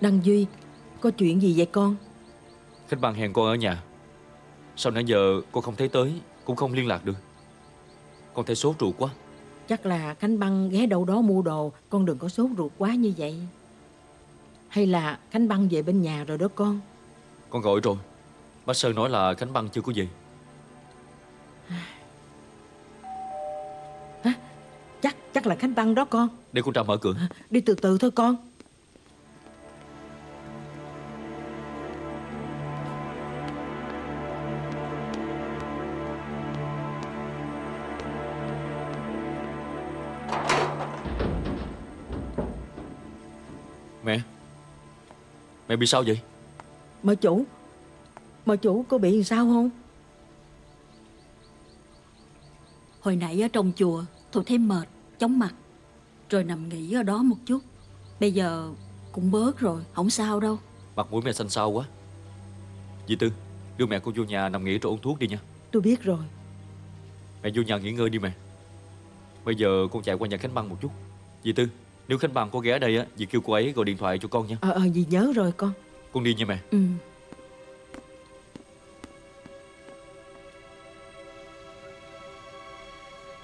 Đăng Duy Có chuyện gì vậy con? Khánh Băng hẹn con ở nhà. Sao nãy giờ con không thấy tới Cũng không liên lạc được. Con thấy sốt ruột quá. Chắc là Khánh Băng ghé đâu đó mua đồ Con đừng có sốt ruột quá như vậy. Hay là Khánh Băng về bên nhà rồi đó con? Con gọi rồi. Bác Sơn nói là Khánh Băng chưa có về. Chắc chắc là Khánh Băng đó con. Để con ra mở cửa. Đi từ từ thôi con Mẹ bị sao vậy? Mợ chủ Mợ chủ có bị sao không? Hồi nãy ở trong chùa Tôi thấy mệt, chóng mặt. Rồi nằm nghỉ ở đó một chút. Bây giờ cũng bớt rồi, không sao đâu. Mặt mũi mẹ xanh xao quá. Dì Tư Đưa mẹ con vô nhà nằm nghỉ rồi uống thuốc đi nha. Tôi biết rồi. Mẹ vô nhà nghỉ ngơi đi mẹ. Bây giờ con chạy qua nhà Khánh Băng một chút. Dì Tư Nếu Khánh Băng có ghé đây á Dì kêu cô ấy gọi điện thoại cho con nha. Ờ ờ dì nhớ rồi con. Con đi nha mẹ. Ừ.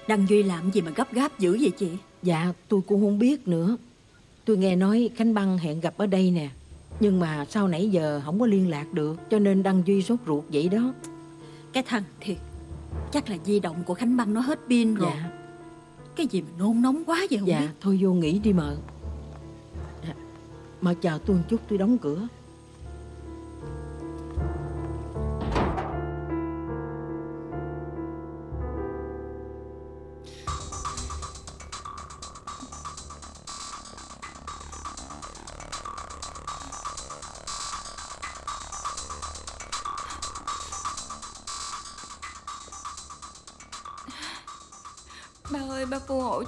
Đăng Duy làm gì mà gấp gáp dữ vậy chị? Dạ tôi cũng không biết nữa. Tôi nghe nói Khánh Băng hẹn gặp ở đây nè. Nhưng mà sau nãy giờ không có liên lạc được Cho nên Đăng Duy sốt ruột vậy đó. Cái thằng thiệt Chắc là di động của Khánh Băng nó hết pin rồi. Dạ Cái gì mà nôn nóng quá vậy không Dạ biết thôi vô nghỉ đi mợ. Mợ chờ tôi một chút tôi đóng cửa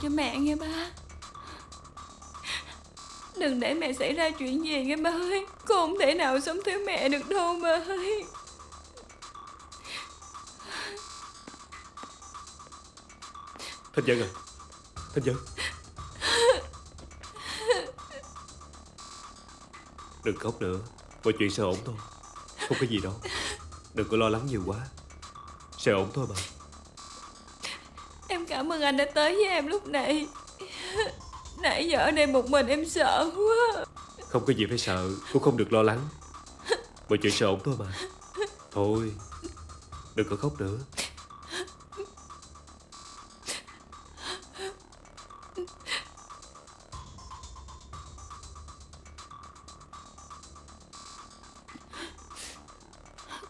cho mẹ nghe ba. Đừng để mẹ xảy ra chuyện gì nghe ba ơi. Con không thể nào sống thiếu mẹ được đâu ba ơi. Thanh Dân à? Thanh Dân Đừng khóc nữa. Mọi chuyện sẽ ổn thôi. Không có gì đâu. Đừng có lo lắng nhiều quá. Sẽ ổn thôi bà cảm ơn anh đã tới với em lúc này. Nãy giờ ở đây một mình em sợ quá. Không có gì phải sợ Cũng không được lo lắng. Mọi chuyện sẽ ổn thôi mà. Thôi Đừng có khóc nữa.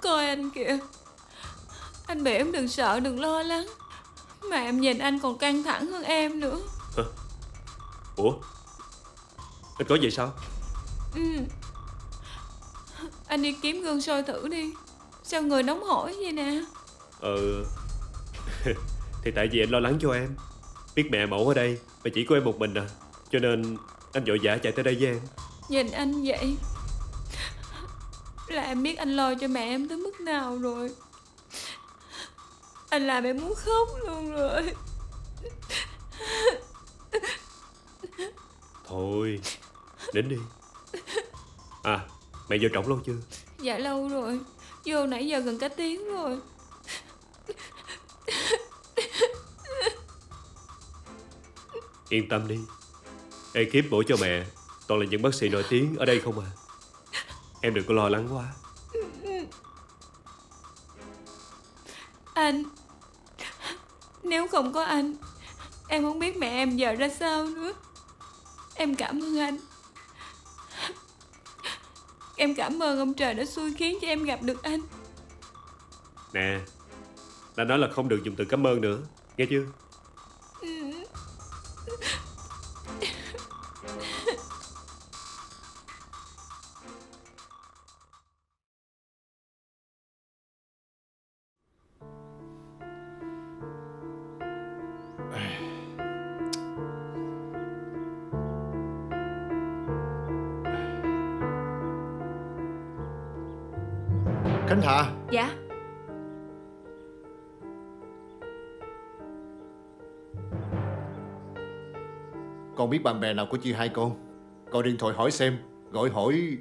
Coi anh kìa. Anh bị em đừng sợ đừng lo lắng Mà em nhìn anh còn căng thẳng hơn em nữa. Ủa? Anh có gì sao? Ừ. Anh đi kiếm gương soi thử đi. Sao người nóng hổi vậy nè? Ờ. Thì tại vì anh lo lắng cho em. Biết mẹ mẫu ở đây Mà chỉ có em một mình à. Cho nên anh vội vã chạy tới đây với em. Nhìn anh vậy. Là em biết anh lo cho mẹ em tới mức nào rồi Anh làm em muốn khóc luôn rồi. Thôi Đến đi. À mẹ vô trọng lâu chưa? Dạ lâu rồi. Vô nãy giờ gần cả tiếng rồi. Yên tâm đi. Ekip bổ cho mẹ Toàn là những bác sĩ nổi tiếng ở đây không à. Em đừng có lo lắng quá. Anh Nếu không có anh Em không biết mẹ em giờ ra sao nữa. Em cảm ơn anh. Em cảm ơn ông trời đã xui khiến cho em gặp được anh. Nè Đã nói là không được dùng từ cảm ơn nữa. Nghe chưa Khánh Hà Dạ. Con biết bạn bè nào của chị hai con? Gọi điện thoại hỏi xem. Gọi hỏi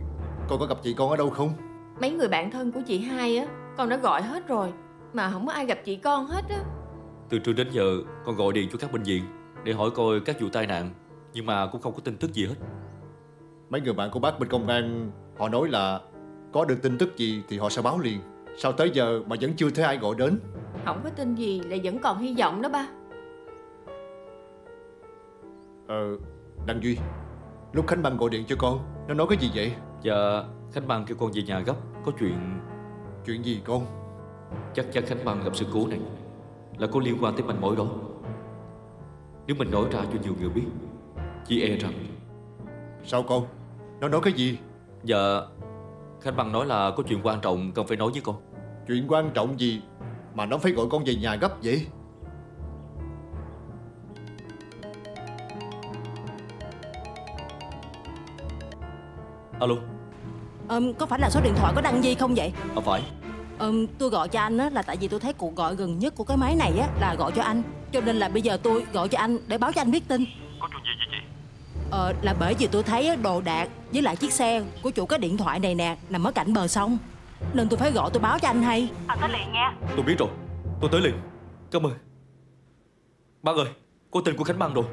con có gặp chị con ở đâu không? Mấy người bạn thân của chị hai á Con đã gọi hết rồi Mà không có ai gặp chị con hết á. Từ trưa đến giờ con gọi điện cho các bệnh viện Để hỏi coi các vụ tai nạn Nhưng mà cũng không có tin tức gì hết. Mấy người bạn của bác bên công an Họ nói là Có được tin tức gì thì họ sẽ báo liền. Sao tới giờ mà vẫn chưa thấy ai gọi đến? Không có tin gì là vẫn còn hy vọng đó ba. Ờ Đăng Duy Lúc Khánh Băng gọi điện cho con Nó nói cái gì vậy? Dạ Khánh Băng kêu con về nhà gấp Có chuyện. Chuyện gì con? Chắc chắn Khánh Băng gặp sự cố này Là có liên quan tới manh mối đó. Nếu mình nói ra cho nhiều người biết Chỉ e rằng Sao con? Nó nói cái gì? Dạ Khánh Băng nói là có chuyện quan trọng cần phải nói với con Chuyện quan trọng gì Mà nó phải gọi con về nhà gấp vậy? Alo. Ừm, có phải là số điện thoại có đăng Di không vậy? À phải. Ừm, tôi gọi cho anh á là tại vì tôi thấy cuộc gọi gần nhất của cái máy này á là gọi cho anh. Cho nên là bây giờ tôi gọi cho anh để báo cho anh biết tin. Có chuyện gì vậy chị Ờ, là bởi vì tôi thấy đồ đạc với lại chiếc xe của chủ cái điện thoại này nè nằm ở cạnh bờ sông. Nên tôi phải gọi tôi báo cho anh hay. Anh tới liền nha. Tôi biết rồi. Tôi tới liền. Cảm ơn. Bác ơi Có tin của Khánh Băng rồi.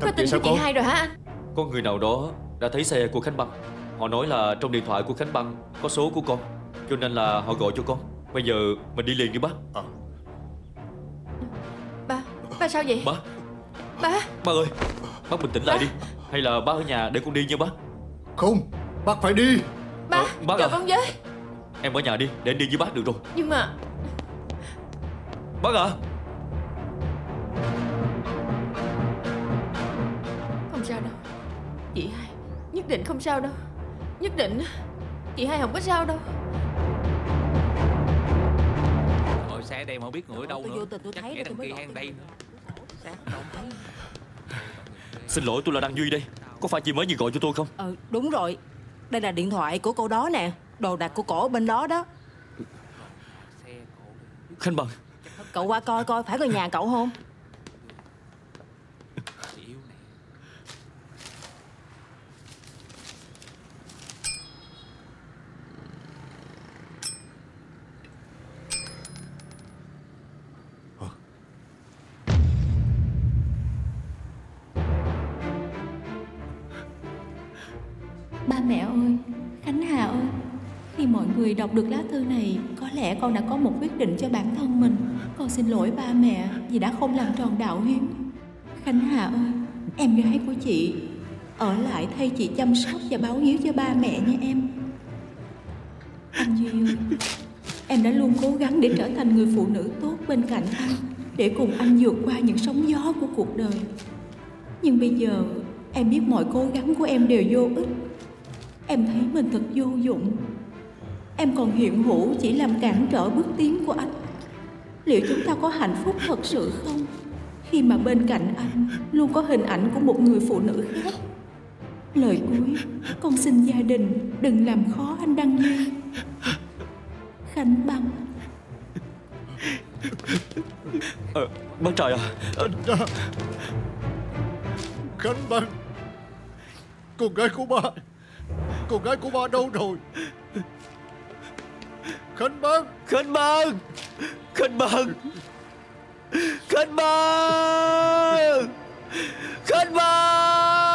Có Thật tin vậy sao của chị con hai rồi hả? Anh Có người nào đó đã thấy xe của Khánh Băng. Họ nói là trong điện thoại của Khánh Băng Có số của con Cho nên là họ gọi cho con. Bây giờ mình đi liền đi bác. Ờ, Ba Ba sao vậy? Bác Ba. Bác ơi Bác bình tĩnh lại đi. Hay là bác ở nhà để con đi nha bác. Không Bác phải đi. Ba Ờ, bác chờ à. con với. Em ở nhà đi Để đi với bác được rồi. Nhưng mà Bác à? Không sao đâu. Chị hai Nhất định không sao đâu. Nhất định Chị hai không có sao đâu. Ngồi xe đây mà không biết người ở đâu Tôi nữa. vô tình tôi Chắc thấy kẻ đó, tôi đằng mới kia gọi hang tôi. đây nữa Xin lỗi tôi là Đăng Duy đây. Có phải chị mới vừa gọi cho tôi không? Ờ, đúng rồi. Đây là điện thoại của cô đó nè. Đồ đạc của cổ bên đó đó. Khánh Băng Cậu qua coi coi phải coi nhà cậu không người đọc được lá thư này, có lẽ con đã có một quyết định cho bản thân mình. Con xin lỗi ba mẹ vì đã không làm tròn đạo hiếu. Khánh Hà ơi, em gái của chị, ở lại thay chị chăm sóc và báo hiếu cho ba mẹ nha em. Anh Duy ơi, em đã luôn cố gắng để trở thành người phụ nữ tốt bên cạnh anh, để cùng anh vượt qua những sóng gió của cuộc đời. Nhưng bây giờ em biết mọi cố gắng của em đều vô ích Em thấy mình thật vô dụng Em còn hiện hữu chỉ làm cản trở bước tiến của anh. Liệu chúng ta có hạnh phúc thật sự không? Khi mà bên cạnh anh Luôn có hình ảnh của một người phụ nữ khác. Lời cuối Con xin gia đình Đừng làm khó anh Đăng Duy Khánh Băng. Ờ, Bác trai à ờ, Khánh Băng. Con gái của ba. Con gái của ba đâu rồi Khánh Băng Khánh Băng Khánh Băng Khánh Băng Khánh Băng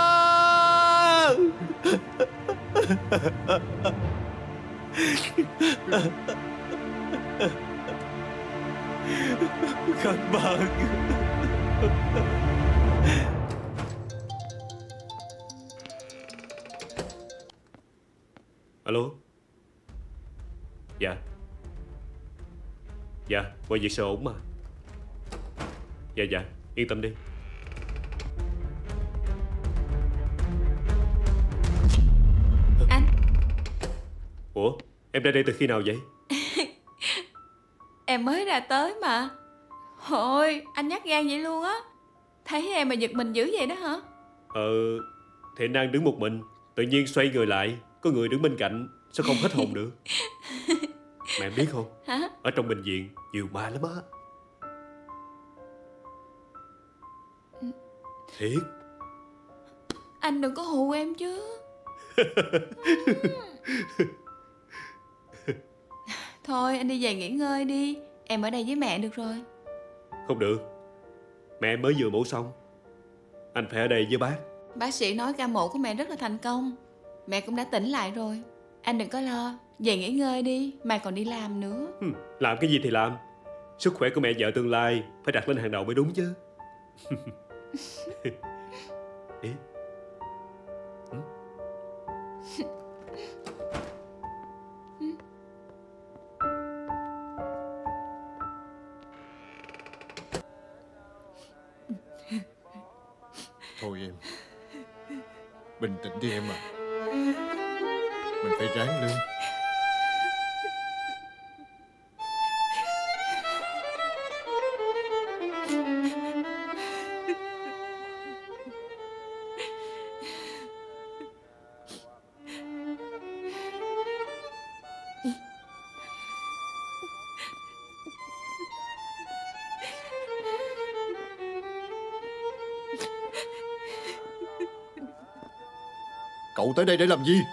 Khánh Băng Alo? Dạ Dạ mọi việc sẽ ổn mà. Dạ dạ yên tâm đi. Anh. Ủa em ra đây từ khi nào vậy? Em mới ra tới mà. Ôi anh nhắc gan vậy luôn á. Thấy em mà giật mình dữ vậy đó hả? Ờ Thì anh đang đứng một mình Tự nhiên xoay người lại Có người đứng bên cạnh Sao không hết hồn được Em biết không? Hả? Ở trong bệnh viện nhiều ma lắm á. Thiệt. Anh đừng có hù em chứ. Thôi anh đi về nghỉ ngơi đi. Em ở đây với mẹ được rồi. Không được. Mẹ em mới vừa mổ xong. Anh phải ở đây với bác. Bác sĩ nói ca mổ của mẹ rất là thành công. Mẹ cũng đã tỉnh lại rồi. Anh đừng có lo Về nghỉ ngơi đi Mai còn đi làm nữa. Làm cái gì thì làm. Sức khỏe của mẹ vợ tương lai Phải đặt lên hàng đầu mới đúng chứ. Ý. Hử? Thôi em Bình tĩnh đi em à. Mình phải ráng lên tới đây để làm gì?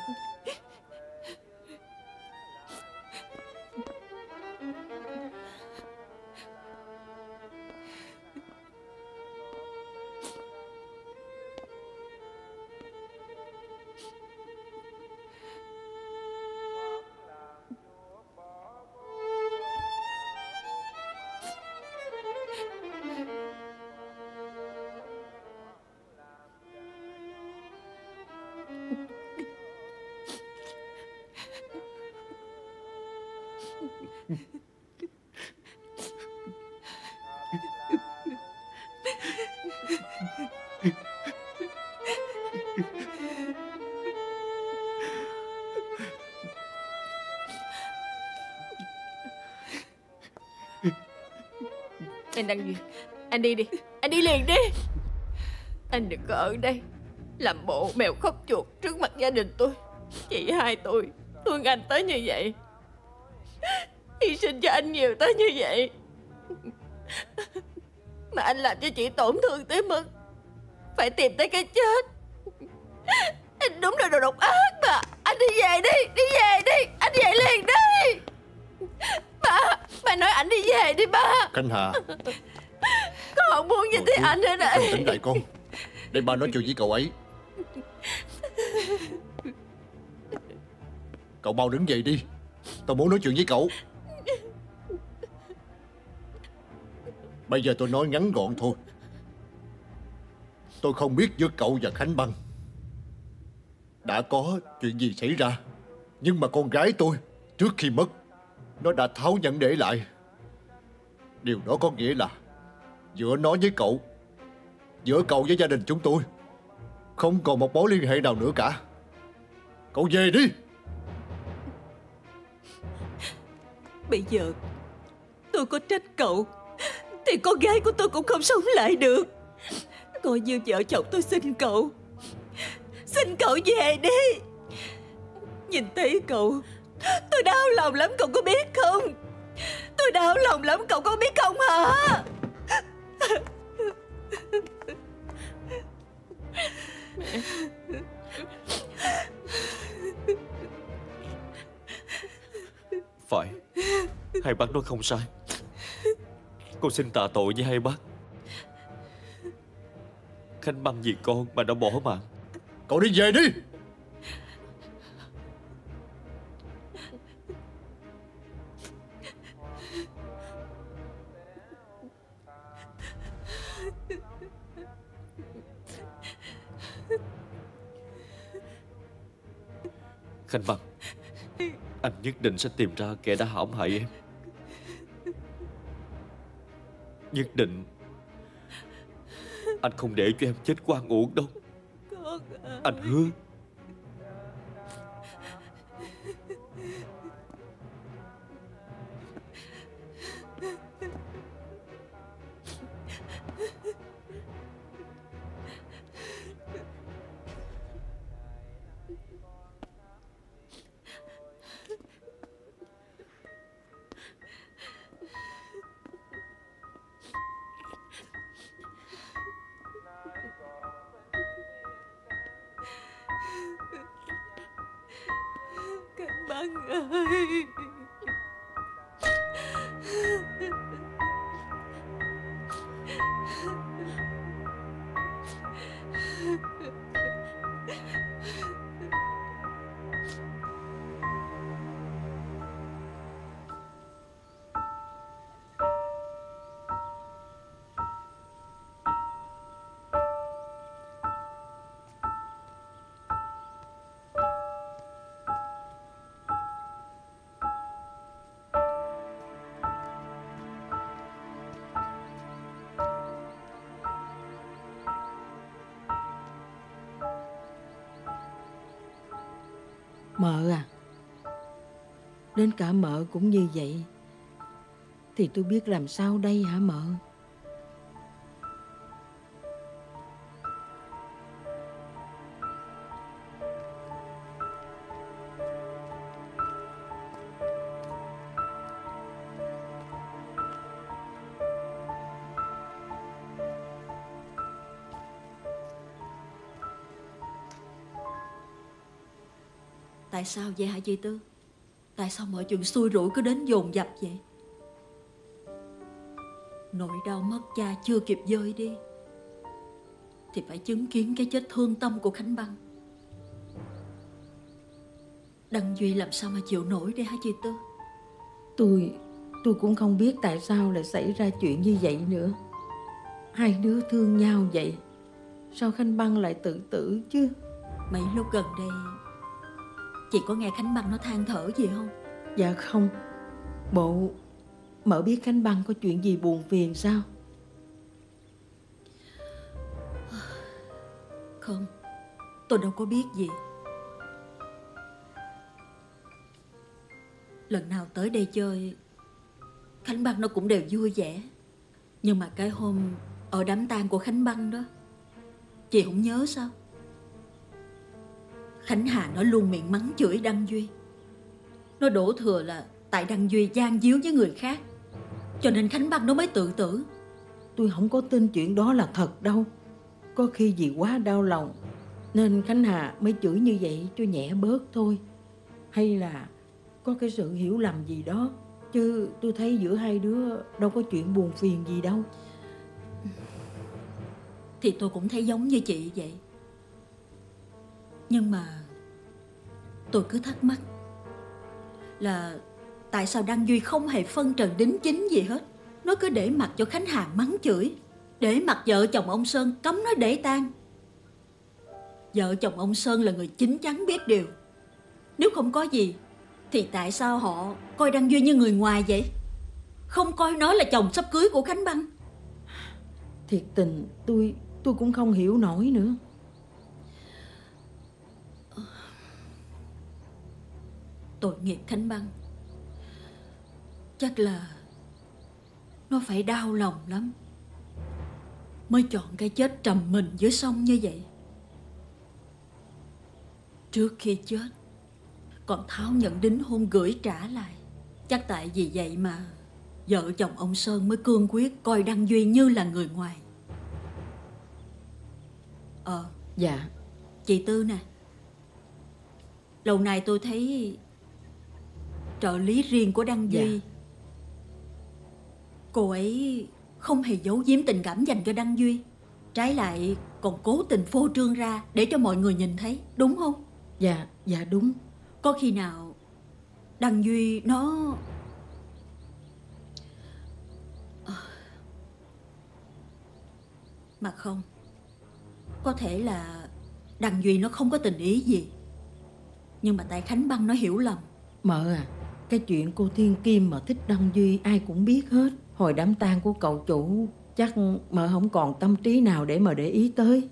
Anh Đăng Duyên Anh đi đi. Anh đi liền đi. Anh đừng có ở đây. Làm bộ mèo khóc chuột trước mặt gia đình tôi. Chị hai tôi Thương anh tới như vậy. Hy sinh cho anh nhiều tới như vậy. Mà anh làm cho chị tổn thương tới mức Phải tìm tới cái chết. Anh đúng là đồ độc ác mà. Anh đi về đi Đi về đi. Anh về liền đi. Ba Ba nói anh đi về đi ba. Khánh Hà nhìn thấy anh Bình đây tĩnh lại con. Để ba nói chuyện với cậu ấy. Cậu mau đứng dậy đi. Tôi muốn nói chuyện với cậu. Bây giờ tôi nói ngắn gọn thôi. Tôi không biết giữa cậu và Khánh Băng Đã có chuyện gì xảy ra. Nhưng mà con gái tôi Trước khi mất Nó đã tháo nhận để lại. Điều đó có nghĩa là Giữa nó với cậu. Giữa cậu với gia đình chúng tôi. Không còn một mối liên hệ nào nữa cả. Cậu về đi. Bây giờ Tôi có trách cậu, Thì con gái của tôi cũng không sống lại được. Coi như vợ chồng tôi xin cậu. Xin cậu về đi. Nhìn thấy cậu, Tôi đau lòng lắm, cậu có biết không? Tôi đau lòng lắm, cậu có biết không hả? Phải. Hai bác nói không sai. Con xin tạ tội với hai bác. Khanh băng vì con mà đã bỏ mạng. Cậu đi về đi. Định sẽ tìm ra kẻ đã hãm hại em. Nhất định Anh không để cho em chết quan uổng đâu. Anh hứa Đến cả mợ cũng như vậy Thì tôi biết làm sao đây hả mợ Tại sao vậy hả chị Tư? Tại sao mọi chuyện xui rủi cứ đến dồn dập vậy? Nỗi đau mất cha chưa kịp dơi đi Thì phải chứng kiến cái chết thương tâm của Khánh Băng Đăng Duy làm sao mà chịu nổi đây hả chị Tư? Tôi Tôi cũng không biết tại sao lại xảy ra chuyện như vậy nữa Hai đứa thương nhau vậy Sao Khanh Băng lại tự tử chứ Mấy lúc gần đây Chị có nghe Khánh Băng nó than thở gì không? Dạ không. Bộ Mợ biết Khánh Băng có chuyện gì buồn phiền sao? Không Tôi đâu có biết gì. Lần nào tới đây chơi Khánh Băng nó cũng đều vui vẻ. Nhưng mà cái hôm Ở đám tang của Khánh Băng đó Chị không nhớ sao Khánh Hà nó luôn miệng mắng chửi Đăng Duy. Nó đổ thừa là Tại Đăng Duy gian díu với người khác. Cho nên Khánh Băng nó mới tự tử. Tôi không có tin chuyện đó là thật đâu. Có khi vì quá đau lòng Nên Khánh Hà mới chửi như vậy cho nhẹ bớt thôi. Hay là có cái sự hiểu lầm gì đó. Chứ tôi thấy giữa hai đứa đâu có chuyện buồn phiền gì đâu. Thì tôi cũng thấy giống như chị vậy nhưng mà Tôi cứ thắc mắc Là Tại sao Đăng Duy không hề phân trần đính chính gì hết? Nó cứ để mặt cho Khánh Hà mắng chửi, Để mặt vợ chồng ông Sơn cấm nó để tan Vợ chồng ông Sơn là người chính chắn biết điều. Nếu không có gì, Thì tại sao họ coi Đăng Duy như người ngoài vậy? Không coi nó là chồng sắp cưới của Khánh Băng. Thiệt tình, tôi tôi cũng không hiểu nổi nữa. Tội nghiệp Khánh Băng. Chắc là Nó phải đau lòng lắm Mới chọn cái chết trầm mình dưới sông như vậy. Trước khi chết Còn tháo nhận đính hôn gửi trả lại. Chắc tại vì vậy mà Vợ chồng ông Sơn mới cương quyết Coi Đăng Duy như là người ngoài. Ờ Dạ. Chị Tư nè. Lâu nay tôi thấy Trợ lý riêng của Đăng Duy Dạ. Cô ấy không hề giấu giếm tình cảm dành cho Đăng Duy Trái lại còn cố tình phô trương ra Để cho mọi người nhìn thấy Đúng không? Dạ dạ đúng Có khi nào Đăng Duy nó Ờ. Mà không Có thể là Đăng Duy nó không có tình ý gì Nhưng mà tại Khánh Băng nó hiểu lầm Mợ à cái chuyện cô Thiên Kim mà thích Đăng Duy, ai cũng biết hết. Hồi đám tang của cậu chủ, Chắc mà không còn tâm trí nào để mà để ý tới.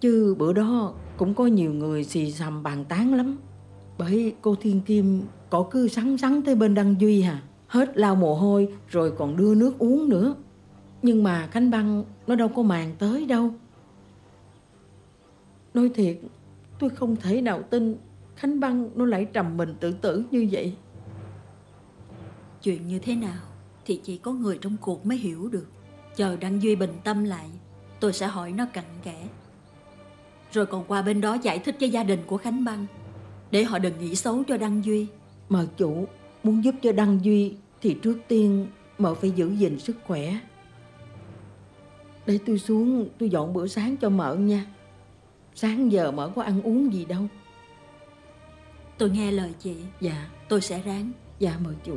Chứ bữa đó cũng có nhiều người xì xầm bàn tán lắm. Bởi cô Thiên Kim có cứ sắn sắn tới bên Đăng Duy hà. Hết lau mồ hôi, rồi còn đưa nước uống nữa. Nhưng mà Khánh Băng, nó đâu có màng tới đâu. Nói thiệt, Tôi không thể nào tin Khánh Băng nó lại trầm mình tự tử như vậy. Chuyện như thế nào Thì chỉ có người trong cuộc mới hiểu được Chờ Đăng Duy bình tâm lại Tôi sẽ hỏi nó cặn kẽ Rồi còn qua bên đó giải thích cho gia đình của Khánh Băng Để họ đừng nghĩ xấu cho Đăng Duy Mợ chủ muốn giúp cho Đăng Duy thì trước tiên mợ phải giữ gìn sức khỏe. Để tôi xuống tôi dọn bữa sáng cho mợ nha. Sáng giờ mợ có ăn uống gì đâu. Tôi nghe lời chị Dạ, Tôi sẽ ráng dạ mợ chủ.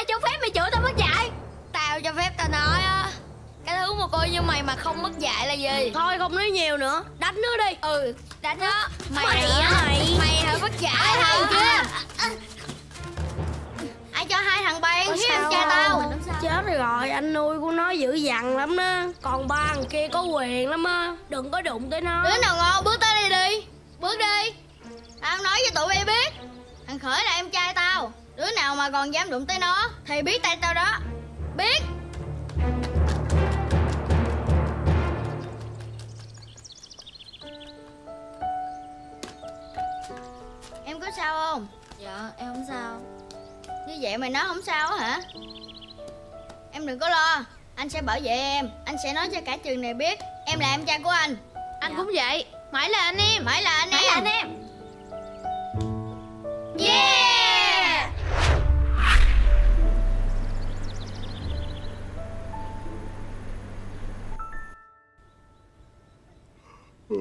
Ai cho phép mày chửi tao mất dạy. Tao cho phép tao nói á cái thứ mà coi như mày mà không mất dạy là gì? Thôi không nói nhiều nữa Đánh nó đi. Ừ Đánh nó. Mày mày á mày. Mày hả? Mất dạy Ai thằng kia Ai cho hai thằng bay hiếp trai tao? Chết rồi anh nuôi của nó dữ dằn lắm đó Còn ba thằng kia có quyền lắm á Đừng có đụng tới nó. Đứa nào ngon bước tới đây đi. Bước đi. Tao nói cho tụi bay biết. Thằng Khởi là em trai tao Đứa nào mà còn dám đụng tới nó Thì biết tay tao đó. Biết. Em có sao không? Dạ, em không sao. Như vậy mày nói không sao hả? Em đừng có lo Anh sẽ bảo vệ em. Anh sẽ nói cho cả trường này biết. Em là em trai của anh. Anh cũng vậy. Mãi là anh em. Mãi là anh em Mãi là anh em. Yeah Anh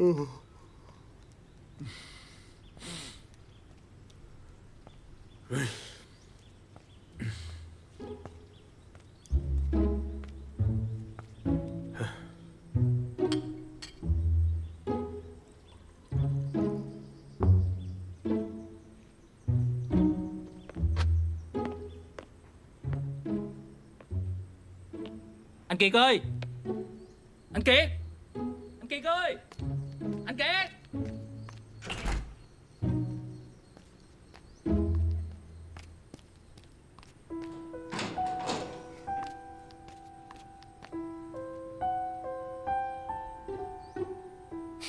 Kiệt ơi! Anh Kiệt! Anh Kiệt ơi! Anh Kiệt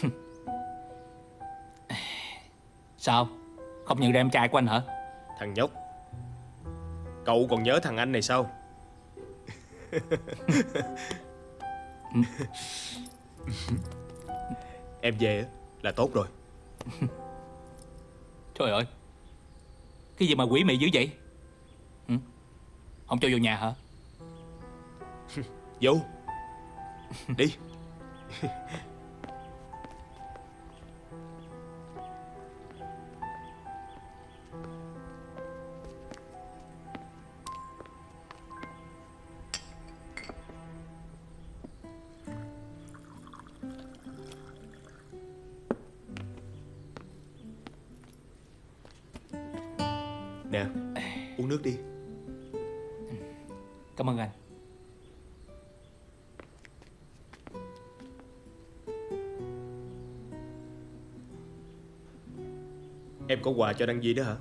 Sao? Không nhận ra em trai của anh hả? Thằng nhóc Cậu còn nhớ thằng anh này sao Em về là tốt rồi. Trời ơi Cái gì mà quỷ mị dữ vậy? Không cho vô nhà hả? Vô. Đi Em có quà cho Đăng Di đó hả?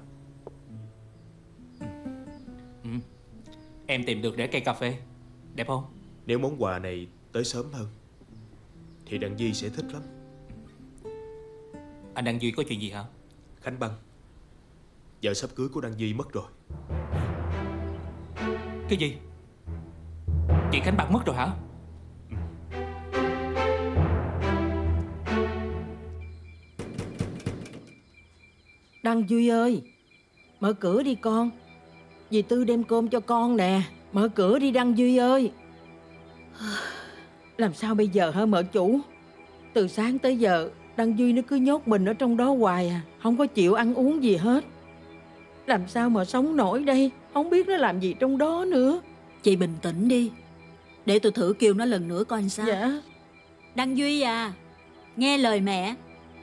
Em tìm được rễ cây cà phê. Đẹp không? Nếu món quà này tới sớm hơn Thì Đăng Di sẽ thích lắm. Anh Đăng Duy có chuyện gì hả? Khánh Băng Vợ sắp cưới của Đăng Di mất rồi. Cái gì? Chị Khánh Bạc mất rồi hả Đăng Duy ơi Mở cửa đi con. Dì Tư đem cơm cho con nè Mở cửa đi Đăng Duy ơi. Làm sao bây giờ hả mợ chủ? Từ sáng tới giờ Đăng Duy nó cứ nhốt mình ở trong đó hoài à Không có chịu ăn uống gì hết. Làm sao mà sống nổi đây Không biết nó làm gì trong đó nữa. Chị bình tĩnh đi Để tôi thử kêu nó lần nữa coi sao. Dạ. Đăng Duy à Nghe lời mẹ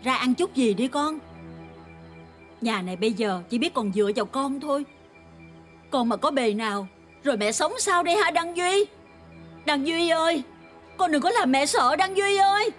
Ra ăn chút gì đi con Nhà này bây giờ chỉ biết còn dựa vào con thôi. Con mà có bề nào, Rồi mẹ sống sao đây hả Đăng Duy? Đăng Duy ơi, Con đừng có làm mẹ sợ Đăng Duy ơi.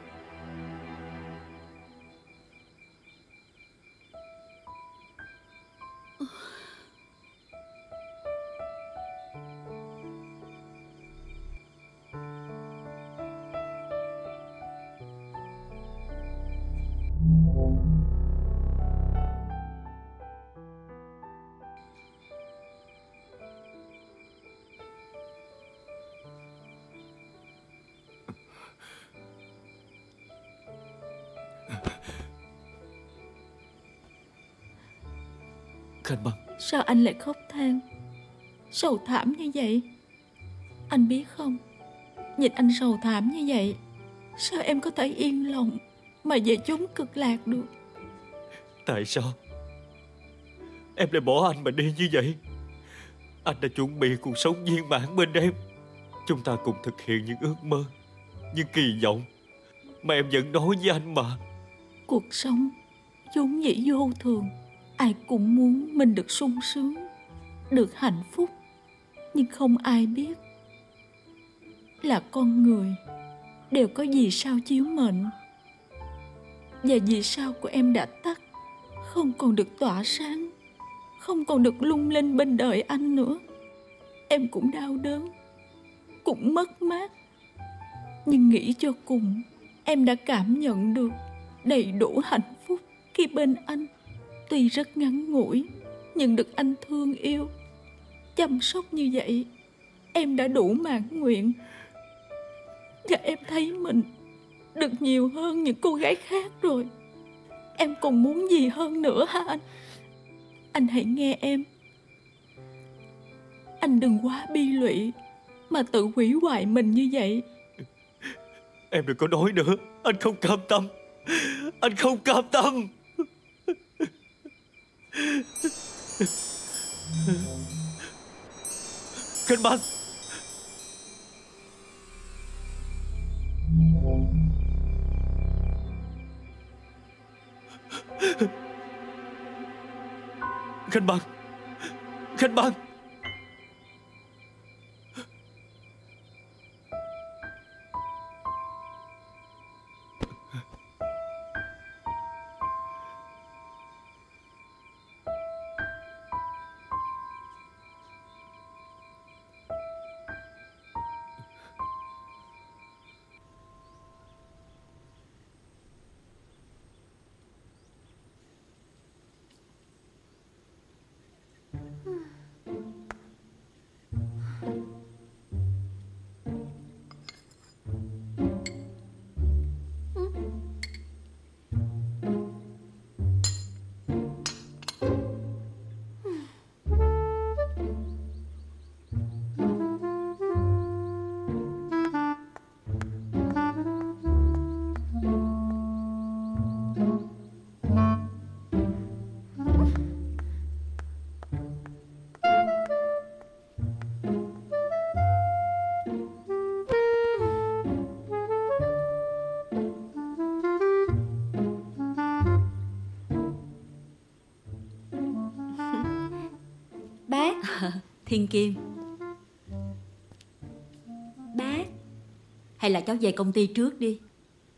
Sao anh lại khóc than? Sầu thảm như vậy? Anh biết không? Nhìn anh sầu thảm như vậy Sao em có thể yên lòng Mà về chốn cực lạc được? Tại sao? Em lại bỏ anh mà đi như vậy? Anh đã chuẩn bị cuộc sống viên mãn bên em. Chúng ta cùng thực hiện những ước mơ Những kỳ vọng Mà em vẫn nói với anh mà. Cuộc sống vốn dĩ vô thường Ai cũng muốn mình được sung sướng, Được hạnh phúc, Nhưng không ai biết Là con người Đều có gì sao chiếu mệnh. Và vì sao của em đã tắt, Không còn được tỏa sáng, Không còn được lung linh bên đời anh nữa. Em cũng đau đớn, Cũng mất mát. Nhưng nghĩ cho cùng, Em đã cảm nhận được Đầy đủ hạnh phúc Khi bên anh. Tuy rất ngắn ngủi, Nhưng được anh thương yêu. Chăm sóc như vậy, Em đã đủ mãn nguyện. Và em thấy mình Được nhiều hơn những cô gái khác rồi. Em còn muốn gì hơn nữa hả anh? Anh hãy nghe em. Anh đừng quá bi lụy Mà tự hủy hoại mình như vậy. Em đừng có nói nữa. Anh không cam tâm. Anh không cam tâm. Khanh Băng Khanh Băng Khanh Băng Bác Thiên Kim. Bác Hay là cháu về công ty trước đi.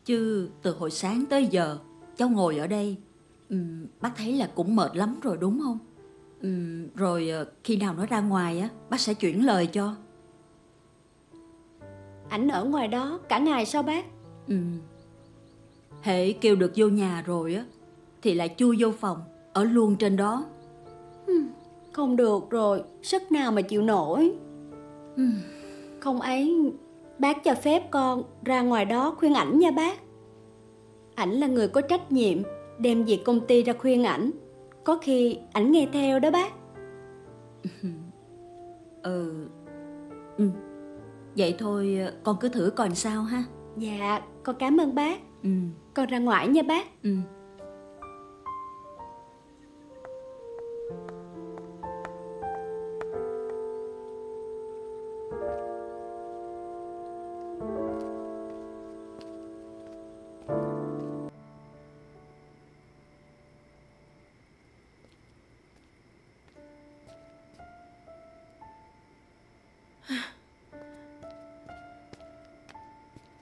Chứ từ hồi sáng tới giờ Cháu ngồi ở đây ừm, Bác thấy là cũng mệt lắm rồi đúng không? Ừm, Rồi ờ, khi nào nó ra ngoài á Bác sẽ chuyển lời cho. Ảnh ở ngoài đó cả ngày sao bác? Ừm. Hễ kêu được vô nhà rồi á Thì lại chui vô phòng Ở luôn trên đó Không được rồi Sức nào mà chịu nổi. Không ấy Bác cho phép con ra ngoài đó khuyên ảnh nha bác. Ảnh là người có trách nhiệm Đem việc công ty ra khuyên ảnh. Có khi ảnh nghe theo đó bác. Ừ. Ừ. Vậy thôi con cứ thử coi sao ha. Dạ con cảm ơn bác. Ừ. Con ra ngoài nha bác. Ừ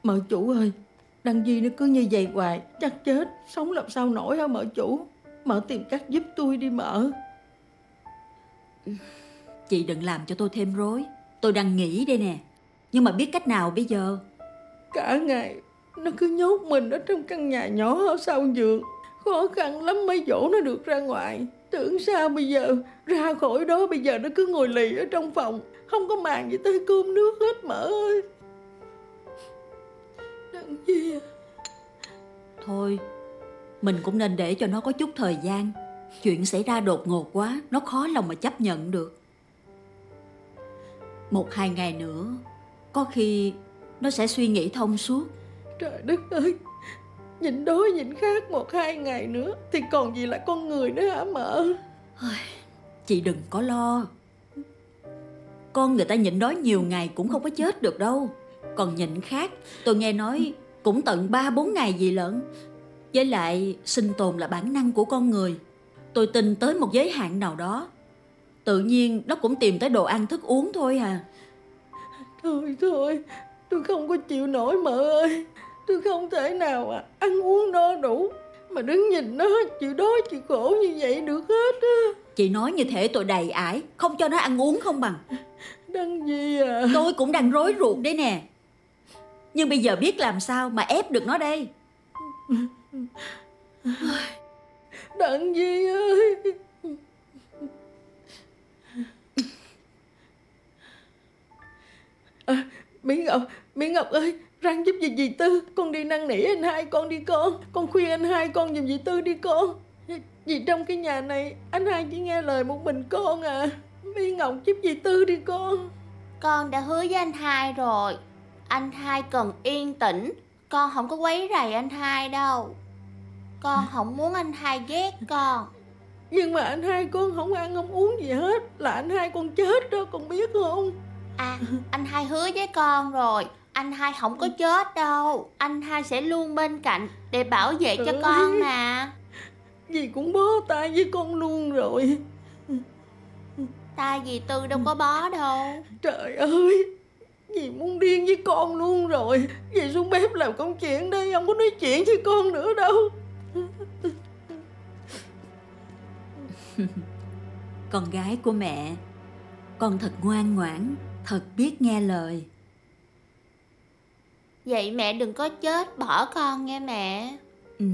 Mợ chủ ơi, Đăng Duy nó cứ như vậy hoài, chắc chết, sống làm sao nổi hả mợ chủ? Mợ tìm cách giúp tôi đi mợ. Chị đừng làm cho tôi thêm rối Tôi đang nghĩ đây nè Nhưng mà biết cách nào bây giờ Cả ngày, nó cứ nhốt mình ở trong căn nhà nhỏ ở sau giường. Khó khăn lắm mới dỗ nó được ra ngoài. Tưởng sao bây giờ, ra khỏi đó bây giờ nó cứ ngồi lì ở trong phòng. Không có màng gì tới cơm nước hết mợ ơi. Duy à. Thôi Mình cũng nên để cho nó có chút thời gian. Chuyện xảy ra đột ngột quá Nó khó lòng mà chấp nhận được. Một hai ngày nữa Có khi Nó sẽ suy nghĩ thông suốt. Trời đất ơi Nhìn đối nhìn khác một hai ngày nữa Thì còn gì là con người nữa hả mợ? Chị đừng có lo. Con người ta nhịn đói nhiều ngày Cũng không có chết được đâu Còn nhịn khác. Tôi nghe nói Cũng tận ba bốn ngày gì lận. Với lại sinh tồn là bản năng của con người. Tôi tin tới một giới hạn nào đó. Tự nhiên nó cũng tìm tới đồ ăn thức uống thôi à. Thôi thôi Tôi không có chịu nổi mợ ơi. Tôi không thể nào à, ăn uống no đủ Mà đứng nhìn nó chịu đói chịu khổ như vậy được hết á. Chị nói như thể tôi đầy ải Không cho nó ăn uống không bằng. Đăng gì à? Tôi cũng đang rối ruột đấy nè Nhưng bây giờ biết làm sao mà ép được nó đây? Đặng Di ơi. À, Mỹ Ngọc Mỹ Ngọc ơi Răng giúp gì dì Tư. Con đi năn nỉ anh hai con đi con. Con khuyên anh hai con giùm dì Tư đi con. Vì trong cái nhà này Anh hai chỉ nghe lời một mình con à. Mỹ Ngọc giúp dì Tư đi con. Con đã hứa với anh hai rồi Anh hai cần yên tĩnh. Con không có quấy rầy anh hai đâu. Con không muốn anh hai ghét con. Nhưng mà anh hai con không ăn không uống gì hết. Là anh hai con chết đó con biết không? À anh hai hứa với con rồi. Anh hai không có chết đâu. Anh hai sẽ luôn bên cạnh Để bảo vệ cho Ừ. con mà. Dì cũng bó tay với con luôn rồi. Ta gì Tư đâu có bó đâu. Trời ơi Dì muốn điên với con luôn rồi. Dì xuống bếp làm công chuyện đi Không có nói chuyện với con nữa đâu. Con gái của mẹ Con thật ngoan ngoãn Thật biết nghe lời. Vậy mẹ đừng có chết bỏ con nghe mẹ. Ừ.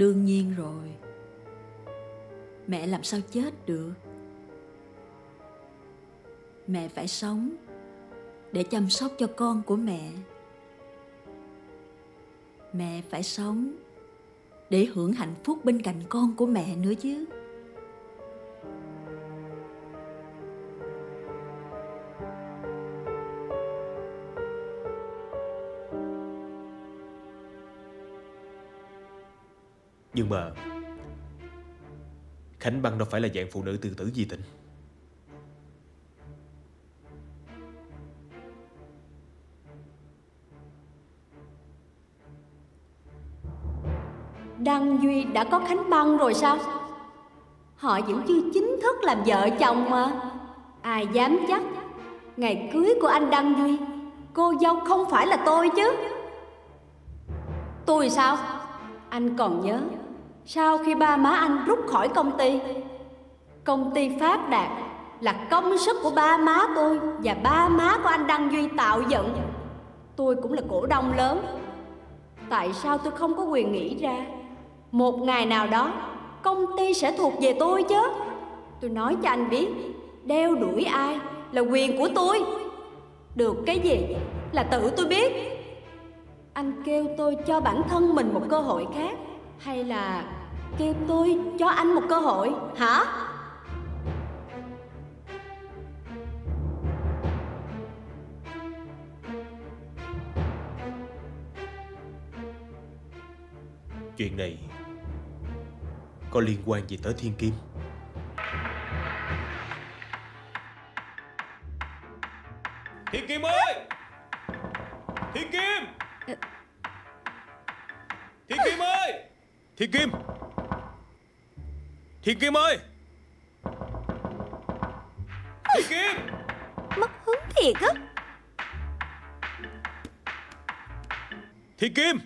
Đương nhiên rồi. Mẹ làm sao chết được? Mẹ phải sống Để chăm sóc cho con của mẹ. Mẹ phải sống Để hưởng hạnh phúc bên cạnh con của mẹ nữa chứ. Nhưng mà Khánh Băng đâu phải là dạng phụ nữ tự tử di tình. Đăng Duy đã có Khánh Băng rồi sao? Họ vẫn chưa chính thức làm vợ chồng mà. Ai dám chắc? Ngày cưới của anh Đăng Duy, Cô dâu không phải là tôi chứ. Tôi sao? Anh còn nhớ sau khi ba má anh rút khỏi công ty Công ty phát đạt Là công sức của ba má tôi Và ba má của anh Đăng Duy tạo dựng. Tôi cũng là cổ đông lớn. Tại sao tôi không có quyền nghĩ ra? Một ngày nào đó, Công ty sẽ thuộc về tôi chứ. Tôi nói cho anh biết, Đeo đuổi ai là quyền của tôi. Được cái gì là tự tôi biết. Anh kêu tôi cho bản thân mình một cơ hội khác, Hay là kêu tôi cho anh một cơ hội hả? Chuyện này Có liên quan gì tới thiên kim? Thiên kim ơi! Thiên kim! Thiên kim ơi! Thiên kim Thiên kim ơi! Thiên kim! Mất hứng thiệt á. Thiên kim!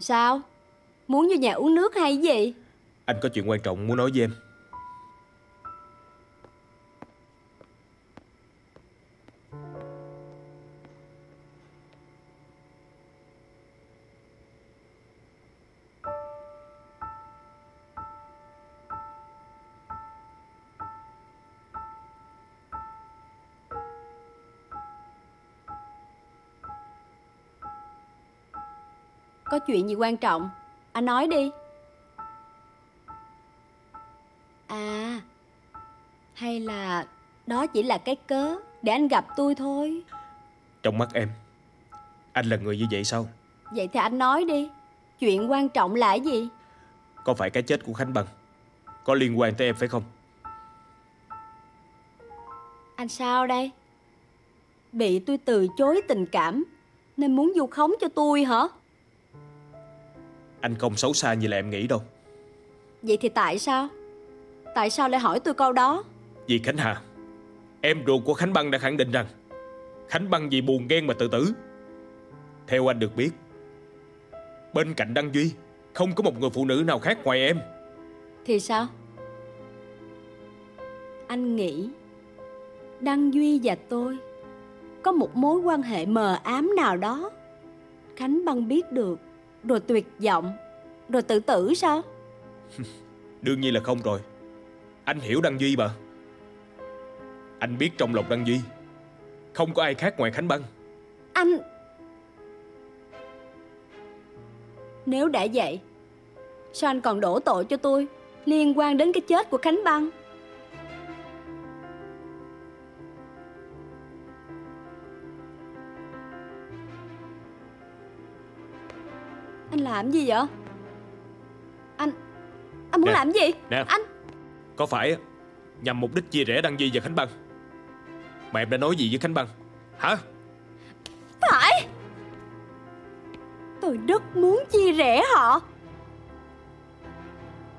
Sao? Muốn vô nhà uống nước hay gì? Anh có chuyện quan trọng muốn nói với em chuyện gì quan trọng? Anh nói đi. À Hay là Đó chỉ là cái cớ Để anh gặp tôi thôi. Trong mắt em Anh là người như vậy sao? Vậy thì anh nói đi Chuyện quan trọng là cái gì? Có phải cái chết của Khánh Bằng Có liên quan tới em phải không? Anh sao đây? Bị tôi từ chối tình cảm Nên muốn du khống cho tôi hả Anh không xấu xa như là em nghĩ đâu. Vậy thì tại sao? Tại sao lại hỏi tôi câu đó? Vì Khánh Hà Em ruột của Khánh Băng đã khẳng định rằng Khánh Băng vì buồn ghen mà tự tử. Theo anh được biết Bên cạnh Đăng Duy Không có một người phụ nữ nào khác ngoài em. Thì sao? Anh nghĩ Đăng Duy và tôi Có một mối quan hệ mờ ám nào đó. Khánh Băng biết được Rồi tuyệt vọng. Rồi tự tử sao? Đương nhiên là không rồi. Anh hiểu Đăng Duy mà. Anh biết trong lòng Đăng Duy Không có ai khác ngoài Khánh Băng. Anh Nếu đã vậy Sao anh còn đổ tội cho tôi Liên quan đến cái chết của Khánh Băng Anh làm gì vậy? Anh Anh muốn Nè, làm gì? nè. Anh! Có phải nhằm mục đích chia rẽ Đăng Duy và Khánh Băng? Mà em đã nói gì với Khánh Băng? Hả? Phải! Tôi rất muốn chia rẽ họ.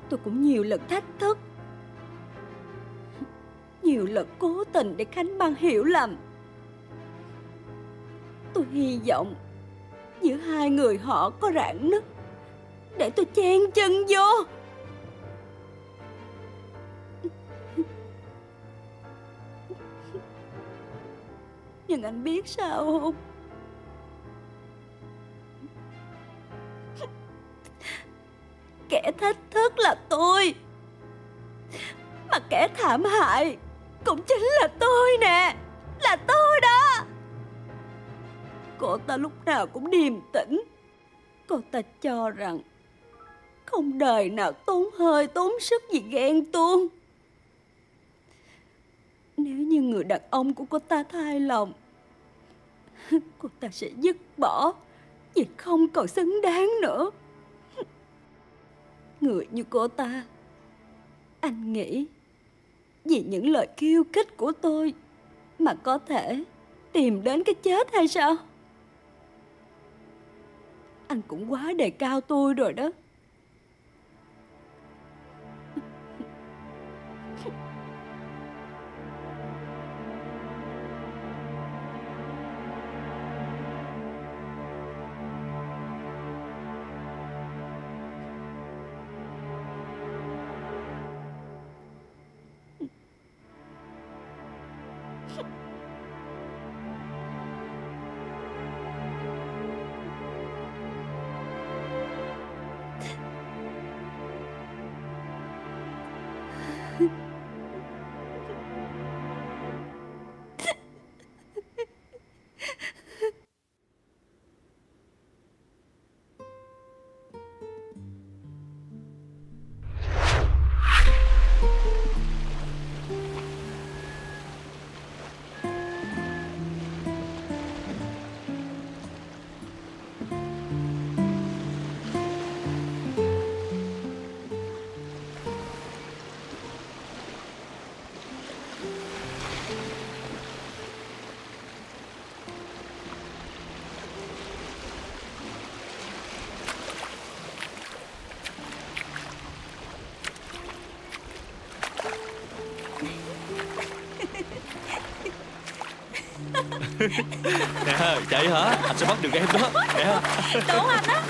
Tôi cũng nhiều lần thách thức. Nhiều lần cố tình để Khánh Băng hiểu lầm. Tôi hy vọng Giữa hai người họ có rạn nứt. Để tôi chen chân vô. Nhưng anh biết sao không? Kẻ thách thức là tôi. Mà kẻ thảm hại Cũng chính là tôi nè. Là tôi đó. Cô ta lúc nào cũng điềm tĩnh. Cô ta cho rằng Không đời nào tốn hơi, tốn sức gì ghen tuông. Nếu như người đàn ông của cô ta thay lòng, Cô ta sẽ dứt bỏ Vì không còn xứng đáng nữa. Người như cô ta, Anh nghĩ Vì những lời khiêu khích của tôi Mà có thể Tìm đến cái chết hay sao? Anh cũng quá đề cao tôi rồi đó. Nè chạy hả? Anh sẽ bắt được em đó. Nè. Đổ anh á.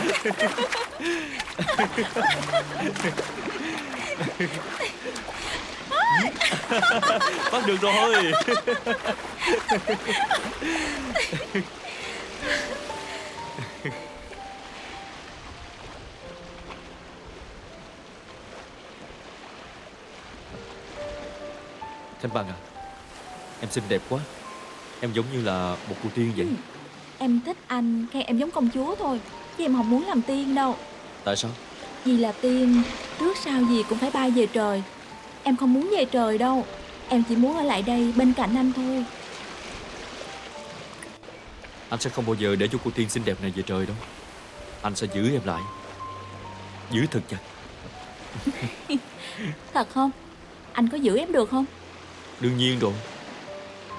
Bắt được rồi. Khánh Bằng à Em xinh đẹp quá Em giống như là một cô tiên vậy. Em thích anh. Khen em giống công chúa thôi Chứ em không muốn làm tiên đâu. Tại sao? Vì là tiên Trước sau gì cũng phải bay về trời. Em không muốn về trời đâu Em chỉ muốn ở lại đây bên cạnh anh thôi. Anh sẽ không bao giờ để cho cô tiên xinh đẹp này về trời đâu. Anh sẽ giữ em lại. Giữ thật chặt. Thật không? Anh có giữ em được không? Đương nhiên rồi.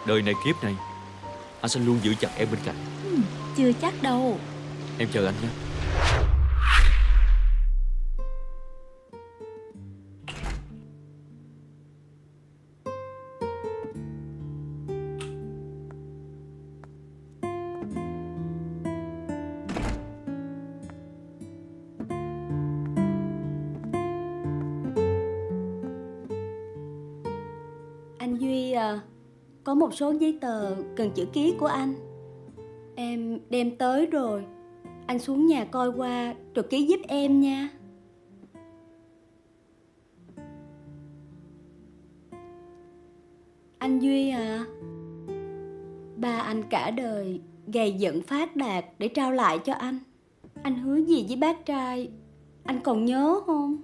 Đời này kiếp này Anh sẽ luôn giữ chặt em bên cạnh. Ừ, Chưa chắc đâu. Em chờ anh nhé số giấy tờ cần chữ ký của anh. Em đem tới rồi. Anh xuống nhà coi qua rồi ký giúp em nha. Anh Duy à, ba anh cả đời gầy dựng phát đạt để trao lại cho anh. Anh hứa gì với bác trai, anh còn nhớ không?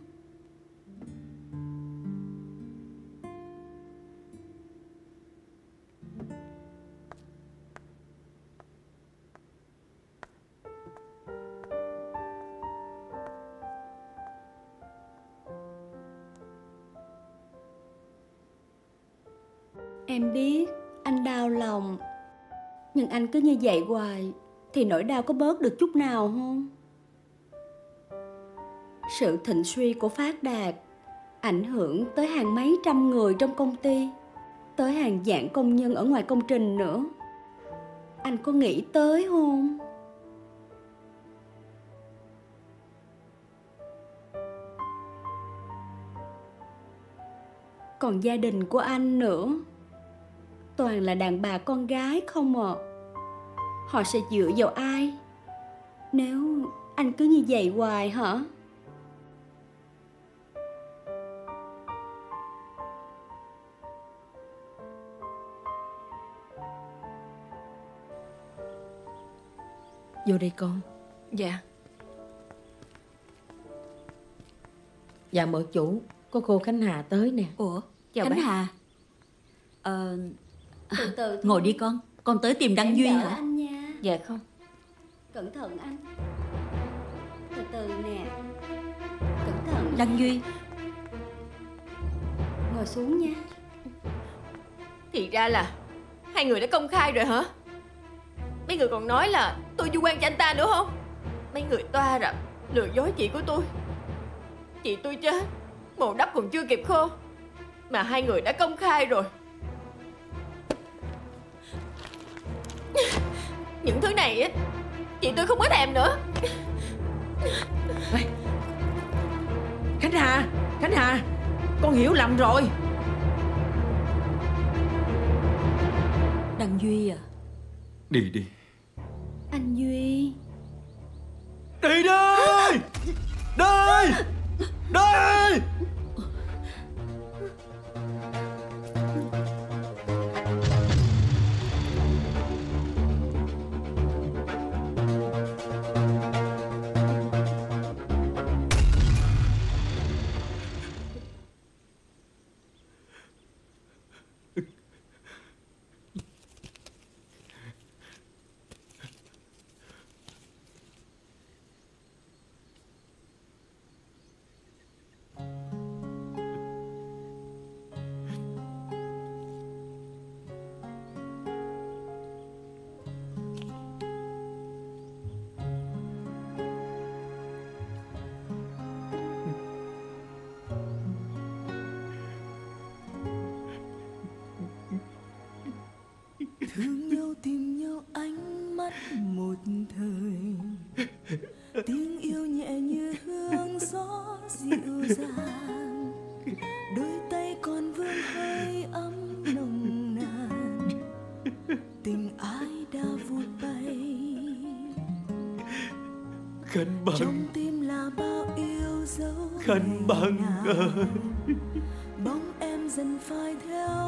Anh cứ như vậy hoài, Thì nỗi đau có bớt được chút nào không? Sự thịnh suy của Phát Đạt Ảnh hưởng tới hàng mấy trăm người trong công ty, Tới hàng vạn công nhân ở ngoài công trình nữa Anh có nghĩ tới không? Còn gia đình của anh nữa toàn là đàn bà con gái không à họ sẽ dựa vào ai? Nếu anh cứ như vậy hoài hả? Vô đây con. Dạ. Dạ mợ chủ Có cô Khánh Hà tới nè. Ủa Chào Khánh bác. Hà. Ờ từ từ Ngồi đi con Con tới tìm Đăng Em Duy hả? anh nha Dạ không? Cẩn thận anh. Từ từ nè. Cẩn thận. Đăng Duy. Ngồi xuống nha. Thì ra là Hai người đã công khai rồi hả? Mấy người còn nói là tôi du quan cho anh ta nữa không? Mấy người toa rập Lừa dối chị của tôi. Chị tôi chết Mồ đắp còn chưa kịp khô. Mà hai người đã công khai rồi Những thứ này á. Chị tôi không có thèm nữa. Khánh Hà Khánh Hà Con hiểu lầm rồi. Đăng Duy à? Đi đi. Anh duy. Đi đi! Đi! Đi Băng ơi bóng em dần phai theo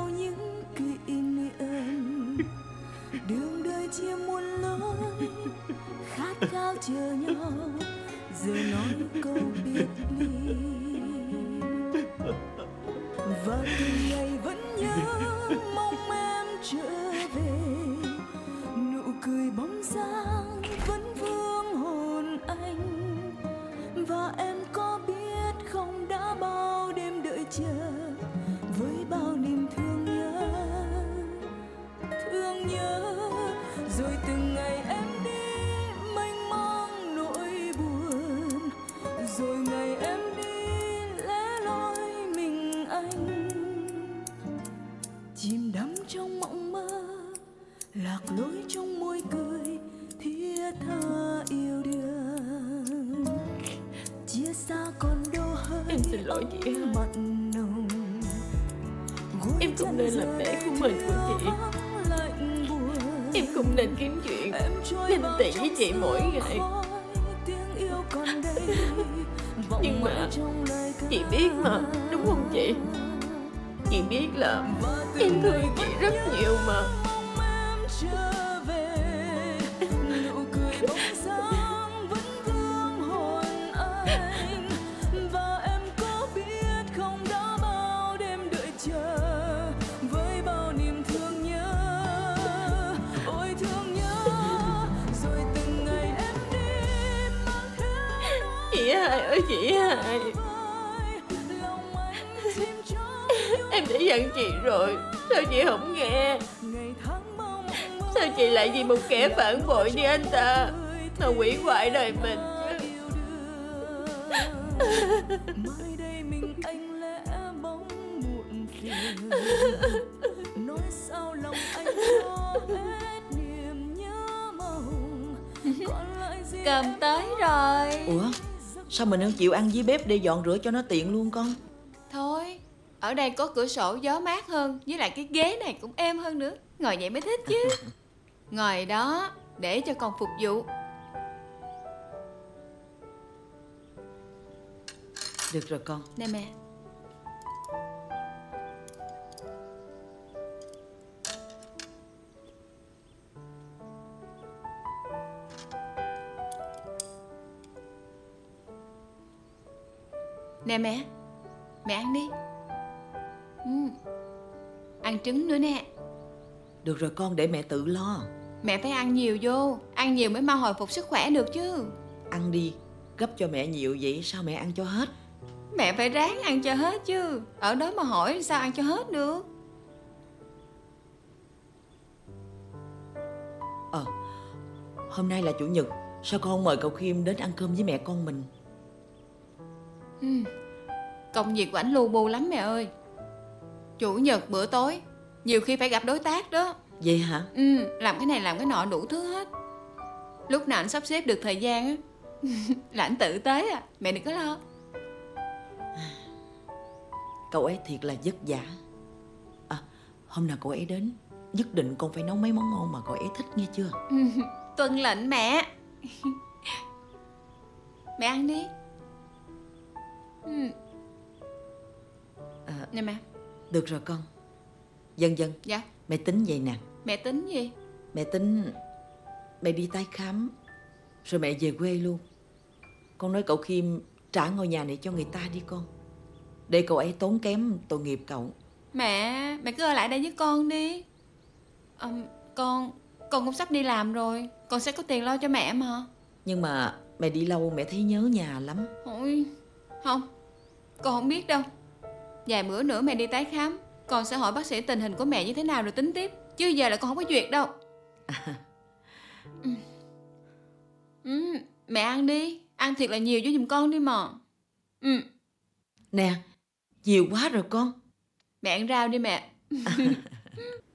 bội như anh ta. Mà quỷ hoại đời mình mai đây mình anh lẽ bóng muộn phiền nói sao lòng anh cho hết niềm nhớ mong còn lại gì Cơm tới rồi. Ủa Sao mình không chịu ăn dưới bếp để dọn rửa cho nó tiện luôn con? Thôi Ở đây có cửa sổ gió mát hơn Với lại cái ghế này cũng êm hơn nữa. Ngồi vậy mới thích chứ. Ngồi đó Để cho con phục vụ. Được rồi con. Nè mẹ. Nè mẹ Mẹ ăn đi. Ừ. Ăn trứng nữa nè. Được rồi con để mẹ tự lo Mẹ phải ăn nhiều vô Ăn nhiều mới mau hồi phục sức khỏe được chứ. Ăn đi Gấp cho mẹ nhiều vậy sao mẹ ăn cho hết? Mẹ phải ráng ăn cho hết chứ Ở đó mà hỏi sao ăn cho hết được. Ờ Hôm nay là chủ nhật Sao con mời cậu Khiêm đến ăn cơm với mẹ con mình? Ừ. Công việc của ảnh lu bu lắm mẹ ơi. Chủ nhật bữa tối Nhiều khi phải gặp đối tác đó Vậy hả? Ừ, làm cái này làm cái nọ đủ thứ hết. Lúc nào anh sắp xếp được thời gian á Là anh tự tới à. Mẹ đừng có lo. Cậu ấy thiệt là vất vả. À hôm nào cậu ấy đến Nhất định con phải nấu mấy món ngon mà cậu ấy thích nghe chưa? Tuân lệnh mẹ. Mẹ ăn đi. Ừ. à, Nè mẹ. Được rồi con. Dần dần Dạ. Mẹ tính vậy nè Mẹ tính gì? Mẹ tính Mẹ đi tái khám Rồi mẹ về quê luôn. Con nói cậu Khiêm trả ngôi nhà này cho người ta đi con. Để cậu ấy tốn kém tội nghiệp cậu. Mẹ Mẹ cứ ở lại đây với con đi. À, Con Con cũng sắp đi làm rồi. Con sẽ có tiền lo cho mẹ mà. Nhưng mà mẹ đi lâu mẹ thấy nhớ nhà lắm. Ôi Không Con không biết đâu. Vài bữa nữa mẹ đi tái khám Con sẽ hỏi bác sĩ tình hình của mẹ như thế nào rồi tính tiếp Chứ giờ là con không có duyệt đâu. Ừ. Ừ, Mẹ ăn đi. Ăn thiệt là nhiều cho giùm con đi mà. Ừ. Nè Nhiều quá rồi con. Mẹ ăn rau đi mẹ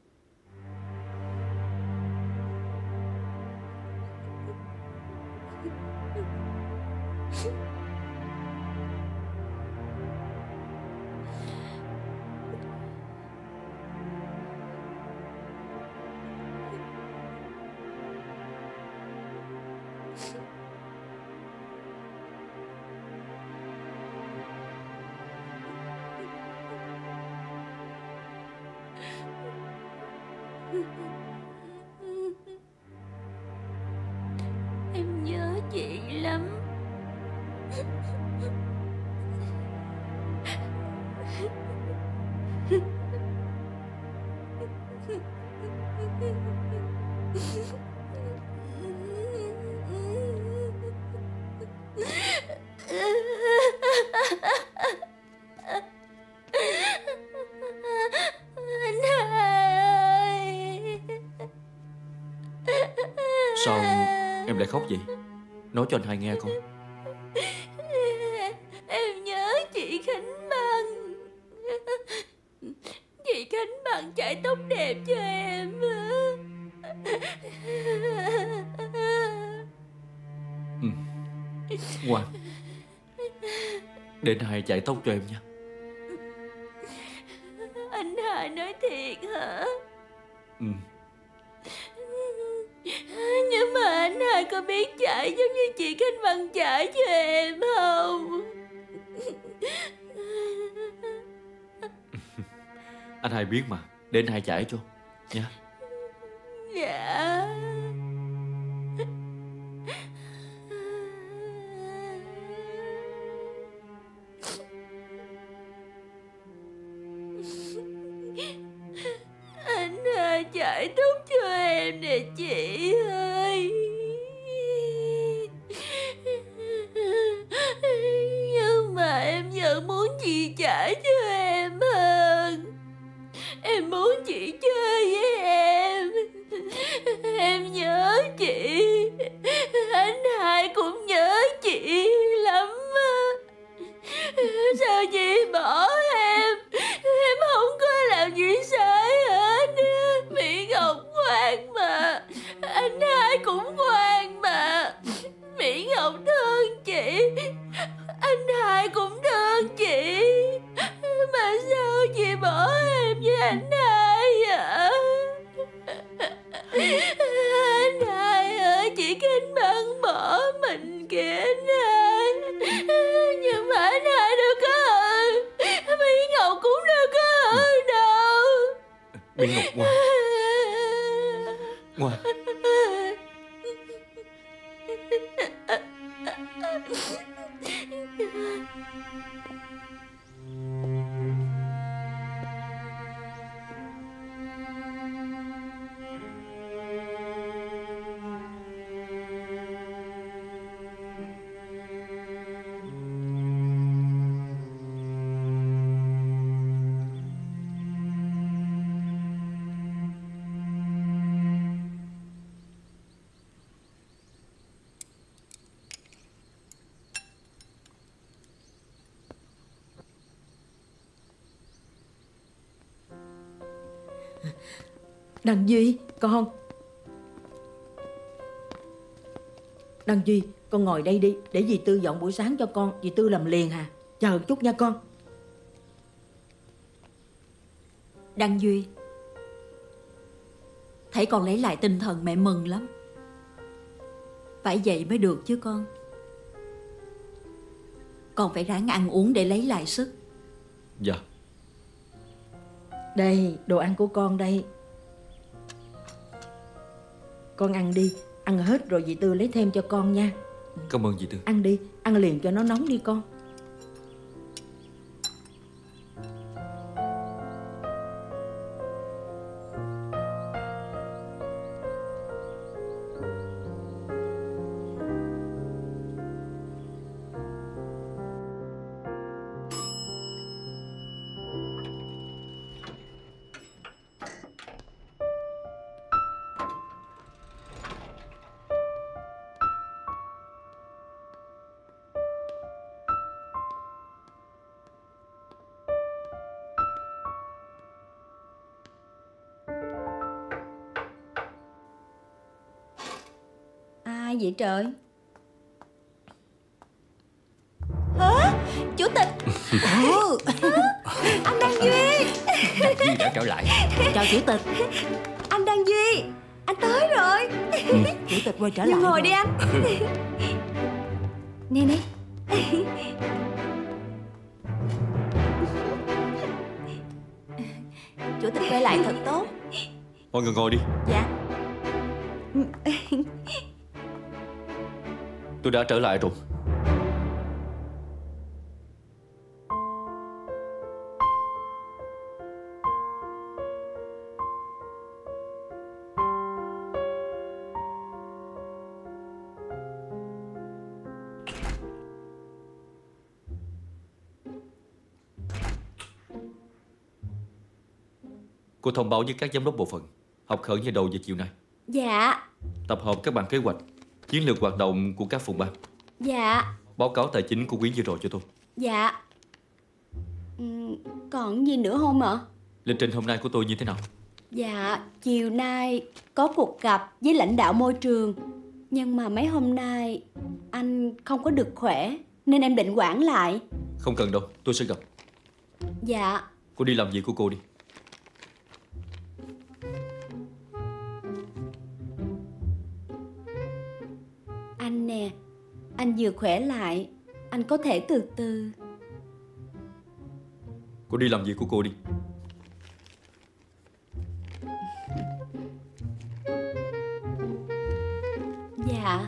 khóc vậy? Nói cho anh hai nghe coi. Em nhớ chị Khánh Bằng. Chị Khánh Bằng chải tóc đẹp cho em. Ngoan Để anh hai chạy tóc cho em nha biết mà. Để anh hai chạy cho. Nha Đăng Duy con Đăng Duy con ngồi đây đi Để dì Tư dọn buổi sáng cho con. Dì Tư làm liền hà. Chờ chút nha con. Đăng Duy. Thấy con lấy lại tinh thần mẹ mừng lắm. Phải vậy mới được chứ con. Con phải ráng ăn uống để lấy lại sức. Dạ. Đây đồ ăn của con đây Con ăn đi Ăn hết rồi dì Tư lấy thêm cho con nha. Cảm ơn dì Tư. Ăn đi Ăn liền cho nó nóng đi con Ai vậy trời? Hả? Chủ tịch. Ừ. Anh Đăng Duy. Duy đã trở lại? Chào chủ tịch. Anh Đăng Duy Anh tới rồi. Chủ tịch quay trở lại ngồi rồi. đi anh. Nè nè. Chủ tịch quay lại thật tốt. Mọi người ngồi đi. Dạ Tôi đã trở lại rồi. Cô thông báo với các giám đốc bộ phận Học khởi như đầu giờ chiều nay. Dạ. Tập hợp các bản kế hoạch Chiến lược hoạt động của các phòng ban. Dạ. Báo cáo tài chính của quý vừa rồi cho tôi. Dạ. Ừ, Còn gì nữa không ạ? Lịch trình hôm nay của tôi như thế nào? Dạ Chiều nay có cuộc gặp với lãnh đạo môi trường. Nhưng mà mấy hôm nay Anh không có được khỏe Nên em định quản lại. Không cần đâu tôi sẽ gặp. Dạ. Cô đi làm việc của cô đi Anh nè. Anh vừa khỏe lại Anh có thể từ từ. Cô đi làm việc của cô đi. Dạ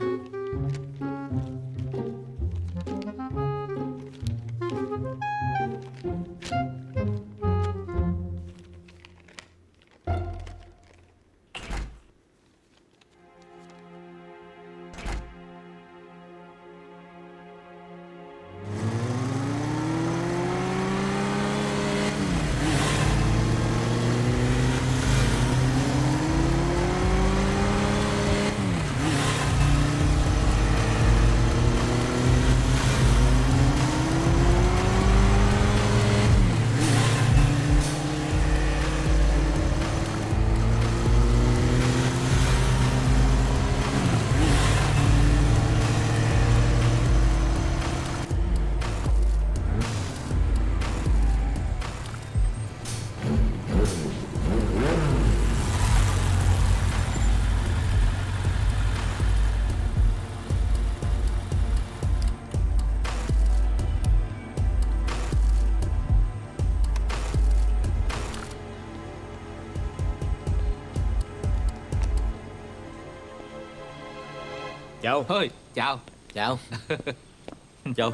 Chào. Ơi, chào. Chào. Chào.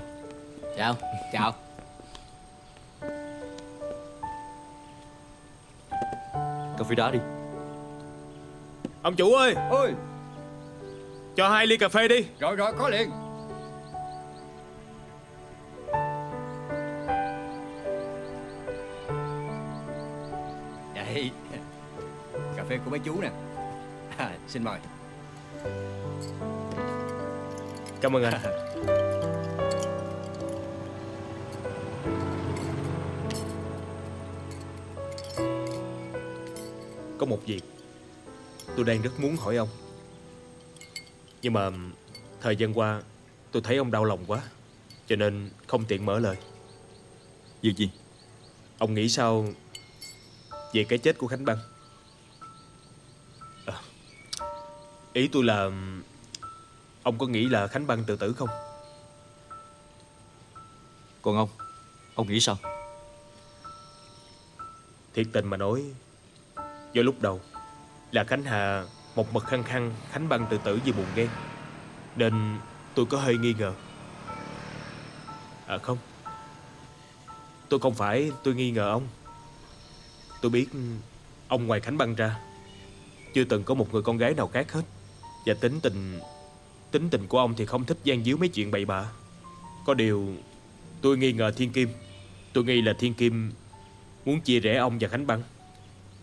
Chào. Chào. Cà phê đá đi. Ông chủ ơi. Ôi. Cho hai ly cà phê đi. Rồi rồi có liền. Đây. Cà phê của mấy chú nè. À, Xin mời Cảm ơn anh. Có một việc Tôi đang rất muốn hỏi ông. Nhưng mà Thời gian qua Tôi thấy ông đau lòng quá Cho nên không tiện mở lời. Việc gì? Ông nghĩ sao Về cái chết của Khánh Băng? À, Ý tôi là Ông có nghĩ là Khánh Băng tự tử không? Còn ông Ông nghĩ sao? Thiệt tình mà nói Do lúc đầu Là Khánh Hà Một mực khăng khăng Khánh Băng tự tử vì buồn ghen Nên tôi có hơi nghi ngờ. À không Tôi không phải tôi nghi ngờ ông. Tôi biết Ông ngoài Khánh Băng ra Chưa từng có một người con gái nào khác hết Và tính tình Tính tình của ông thì không thích gian díu mấy chuyện bậy bạ. Có điều, Tôi nghi ngờ Thiên Kim. Tôi nghi là Thiên Kim Muốn chia rẽ ông và Khánh Băng.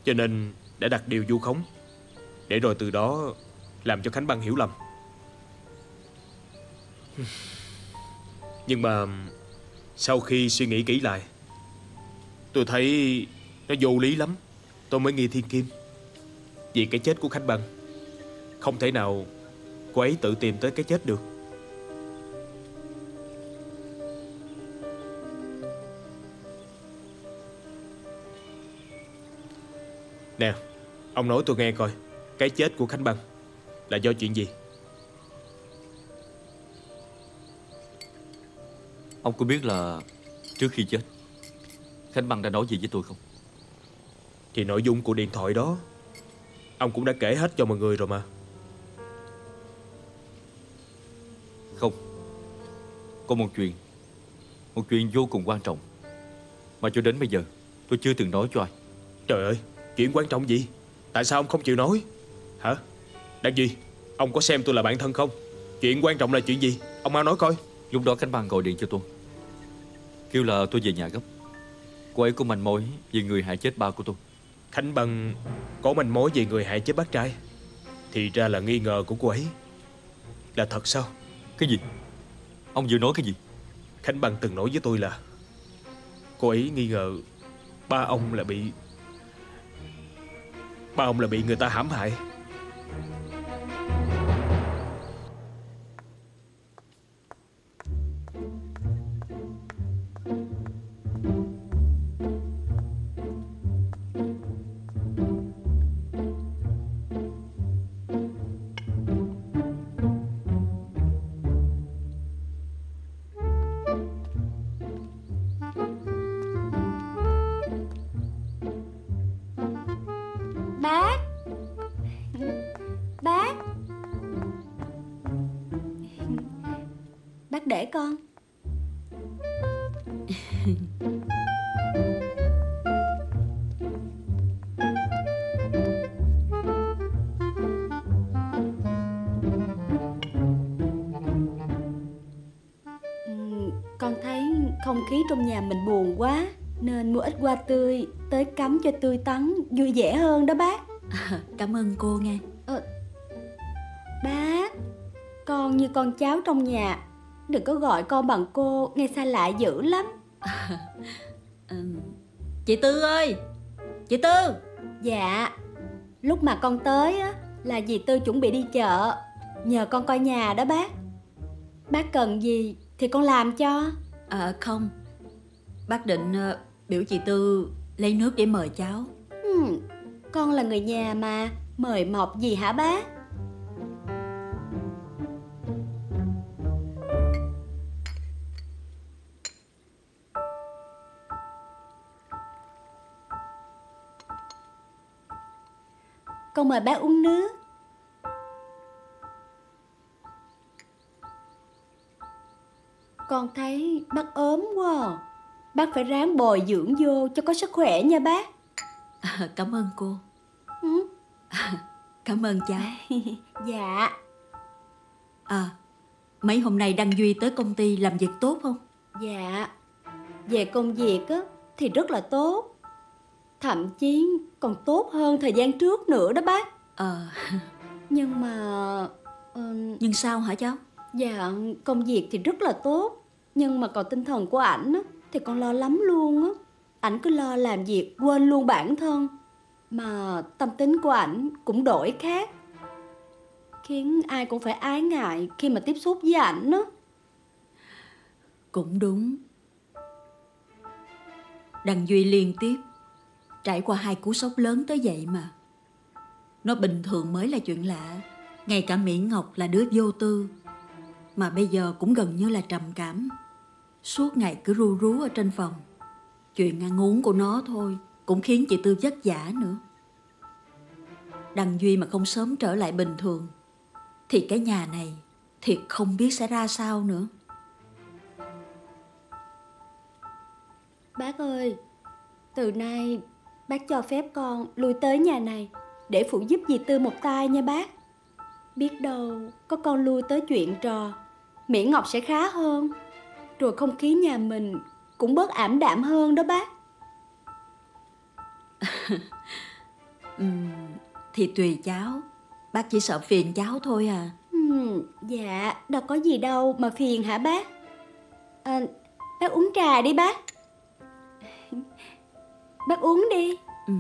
Cho nên đã đặt điều vu khống. Để rồi từ đó Làm cho Khánh Băng hiểu lầm. Nhưng mà Sau khi suy nghĩ kỹ lại, Tôi thấy Nó vô lý lắm. Tôi mới nghi Thiên Kim. Vì cái chết của Khánh Băng Không thể nào Cô ấy tự tìm tới cái chết được. Nè Ông nói tôi nghe coi Cái chết của Khánh Băng Là do chuyện gì? Ông có biết là Trước khi chết Khánh Băng đã nói gì với tôi không? Thì nội dung của điện thoại đó Ông cũng đã kể hết cho mọi người rồi mà Không Có một chuyện Một chuyện vô cùng quan trọng Mà cho đến bây giờ tôi chưa từng nói cho ai. Trời ơi Chuyện quan trọng gì? Tại sao ông không chịu nói? Hả? Đăng Duy Ông có xem tôi là bạn thân không? Chuyện quan trọng là chuyện gì? Ông mau nói coi. Lúc đó cánh băng gọi điện cho tôi. Kêu là tôi về nhà gấp. Cô ấy có manh mối về người hại chết ba của tôi. Khánh Bân có manh mối về người hại chết bác trai. Thì ra là nghi ngờ của cô ấy. Là thật sao cái gì? Ông vừa nói cái gì? Khánh Băng từng nói với tôi là Cô ấy nghi ngờ Ba ông là bị Ba ông là bị người ta hãm hại. Trong nhà mình buồn quá Nên mua ít hoa tươi Tới cắm cho tươi tắn Vui vẻ hơn đó bác. Cảm ơn cô nghe Ờ, Bác Con như con cháu trong nhà Đừng có gọi con bằng cô Nghe xa lạ dữ lắm. Chị Tư ơi Chị Tư. Dạ Lúc mà con tới á Là dì Tư chuẩn bị đi chợ Nhờ con coi nhà đó bác. Bác cần gì Thì con làm cho. À không Bác định ờ, biểu chị Tư lấy nước để mời cháu. Ừ, Con là người nhà mà Mời mọc gì hả bác? Con mời bác uống nước. Con thấy bác ốm quá à. Bác phải ráng bồi dưỡng vô cho có sức khỏe nha bác. À, Cảm ơn cô. Ừ. Cảm ơn cháu. Dạ. À Mấy hôm nay Đăng Duy tới công ty làm việc tốt không? Dạ. Về công việc á thì rất là tốt. Thậm chí còn tốt hơn thời gian trước nữa đó bác. Ờ. Nhưng mà ờ, Nhưng sao hả cháu? Dạ công việc thì rất là tốt. Nhưng mà còn tinh thần của ảnh á thì con lo lắm luôn á. Ảnh cứ lo làm việc quên luôn bản thân. Mà tâm tính của ảnh cũng đổi khác. Khiến ai cũng phải ái ngại khi mà tiếp xúc với ảnh á. Cũng đúng. Đằng Duy liên tiếp. Trải qua hai cú sốc lớn tới vậy mà. Nó bình thường mới là chuyện lạ. Ngay cả Mỹ Ngọc là đứa vô tư. Mà bây giờ cũng gần như là trầm cảm. Suốt ngày cứ ru rú ở trên phòng Chuyện ăn uống của nó thôi Cũng khiến chị Tư vất vả nữa Đằng Duy mà không sớm trở lại bình thường Thì cái nhà này Thiệt không biết sẽ ra sao nữa Bác ơi, từ nay bác cho phép con lui tới nhà này để phụ giúp dì Tư một tay nha bác. Biết đâu có con lui tới chuyện trò, Mỹ Ngọc sẽ khá hơn. Rồi không khí nhà mình cũng bớt ảm đạm hơn đó bác. Ừm, thì tùy cháu Bác chỉ sợ phiền cháu thôi à Ừm, dạ, đâu có gì đâu mà phiền hả bác? À, bác uống trà đi bác. Bác uống đi. Ừ.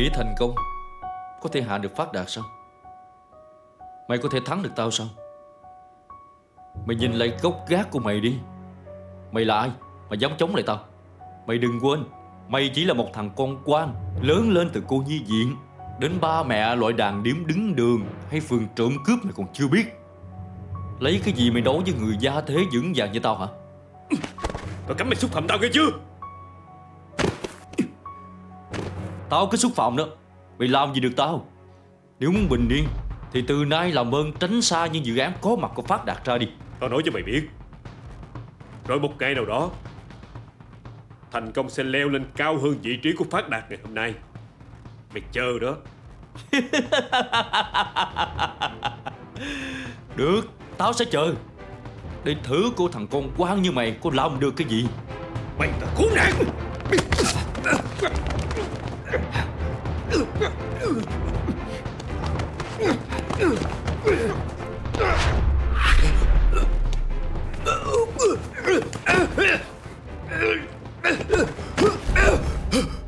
nghĩ thành công, Có thể hạ được phát đạt sao? Mày có thể thắng được tao sao? Mày nhìn lại gốc gác của mày đi. Mày là ai Mà dám chống lại tao? Mày đừng quên, Mày chỉ là một thằng con quan, Lớn lên từ cô nhi viện Đến ba mẹ loại đàn điếm đứng đường Hay phường trộm cướp mày còn chưa biết. Lấy cái gì mày đấu với người gia thế vững vàng như tao hả? Tao cấm mày xúc phạm tao nghe chưa? Tao cứ xúc phạm đó. Mày làm gì được tao? Nếu muốn bình yên Thì từ nay làm ơn tránh xa những dự án có mặt của Phát Đạt ra đi. Tao nói cho mày biết. Rồi một ngày nào đó Thành công sẽ leo lên cao hơn vị trí của Phát Đạt ngày hôm nay. Mày chờ đó. Được Tao sẽ chờ. Để thử cô thằng con quan như mày Có làm được cái gì? Mày là khốn nạn Ugh!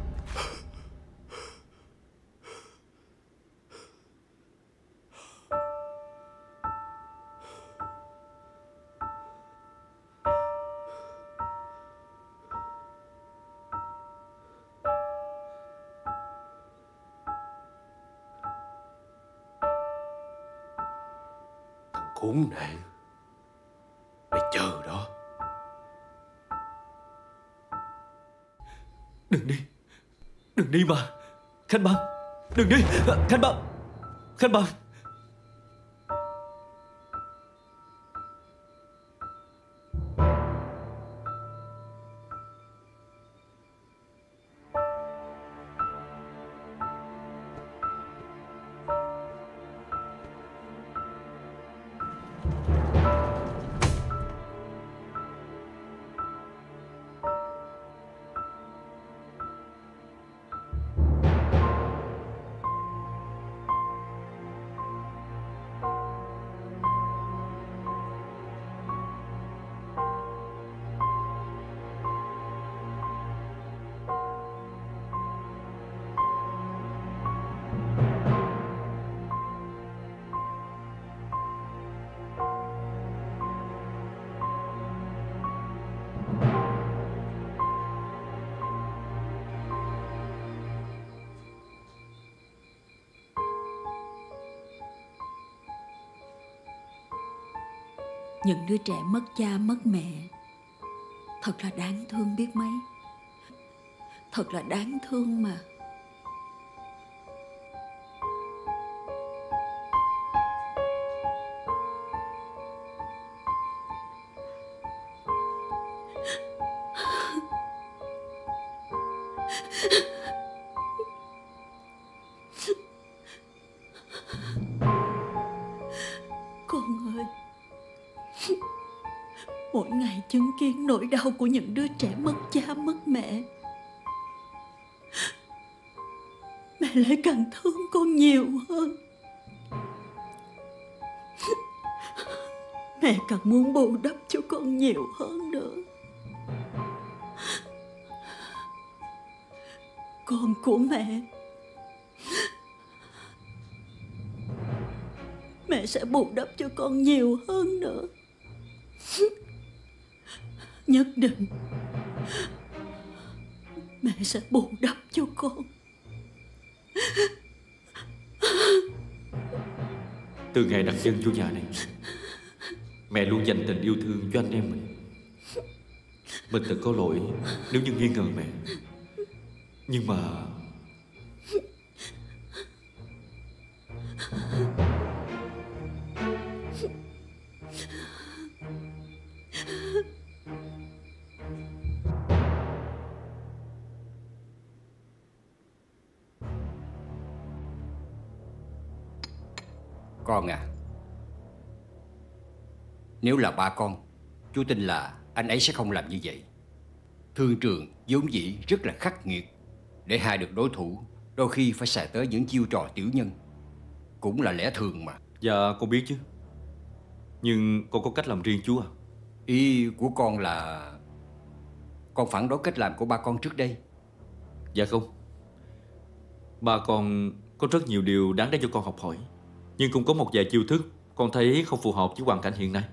Khốn nạn Mày chờ đó. Đừng đi. Đừng đi mà. Khanh Băng. Đừng đi. Khanh Băng. Khanh Băng. Những đứa trẻ mất cha, mất mẹ. Thật là đáng thương biết mấy. Thật là đáng thương mà. Thương con nhiều hơn. Mẹ càng muốn bù đắp cho con nhiều hơn nữa. Con của mẹ. Mẹ sẽ bù đắp cho con nhiều hơn nữa. Nhất định, Mẹ sẽ bù đắp cho con. Từ ngày đặt chân vô nhà này, Mẹ luôn dành tình yêu thương cho anh em mình. Mình từng có lỗi, Nếu như nghi ngờ mẹ. Nhưng mà Nếu là ba con Chú tin là anh ấy sẽ không làm như vậy. Thương trường vốn dĩ rất là khắc nghiệt. Để hai được đối thủ Đôi khi phải xài tới những chiêu trò tiểu nhân. Cũng là lẽ thường mà. Dạ con biết chứ. Nhưng con có cách làm riêng chú à? Ý của con là Con phản đối cách làm của ba con trước đây. Dạ không. Ba con có rất nhiều điều đáng để cho con học hỏi. Nhưng cũng có một vài chiêu thức Con thấy không phù hợp với hoàn cảnh hiện nay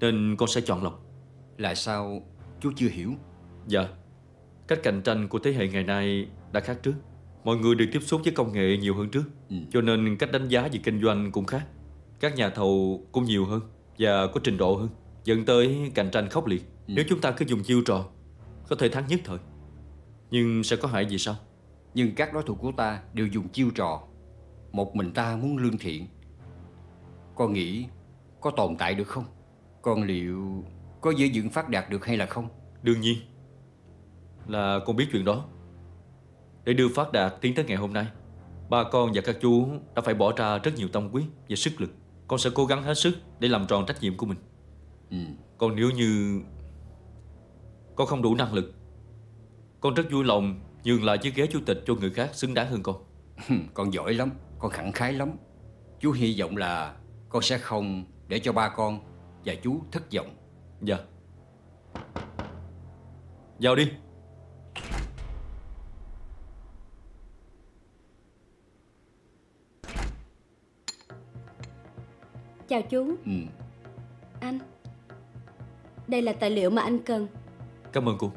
Nên con sẽ chọn lọc Là sao chú chưa hiểu Dạ Cách cạnh tranh của thế hệ ngày nay đã khác trước. Mọi người được tiếp xúc với công nghệ nhiều hơn trước. Cho nên cách đánh giá về kinh doanh cũng khác. Các nhà thầu cũng nhiều hơn và có trình độ hơn. Dẫn tới cạnh tranh khốc liệt. Nếu chúng ta cứ dùng chiêu trò, có thể thắng nhất thời. Nhưng sẽ có hại gì sao? Nhưng các đối thủ của ta đều dùng chiêu trò Một mình ta muốn lương thiện Con nghĩ có tồn tại được không? Con liệu có giữ dựng phát đạt được hay là không? Đương nhiên Là con biết chuyện đó. Để đưa phát đạt tiến tới ngày hôm nay Ba con và các chú đã phải bỏ ra rất nhiều tâm huyết và sức lực. Con sẽ cố gắng hết sức để làm tròn trách nhiệm của mình. Ừ. Còn nếu như Con không đủ năng lực Con rất vui lòng nhường lại chiếc ghế chủ tịch cho người khác xứng đáng hơn con. Con giỏi lắm, con khẳng khái lắm. Chú hy vọng là con sẽ không để cho ba con và chú thất vọng. Dạ. Vào đi. Chào chú. Ừ. Anh. Đây là tài liệu mà anh cần. Cảm ơn cô.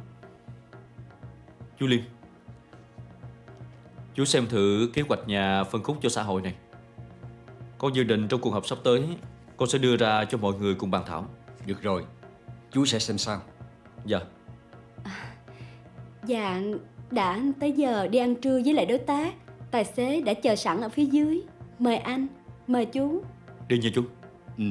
Chú Liêm Chú xem thử kế hoạch nhà phân khúc cho xã hội này. Con dự định trong cuộc họp sắp tới Con sẽ đưa ra cho mọi người cùng bàn thảo. Được rồi. Chú sẽ xem sao. Dạ. Dạ đã tới giờ đi ăn trưa với lại đối tác. Tài xế đã chờ sẵn ở phía dưới. Mời anh, mời chú. Đi nha chú. Ừ.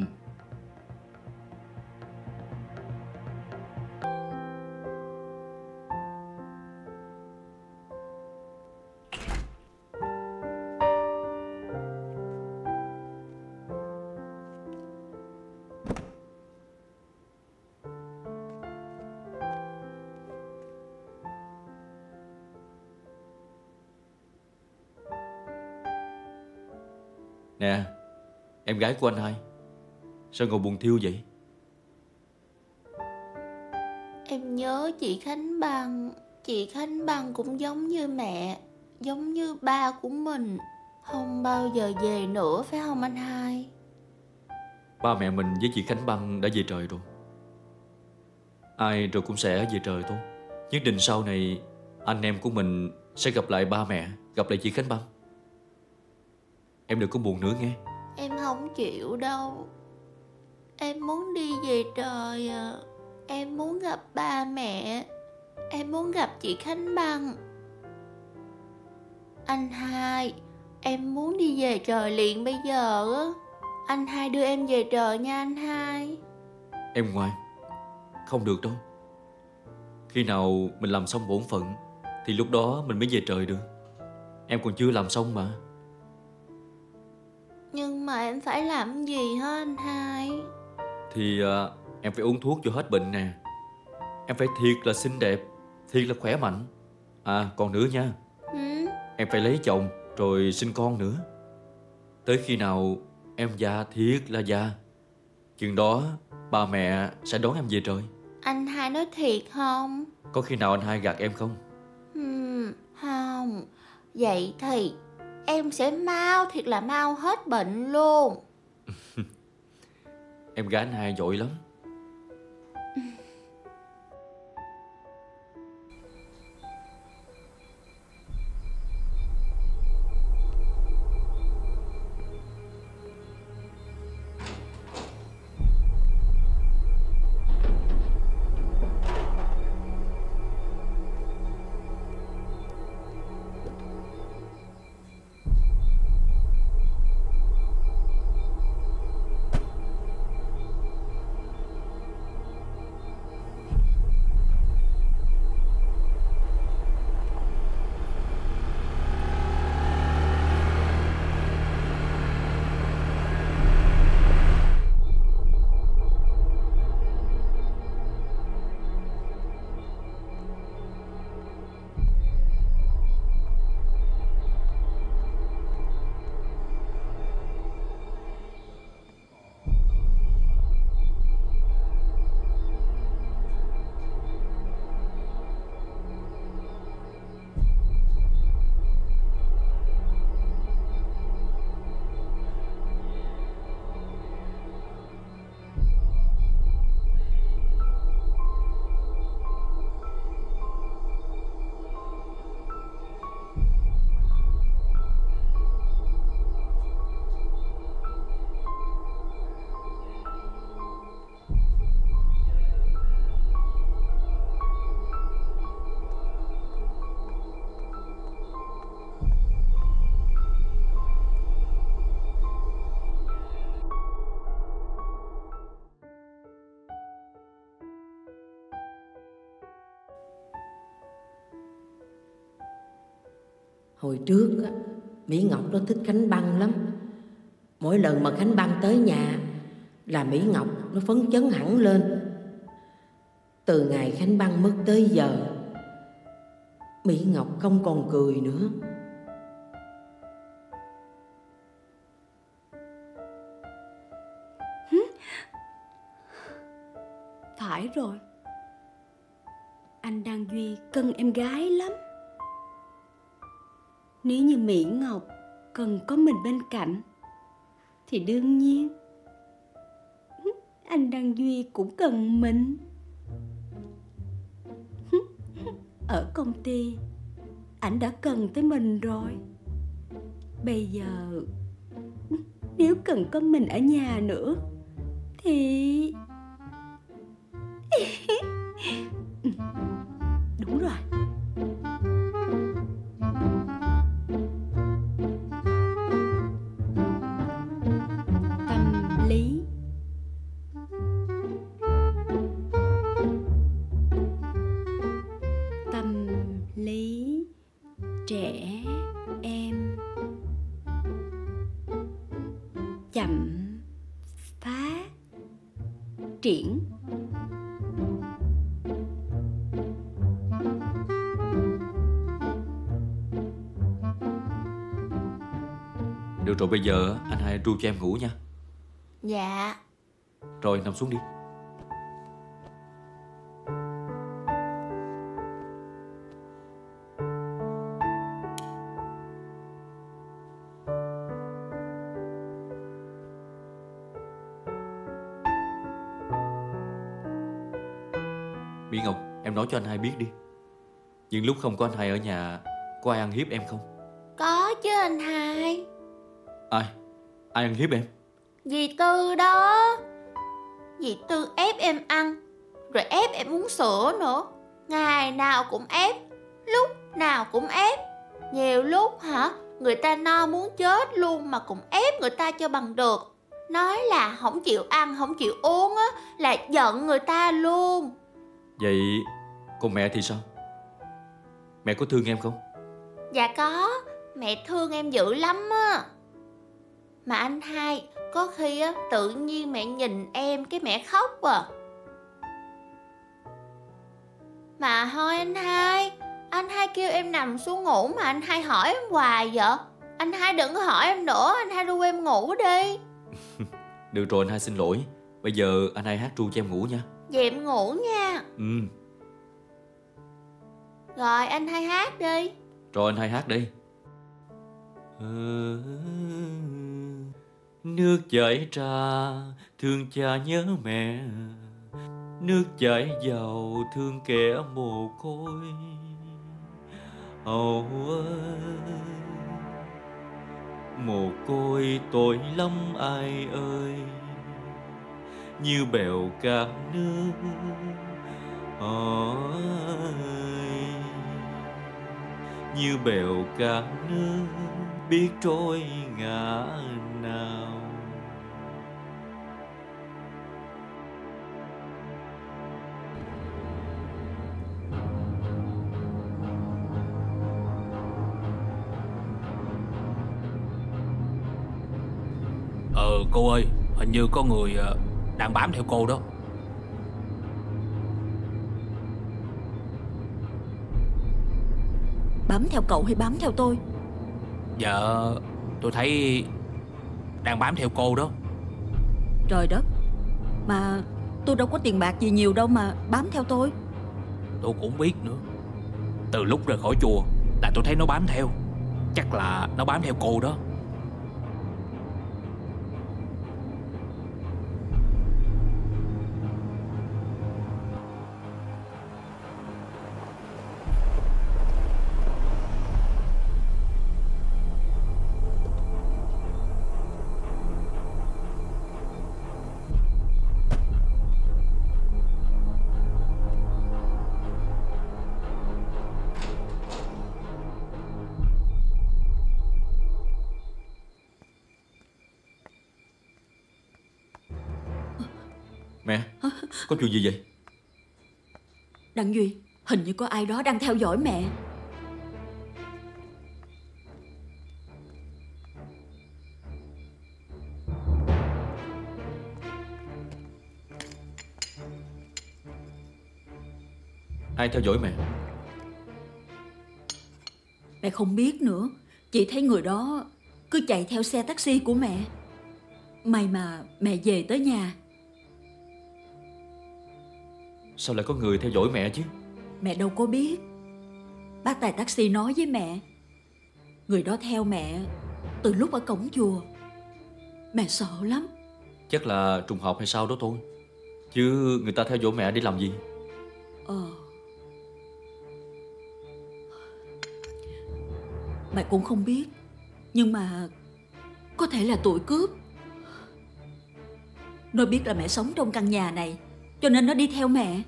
gái của anh hai? Sao ngồi buồn thiêu vậy? Em nhớ chị Khánh Bằng Chị Khánh Bằng cũng giống như mẹ Giống như ba của mình. Không bao giờ về nữa phải không anh hai? Ba mẹ mình với chị Khánh Băng đã về trời rồi. Ai rồi cũng sẽ về trời thôi. Nhất định sau này Anh em của mình sẽ gặp lại ba mẹ Gặp lại chị Khánh Băng Em đừng có buồn nữa nghe Em không chịu đâu. Em muốn đi về trời à. Em muốn gặp ba mẹ. Em muốn gặp chị Khánh Băng Anh hai, Em muốn đi về trời liền bây giờ á. Anh hai đưa em về trời nha anh hai. Em ngoan. Không được đâu. Khi nào mình làm xong bổn phận, Thì lúc đó mình mới về trời được. Em còn chưa làm xong mà. Nhưng mà em phải làm gì hả anh hai? Thì à, em phải uống thuốc cho hết bệnh nè. Em phải thiệt là xinh đẹp Thiệt là khỏe mạnh. À còn nữa nha. Ừ? Em phải lấy chồng rồi sinh con nữa. Tới khi nào em già thiệt là già Chừng đó ba mẹ sẽ đón em về trời. Anh hai nói thiệt không? Có khi nào anh hai gạt em không? Hmm, không. Vậy thì em sẽ mau thiệt là mau hết bệnh luôn. Em gái anh hai giỏi lắm. Hồi trước á, Mỹ Ngọc nó thích Khánh Băng lắm. Mỗi lần mà Khánh Băng tới nhà Là Mỹ Ngọc nó phấn chấn hẳn lên. Từ ngày Khánh Băng mất tới giờ Mỹ Ngọc không còn cười nữa. Phải rồi. Anh Đăng Duy cân em gái lắm. Nếu như Mỹ Ngọc cần có mình bên cạnh, Thì đương nhiên Anh Đăng Duy cũng cần mình. Ở công ty Ảnh đã cần tới mình rồi. Bây giờ, Nếu cần có mình ở nhà nữa, Thì rồi bây giờ anh hai ru cho em ngủ nha. Dạ. Rồi nằm xuống đi. Mỹ Ngọc em nói cho anh hai biết đi. Nhưng lúc không có anh hai ở nhà Có ai ăn hiếp em không? Có chứ anh hai Ai? Ai ăn hiếp em? Dì Tư đó. Dì Tư ép em ăn Rồi ép em uống sữa nữa. Ngày nào cũng ép Lúc nào cũng ép. Nhiều lúc hả Người ta no muốn chết luôn Mà cũng ép người ta cho bằng được. Nói là không chịu ăn không chịu uống á Là giận người ta luôn. Vậy còn mẹ thì sao? Mẹ có thương em không? Dạ có Mẹ thương em dữ lắm á Mà anh hai Có khi á tự nhiên mẹ nhìn em Cái mẹ khóc à. Mà thôi anh hai Anh hai kêu em nằm xuống ngủ Mà anh hai hỏi em hoài vậy. Anh hai đừng có hỏi em nữa Anh hai ru em ngủ đi. Được rồi anh hai xin lỗi. Bây giờ anh hai hát ru cho em ngủ nha. Vậy em ngủ nha. Ừ. Rồi anh hai hát đi. Rồi anh hai hát đi Nước chảy ra, thương cha nhớ mẹ. Nước chảy vào, thương kẻ mồ côi. Hầu ơi, Mồ côi tội lắm ai ơi. Như bèo cạn nước. Ơi, Như bèo cạn nước, biết trôi ngã nào. Cô ơi Hình như có người ờ, đang bám theo cô đó. Bám theo cậu hay bám theo tôi? Dạ tôi thấy Đang bám theo cô đó. Trời đất Mà tôi đâu có tiền bạc gì nhiều đâu mà bám theo tôi. Tôi cũng biết nữa. Từ lúc rời khỏi chùa Là tôi thấy nó bám theo. Chắc là nó bám theo cô đó Có chuyện gì vậy? Đặng Duy Hình như có ai đó đang theo dõi mẹ. Ai theo dõi mẹ? Mẹ không biết nữa. Chị thấy người đó cứ chạy theo xe taxi của mẹ. May mà mẹ về tới nhà. Sao lại có người theo dõi mẹ chứ? Mẹ đâu có biết. Bác tài taxi nói với mẹ Người đó theo mẹ Từ lúc ở cổng chùa. Mẹ sợ lắm. Chắc là trùng hợp hay sao đó thôi. Chứ người ta theo dõi mẹ để làm gì? Ờ. Mẹ cũng không biết Nhưng mà Có thể là tụi cướp. Nó biết là mẹ sống trong căn nhà này Cho nên nó đi theo mẹ.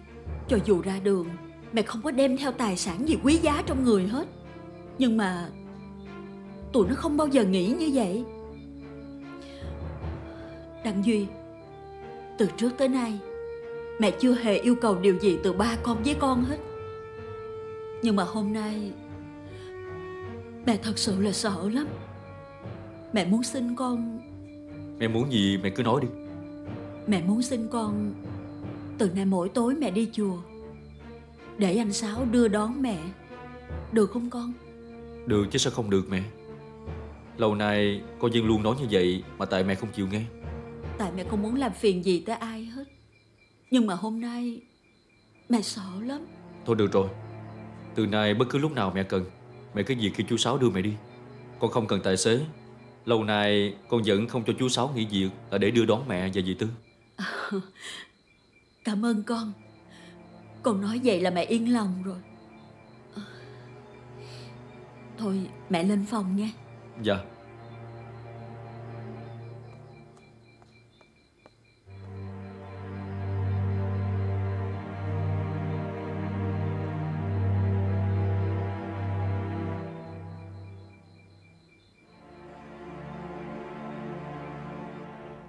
Cho dù ra đường Mẹ không có đem theo tài sản gì quý giá trong người hết. Nhưng mà Tụi nó không bao giờ nghĩ như vậy. Đặng Duy Từ trước tới nay Mẹ chưa hề yêu cầu điều gì từ ba con với con hết. Nhưng mà hôm nay Mẹ thật sự là sợ lắm. Mẹ muốn xin con Mẹ muốn gì mẹ cứ nói đi. Mẹ muốn xin con Từ nay mỗi tối mẹ đi chùa. Để anh Sáu đưa đón mẹ. Được không con? Được chứ sao không được mẹ? Lâu nay con dân luôn nói như vậy Mà tại mẹ không chịu nghe. Tại mẹ không muốn làm phiền gì tới ai hết. Nhưng mà hôm nay Mẹ sợ lắm. Thôi được rồi. Từ nay bất cứ lúc nào mẹ cần Mẹ cứ việc kêu chú Sáu đưa mẹ đi. Con không cần tài xế. Lâu nay con vẫn không cho chú Sáu nghỉ việc Là để đưa đón mẹ và dì Tư Cảm ơn con. Con nói vậy là mẹ yên lòng rồi. Thôi mẹ lên phòng nha. Dạ.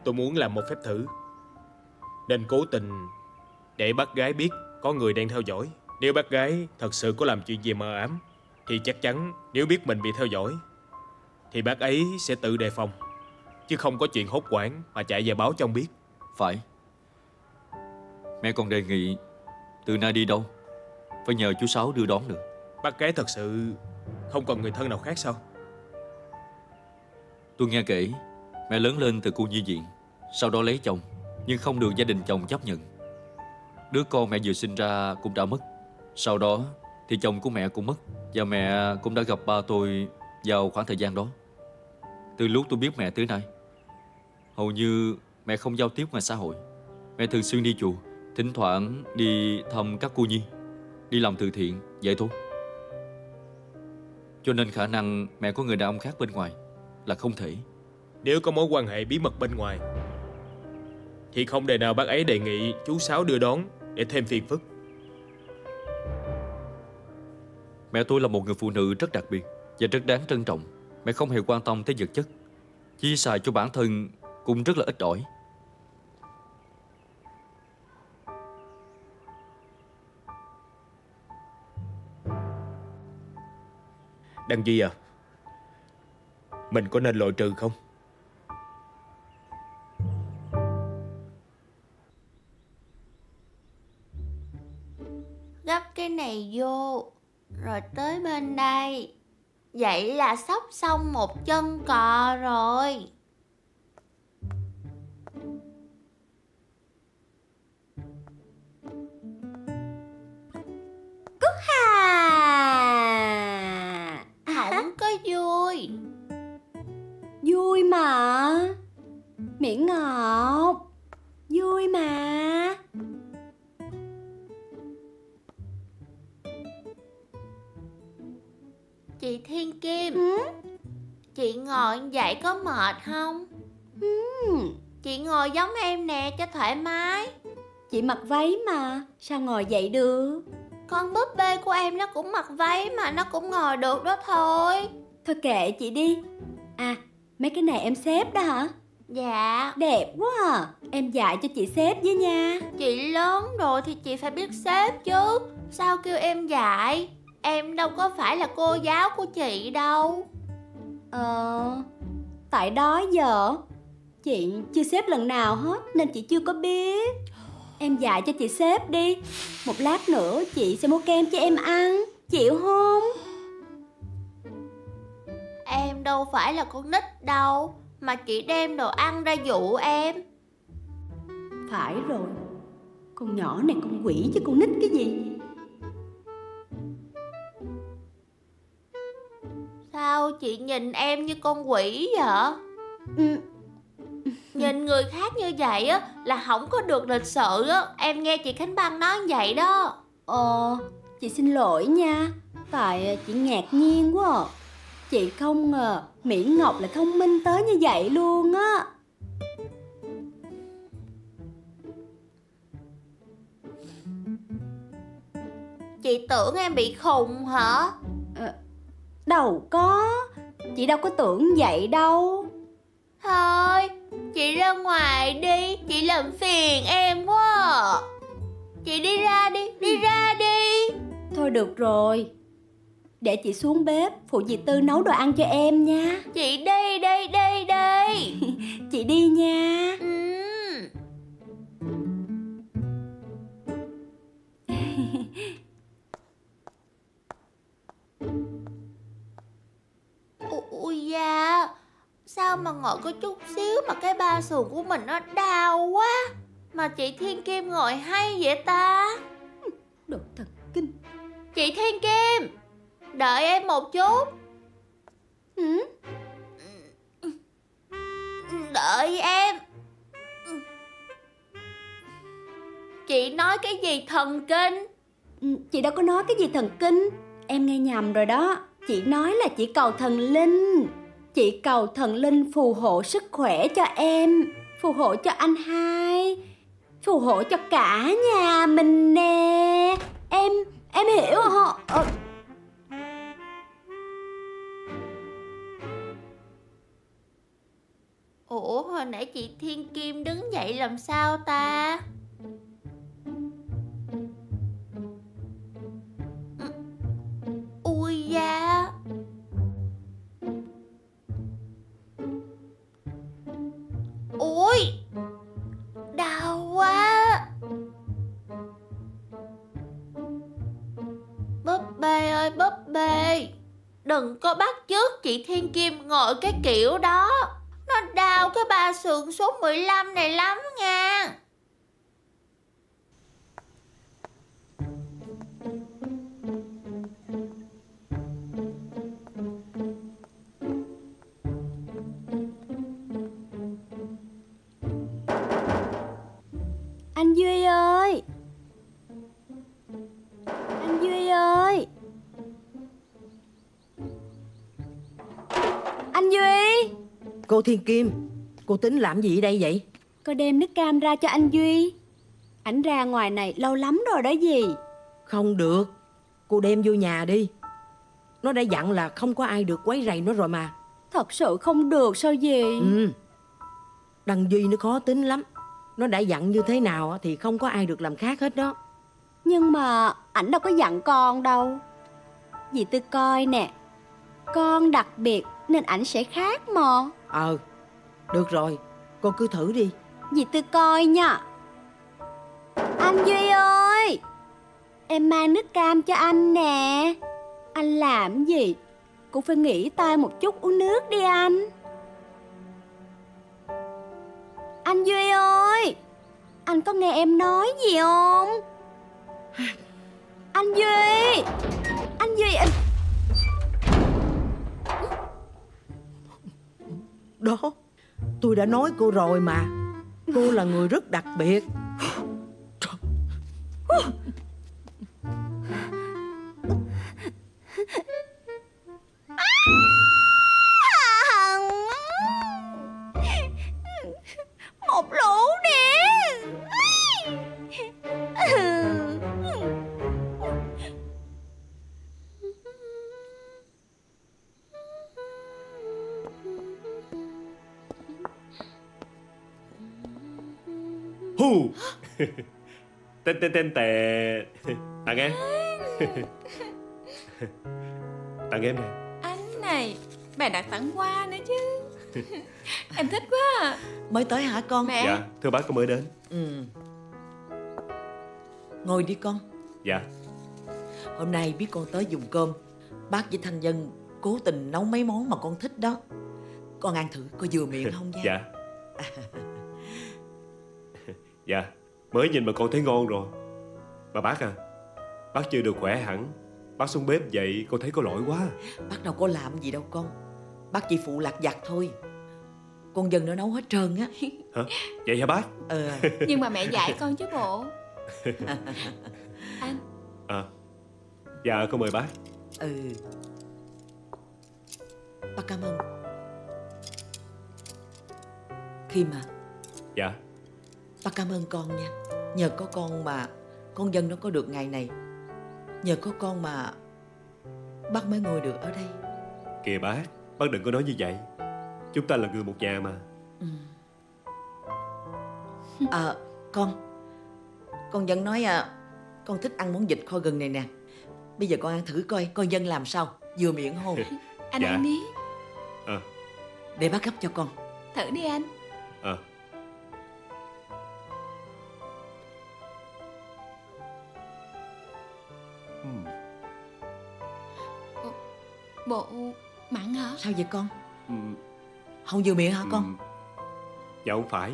Tôi muốn làm một phép thử. Nên cố tình Để bác gái biết có người đang theo dõi. Nếu bác gái thật sự có làm chuyện gì mờ ám Thì chắc chắn nếu biết mình bị theo dõi Thì bác ấy sẽ tự đề phòng. Chứ không có chuyện hốt quản Mà chạy về báo cho ông biết. Phải. Mẹ còn đề nghị Từ nay đi đâu? Phải nhờ chú Sáu đưa đón được Bác gái thật sự không còn người thân nào khác sao? Tôi nghe kể Mẹ lớn lên từ cô nhi viện Sau đó lấy chồng Nhưng không được gia đình chồng chấp nhận Đứa con mẹ vừa sinh ra cũng đã mất. Sau đó thì chồng của mẹ cũng mất Và mẹ cũng đã gặp ba tôi Vào khoảng thời gian đó. Từ lúc tôi biết mẹ tới nay, Hầu như mẹ không giao tiếp ngoài xã hội. Mẹ thường xuyên đi chùa, Thỉnh thoảng đi thăm các cô nhi, Đi làm từ thiện Vậy thôi Cho nên khả năng mẹ có người đàn ông khác bên ngoài Là không thể. Nếu có mối quan hệ bí mật bên ngoài, Thì không đời nào bác ấy đề nghị chú Sáu đưa đón. Để thêm phiền phức. Mẹ tôi là một người phụ nữ rất đặc biệt Và rất đáng trân trọng. Mẹ không hề quan tâm tới vật chất. Chỉ xài cho bản thân cũng rất là ít ỏi. Đăng Duy à Mình có nên loại trừ không cái này vô, Rồi tới bên đây. Vậy là sắp xong một chân cò rồi. Cúc hà! Hẳn có vui. Vui mà. Miễn Ngọc. Vui mà. Chị Thiên Kim. Chị ngồi vậy có mệt không? Chị ngồi giống em nè cho thoải mái. Chị mặc váy mà Sao ngồi dậy được? Con búp bê của em nó cũng mặc váy mà nó cũng ngồi được đó thôi. Thôi kệ chị đi. À mấy cái này em xếp đó hả? Dạ. Đẹp quá à. Em dạy cho chị xếp với nha. Chị lớn rồi thì chị phải biết xếp chứ Sao kêu em dạy Em đâu có phải là cô giáo của chị đâu. Ờ Tại đó giờ Chị chưa xếp lần nào hết Nên chị chưa có biết. Em dạy cho chị xếp đi Một lát nữa chị sẽ mua kem cho em ăn Chịu không? Em đâu phải là con nít đâu Mà chị đem đồ ăn ra dụ em. Phải rồi Con nhỏ này con quỷ chứ con nít cái gì Sao chị nhìn em như con quỷ vậy? ừ. Nhìn người khác như vậy á là không có được lịch sự á Em nghe chị Khánh Băng nói vậy đó Ờ Chị xin lỗi nha Tại chị ngạc nhiên quá à. Chị không ngờ Mỹ Ngọc lại thông minh tới như vậy luôn á Chị tưởng em bị khùng hả? Đâu có. Chị đâu có tưởng vậy đâu. Thôi Chị ra ngoài đi. Chị làm phiền em quá. Chị đi ra đi Đi ra đi. Thôi được rồi. Để chị xuống bếp Phụ dì Tư nấu đồ ăn cho em nha. Chị đi đi đi đi. Chị đi nha. Ừ. Ui da. Sao mà ngồi có chút xíu mà cái ba sườn của mình nó đau quá. Mà chị Thiên Kim ngồi hay vậy ta? Đồ thần kinh. Chị Thiên Kim Đợi em một chút. Ừ? Đợi em. Chị nói cái gì thần kinh? Ừ, Chị đâu có nói cái gì thần kinh. Em nghe nhầm rồi đó Chị nói là chị cầu thần linh. Chị cầu thần linh phù hộ sức khỏe cho em Phù hộ cho anh hai Phù hộ cho cả nhà mình nè. Em, em hiểu không? Ờ, Ủa hồi nãy chị Thiên Kim đứng dậy làm sao ta? Cái kiểu đó. Nó đau cái ba sườn số 15 này lắm nha. Cô Thiên Kim Cô tính làm gì đây vậy? Con đem nước cam ra cho anh Duy. Ảnh ra ngoài này lâu lắm rồi đó gì Không được Cô đem vô nhà đi. Nó đã dặn là không có ai được quấy rầy nó rồi mà. Thật sự không được sao gì Ừ. Đằng Duy nó khó tính lắm. Nó đã dặn như thế nào thì không có ai được làm khác hết đó. Nhưng mà ảnh đâu có dặn con đâu. Dì Tư coi nè Con đặc biệt nên ảnh sẽ khác mà Ờ Được rồi Cô cứ thử đi. Dì Tư coi nha. Anh Duy ơi Em mang nước cam cho anh nè. Anh làm gì? Cũng phải nghỉ tay một chút uống nước đi anh. Anh Duy ơi Anh có nghe em nói gì không? Anh Duy Anh Duy anh Đó. Tôi đã nói cô rồi mà. Cô là người rất đặc biệt. Một Tên tên tên tè. Tặng em. Tặng em nè. Anh này Bà đặt tặng hoa nữa chứ. Em thích quá à. Mới tới hả con? Mẹ. Dạ thưa bác có mới đến. Ừ. Ngồi đi con. Dạ. Hôm nay biết con tới dùng cơm. Bác với Thanh Dân cố tình nấu mấy món mà con thích đó. Con ăn thử coi vừa miệng không nha? Dạ Dạ Mới nhìn mà con thấy ngon rồi. Mà bác à Bác chưa được khỏe hẳn. Bác xuống bếp vậy con thấy có lỗi quá. Bác đâu có làm gì đâu con. Bác chỉ phụ lặt vặt thôi. Con Dân nó nấu hết trơn á. Hả? Vậy hả bác? Ờ. Nhưng mà mẹ dạy con chứ bộ. Anh. À Dạ con mời bác. Ừ. Bác cảm ơn. Khi mà Dạ Bác cảm ơn con nha. Nhờ có con mà Con dân nó có được ngày này. Nhờ có con mà Bác mới ngồi được ở đây. Kìa bác Bác đừng có nói như vậy. Chúng ta là người một nhà mà. À con. Con dân nói à Con thích ăn món vịt kho gừng này nè. Bây giờ con ăn thử coi Con dân làm sao? Vừa miệng không Anh Dạ. ăn đi. À Để bác gấp cho con. Thử đi anh. À Bộ mặn hả? Sao vậy con? Ừm, Không vừa miệng hả con? Ừm. Dạ không phải.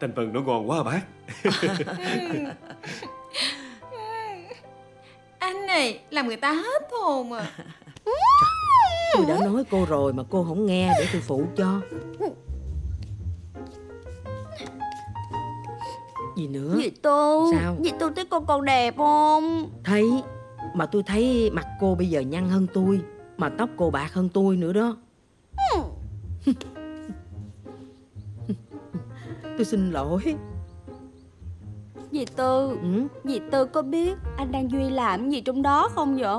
Thành phần nó ngon quá à bác? Anh này làm người ta hết hồn à. Tôi đã nói cô rồi mà cô không nghe Để tôi phụ cho. Gì nữa? Dì Tư Sao? Dì Tư thấy con còn đẹp không? Thấy Mà tôi thấy mặt cô bây giờ nhăn hơn tôi Mà tóc cô bạc hơn tôi nữa đó. Tôi xin lỗi. Dì Tư ừ? Dì Tư có biết anh đang Duy làm gì trong đó không vậy?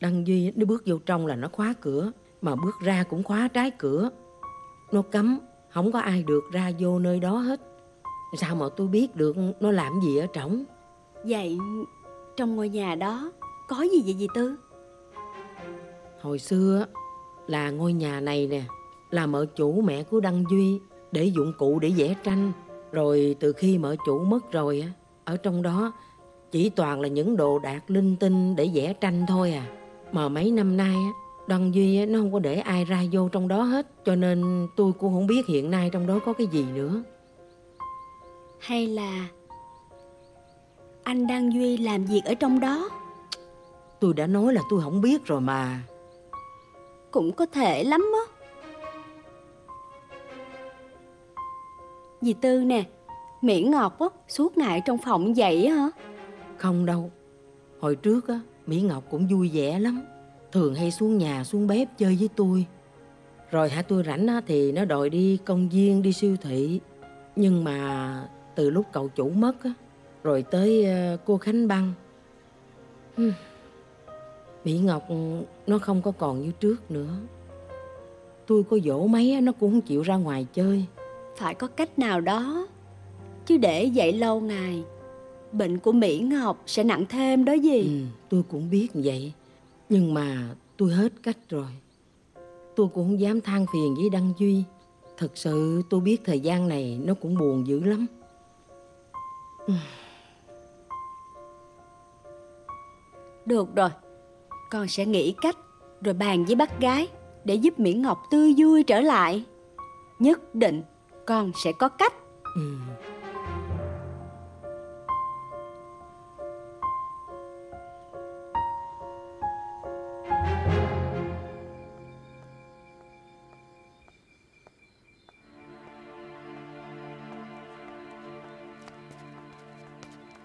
Đăng Duy nó bước vô trong là nó khóa cửa Mà bước ra cũng khóa trái cửa. Nó cấm Không có ai được ra vô nơi đó hết Sao mà tôi biết được nó làm gì ở trỏng? Vậy trong ngôi nhà đó Có gì vậy dì Tư? Hồi xưa là ngôi nhà này nè Là mợ chủ mẹ của Đăng Duy Để dụng cụ để vẽ tranh. Rồi từ khi mợ chủ mất rồi á Ở trong đó chỉ toàn là những đồ đạc linh tinh để vẽ tranh thôi à. Mà mấy năm nay á Đăng Duy nó không có để ai ra vô trong đó hết Cho nên tôi cũng không biết hiện nay trong đó có cái gì nữa Hay là Anh đang Duy làm việc ở trong đó? Tôi đã nói là tôi không biết rồi mà. Cũng có thể lắm á. Dì Tư nè Mỹ Ngọc á Suốt ngày trong phòng vậy hả? Không đâu. Hồi trước á Mỹ Ngọc cũng vui vẻ lắm. Thường hay xuống nhà xuống bếp chơi với tôi. Rồi hả tôi rảnh á Thì nó đòi đi công viên đi siêu thị. Nhưng mà Từ lúc cậu chủ mất á Rồi tới ờ, cô Khánh Băng. Mỹ Ngọc Nó không có còn như trước nữa. Tôi có dỗ mấy Nó cũng không chịu ra ngoài chơi. Phải có cách nào đó. Chứ để vậy lâu ngày Bệnh của Mỹ Ngọc sẽ nặng thêm đó gì. Ừ, tôi cũng biết vậy. Nhưng mà tôi hết cách rồi. Tôi cũng không dám than phiền với Đăng Duy. Thật sự tôi biết thời gian này nó cũng buồn dữ lắm được rồi, Con sẽ nghĩ cách Rồi bàn với bác gái Để giúp Mỹ Ngọc tươi vui trở lại Nhất định con sẽ có cách ừ.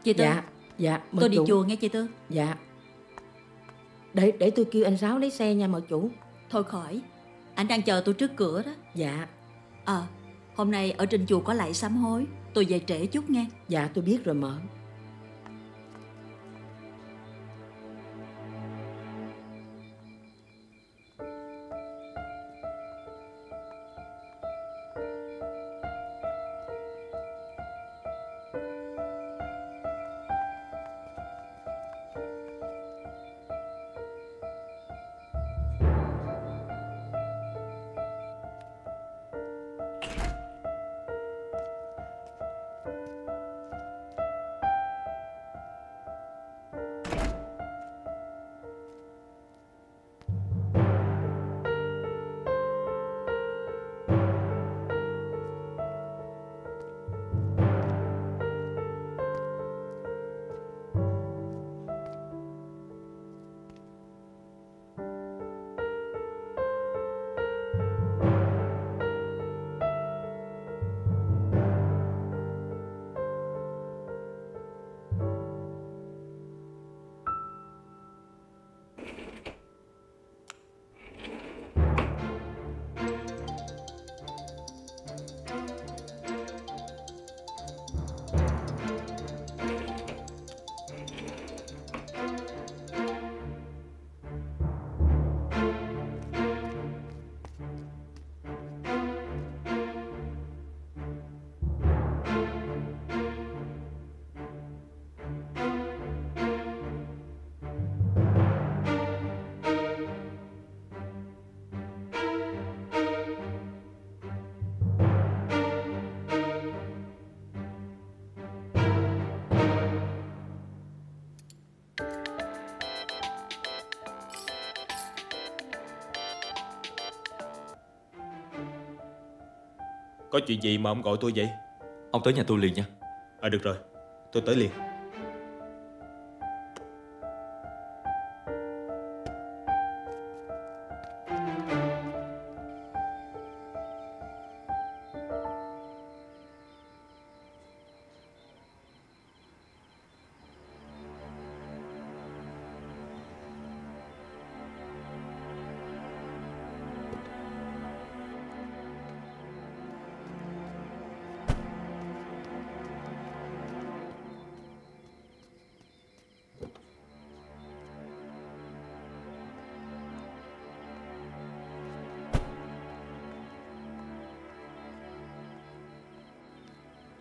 Chị Tư? Dạ, dạ mời Tôi đi chủ. chùa nghe chị Tư. Dạ. Để để tôi kêu anh Sáu lấy xe nha mợ chủ. Thôi khỏi Anh đang chờ tôi trước cửa đó. Dạ. Ờ Hôm nay ở trên chùa có lại sám hối Tôi về trễ chút nghe. Dạ tôi biết rồi mợ Có chuyện gì mà ông gọi tôi vậy? Ông tới nhà tôi liền nha. À được rồi. Tôi tới liền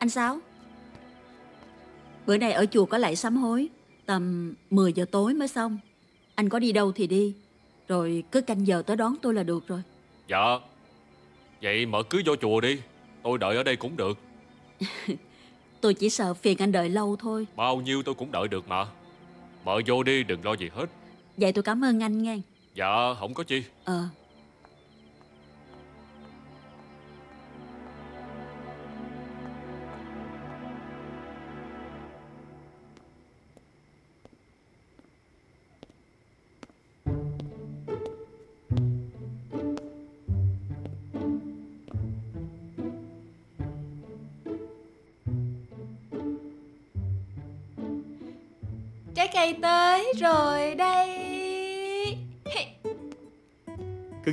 Anh Sáu. Bữa nay ở chùa có lạy sám hối Tầm 10 giờ tối mới xong. Anh có đi đâu thì đi Rồi cứ canh giờ tới đón tôi là được rồi. Dạ. Vậy mở cứ vô chùa đi Tôi đợi ở đây cũng được. Tôi chỉ sợ phiền anh đợi lâu thôi. Bao nhiêu tôi cũng đợi được mà. Mở vô đi đừng lo gì hết. Vậy tôi cảm ơn anh nghe. Dạ không có chi. Ờ. Trái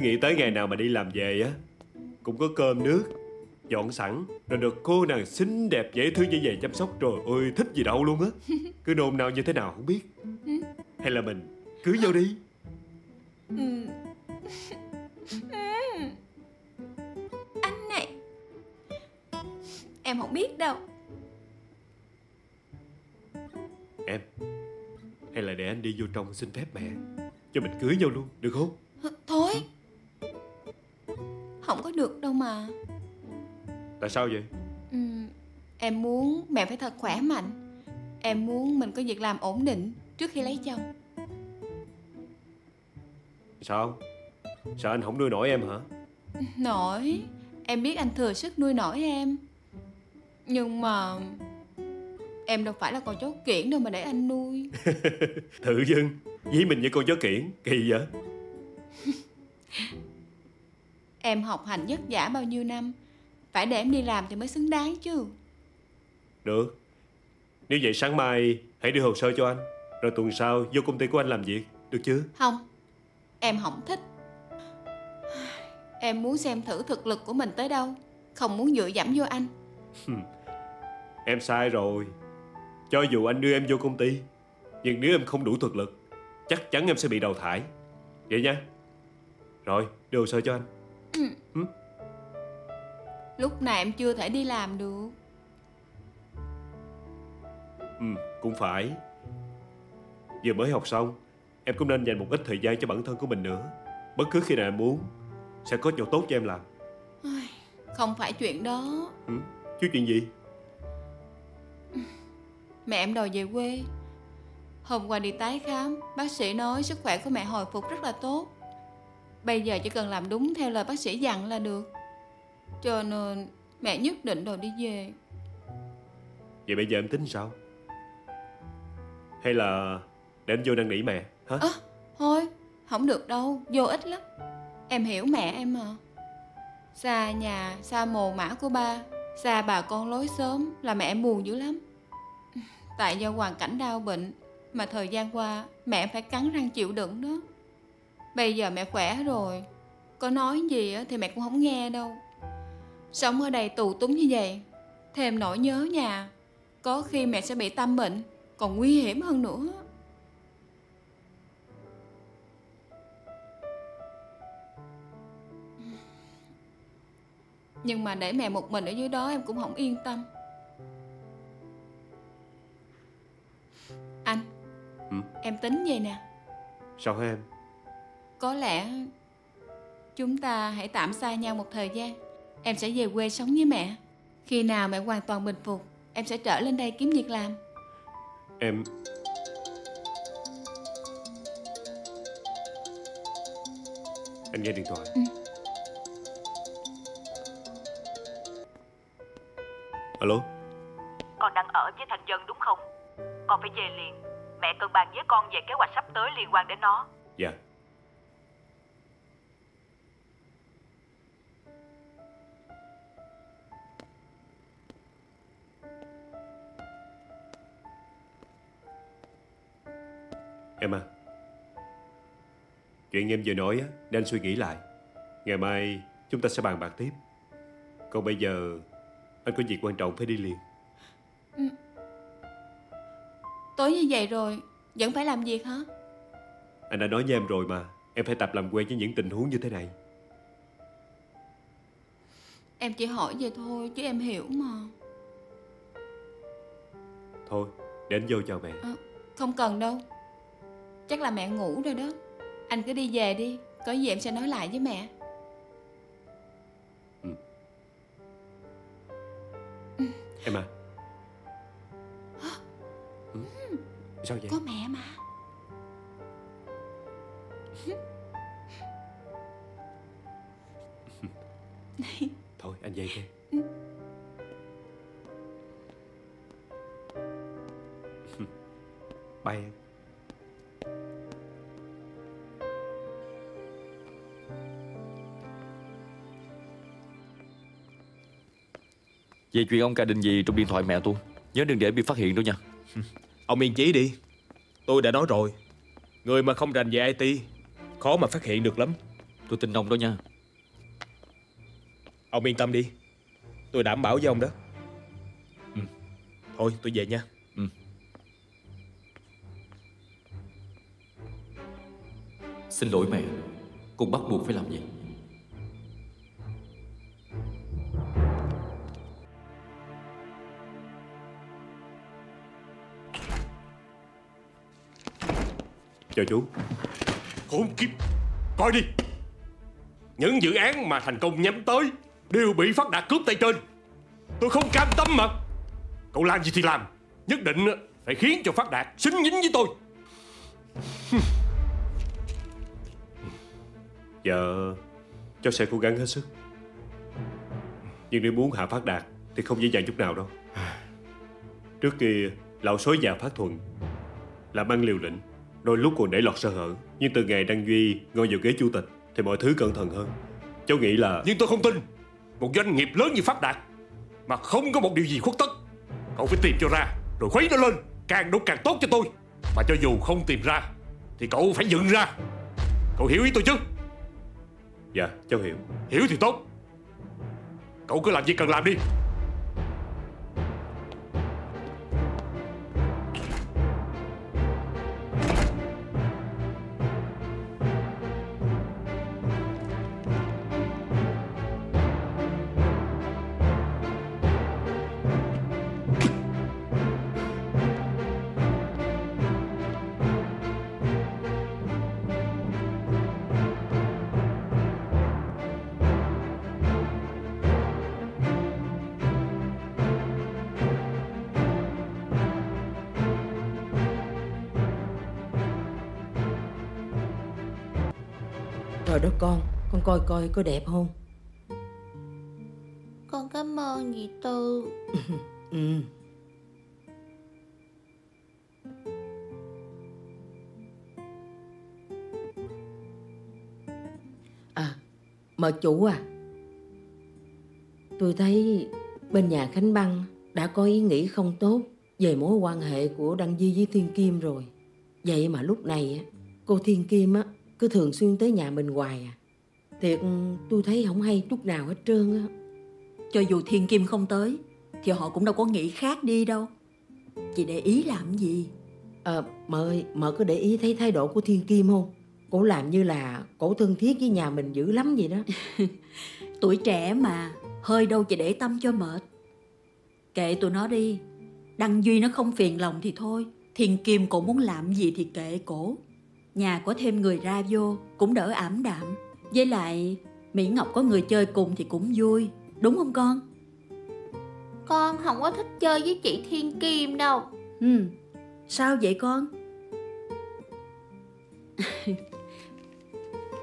nghĩ tới ngày nào mà đi làm về á Cũng có cơm nước Dọn sẵn Rồi được cô nàng xinh đẹp dễ thương như vậy chăm sóc. Trời ơi thích gì đâu luôn á. Cứ nôn nao như thế nào không biết. Hay là mình cưới nhau đi. Ừ. Ừ. Anh này Em không biết đâu. Em Hay là để anh đi vô trong xin phép mẹ Cho mình cưới nhau luôn được không được đâu mà. Tại sao vậy? Ừ. Em muốn mẹ phải thật khỏe mạnh Em muốn mình có việc làm ổn định Trước khi lấy chồng. Sao Sao anh không nuôi nổi em hả? Nổi. Em biết anh thừa sức nuôi nổi em. Nhưng mà Em đâu phải là con chó kiển đâu mà để anh nuôi. Tự dưng Với mình như con chó kiển Kỳ vậy Em học hành vất vả bao nhiêu năm? Phải để em đi làm thì mới xứng đáng chứ. Được. Nếu vậy sáng mai Hãy đưa hồ sơ cho anh Rồi tuần sau vô công ty của anh làm việc Được chưa Không. Em không thích. Em muốn xem thử thực lực của mình tới đâu Không muốn dựa dẫm vô anh. Em sai rồi. Cho dù anh đưa em vô công ty Nhưng nếu em không đủ thực lực Chắc chắn em sẽ bị đào thải. Vậy nha. Rồi đưa hồ sơ cho anh Ừ. Lúc này em chưa thể đi làm được. Ừ cũng phải. Vừa mới học xong Em cũng nên dành một ít thời gian cho bản thân của mình nữa. Bất cứ khi nào em muốn Sẽ có chỗ tốt cho em làm. Không phải chuyện đó. Ừ? Chứ chuyện gì? Mẹ em đòi về quê. Hôm qua đi tái khám Bác sĩ nói sức khỏe của mẹ hồi phục rất là tốt Bây giờ chỉ cần làm đúng theo lời bác sĩ dặn là được. Cho nên mẹ nhất định đòi đi về. Vậy bây giờ em tính sao? Hay là Để anh vô năn nỉ mẹ hả? Ơ thôi Không được đâu Vô ích lắm. Em hiểu mẹ em mà. Xa nhà Xa mồ mã của ba Xa bà con lối sớm Là mẹ em buồn dữ lắm. Tại do hoàn cảnh đau bệnh Mà thời gian qua Mẹ em phải cắn răng chịu đựng đó Bây giờ mẹ khỏe rồi. Có nói gì á thì mẹ cũng không nghe đâu. Sống ở đây tù túng như vậy Thêm nỗi nhớ nhà Có khi mẹ sẽ bị tâm bệnh Còn nguy hiểm hơn nữa. Nhưng mà để mẹ một mình ở dưới đó em cũng không yên tâm. Anh Ừ? Em tính vậy nè. Sao hả em Có lẽ Chúng ta hãy tạm xa nhau một thời gian Em sẽ về quê sống với mẹ Khi nào mẹ hoàn toàn bình phục Em sẽ trở lên đây kiếm việc làm Em Anh nghe điện thoại Ừ. Alo Con đang ở với thằng Dân đúng không? Con phải về liền. Mẹ cần bàn với con về kế hoạch sắp tới liên quan đến nó. Dạ Em à Chuyện em vừa nói á Nên suy nghĩ lại. Ngày mai chúng ta sẽ bàn bạc tiếp. Còn bây giờ Anh có việc quan trọng phải đi liền. Tối như vậy rồi Vẫn phải làm việc hả? Anh đã nói với em rồi mà Em phải tập làm quen với những tình huống như thế này. Em chỉ hỏi vậy thôi chứ em hiểu mà. Thôi để anh vô chào mẹ. Ờ, Không cần đâu Chắc là mẹ ngủ rồi đó. Anh cứ đi về đi Có gì em sẽ nói lại với mẹ. Em à. Ừ? Sao vậy? Có mẹ mà. Thôi anh về đi Bye em Về chuyện ông ca định gì trong điện thoại mẹ tôi? Nhớ đừng để bị phát hiện đâu nha. Ông yên chí đi. Tôi đã nói rồi. Người mà không rành về IT Khó mà phát hiện được lắm. Tôi tin ông đó nha. Ông yên tâm đi. Tôi đảm bảo với ông đó. Ừ. Thôi tôi về nha. Ừ. Xin lỗi mẹ. Con bắt buộc phải làm gì Chào chú. Khốn kiếp. Coi đi. Những dự án mà thành công nhắm tới Đều bị phát đạt cướp tay trên. Tôi không cam tâm mà. Cậu làm gì thì làm. Nhất định phải khiến cho phát đạt xính nhính với tôi. Dạ Cháu sẽ cố gắng hết sức. Nhưng nếu muốn hạ phát đạt Thì không dễ dàng chút nào đâu. Trước kia Lão sói già phát thuận Làm ăn liều lĩnh Đôi lúc còn để lọt sơ hở Nhưng từ ngày Đăng Duy ngồi vào ghế chủ tịch Thì mọi thứ cẩn thận hơn. Cháu nghĩ là Nhưng tôi không tin. Một doanh nghiệp lớn như phát đạt Mà không có một điều gì khuất tất Cậu phải tìm cho ra Rồi khuấy nó lên Càng đốt càng tốt cho tôi. Mà cho dù không tìm ra Thì cậu phải dựng ra. Cậu hiểu ý tôi chứ? Dạ cháu hiểu. Hiểu thì tốt. Cậu cứ làm gì cần làm đi con. Con coi coi có đẹp không? Con cảm ơn dì Tư. Ừ. À Mợ chủ à. Tôi thấy bên nhà Khánh Băng đã có ý nghĩ không tốt về mối quan hệ của Đăng Di với Thiên Kim rồi. Vậy mà lúc này cô Thiên Kim á cứ thường xuyên tới nhà mình hoài à. Thiệt tôi thấy không hay chút nào hết trơn á. Cho dù Thiên Kim không tới Thì họ cũng đâu có nghĩ khác đi đâu Chị để ý làm gì Ờ, mợ ơi, mợ có để ý thấy thái độ của Thiên Kim không? Cổ làm như là cổ thân thiết với nhà mình dữ lắm vậy đó. Tuổi trẻ mà Hơi đâu chị để tâm cho mệt Kệ tụi nó đi Đăng Duy nó không phiền lòng thì thôi Thiên Kim cổ muốn làm gì thì kệ cổ Nhà có thêm người ra vô Cũng đỡ ảm đạm. Với lại Mỹ Ngọc có người chơi cùng thì cũng vui Đúng không con? Con không có thích chơi với chị Thiên Kim đâu. Ừ Sao vậy con?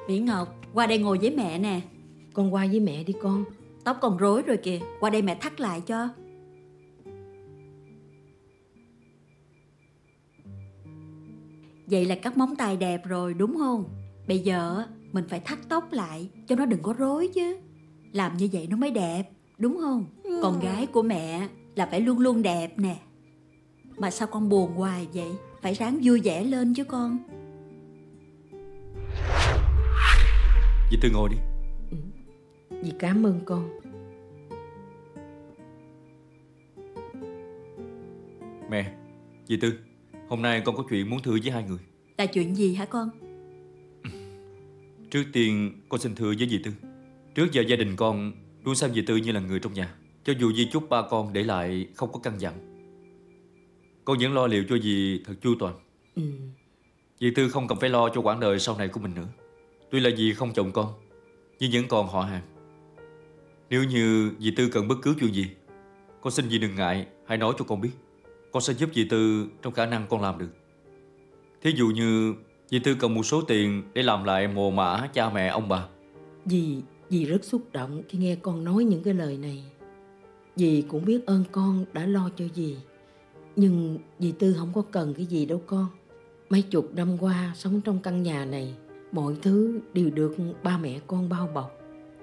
Mỹ Ngọc Qua đây ngồi với mẹ nè. Con qua với mẹ đi con. Tóc còn rối rồi kìa Qua đây mẹ thắt lại cho Vậy là cắt móng tay đẹp rồi đúng không? Bây giờ mình phải thắt tóc lại cho nó đừng có rối chứ. Làm như vậy nó mới đẹp, đúng không? Con gái của mẹ là phải luôn luôn đẹp nè. Mà sao con buồn hoài vậy? Phải ráng vui vẻ lên chứ con. Dì Tư ngồi đi Dì cảm ơn con Mẹ Dì Tư Hôm nay con có chuyện muốn thưa với hai người. Là chuyện gì hả con? Trước tiên con xin thưa với dì Tư. Trước giờ gia đình con Luôn xem dì Tư như là người trong nhà Cho dù di chúc ba con để lại không có căn dặn. Con vẫn lo liệu cho dì thật chu toàn. Ừ. Dì Tư không cần phải lo cho quãng đời sau này của mình nữa. Tuy là dì không chồng con Nhưng vẫn còn họ hàng. Nếu như dì Tư cần bất cứ chuyện gì Con xin dì đừng ngại Hãy nói cho con biết con sẽ giúp dì Tư trong khả năng con làm được. Thí dụ như Dì Tư cần một số tiền để làm lại mồ mã cha mẹ ông bà. Dì, dì rất xúc động khi nghe con nói những cái lời này. Dì cũng biết ơn con đã lo cho dì. Nhưng dì Tư không có cần cái gì đâu con. Mấy chục năm qua sống trong căn nhà này Mọi thứ đều được ba mẹ con bao bọc.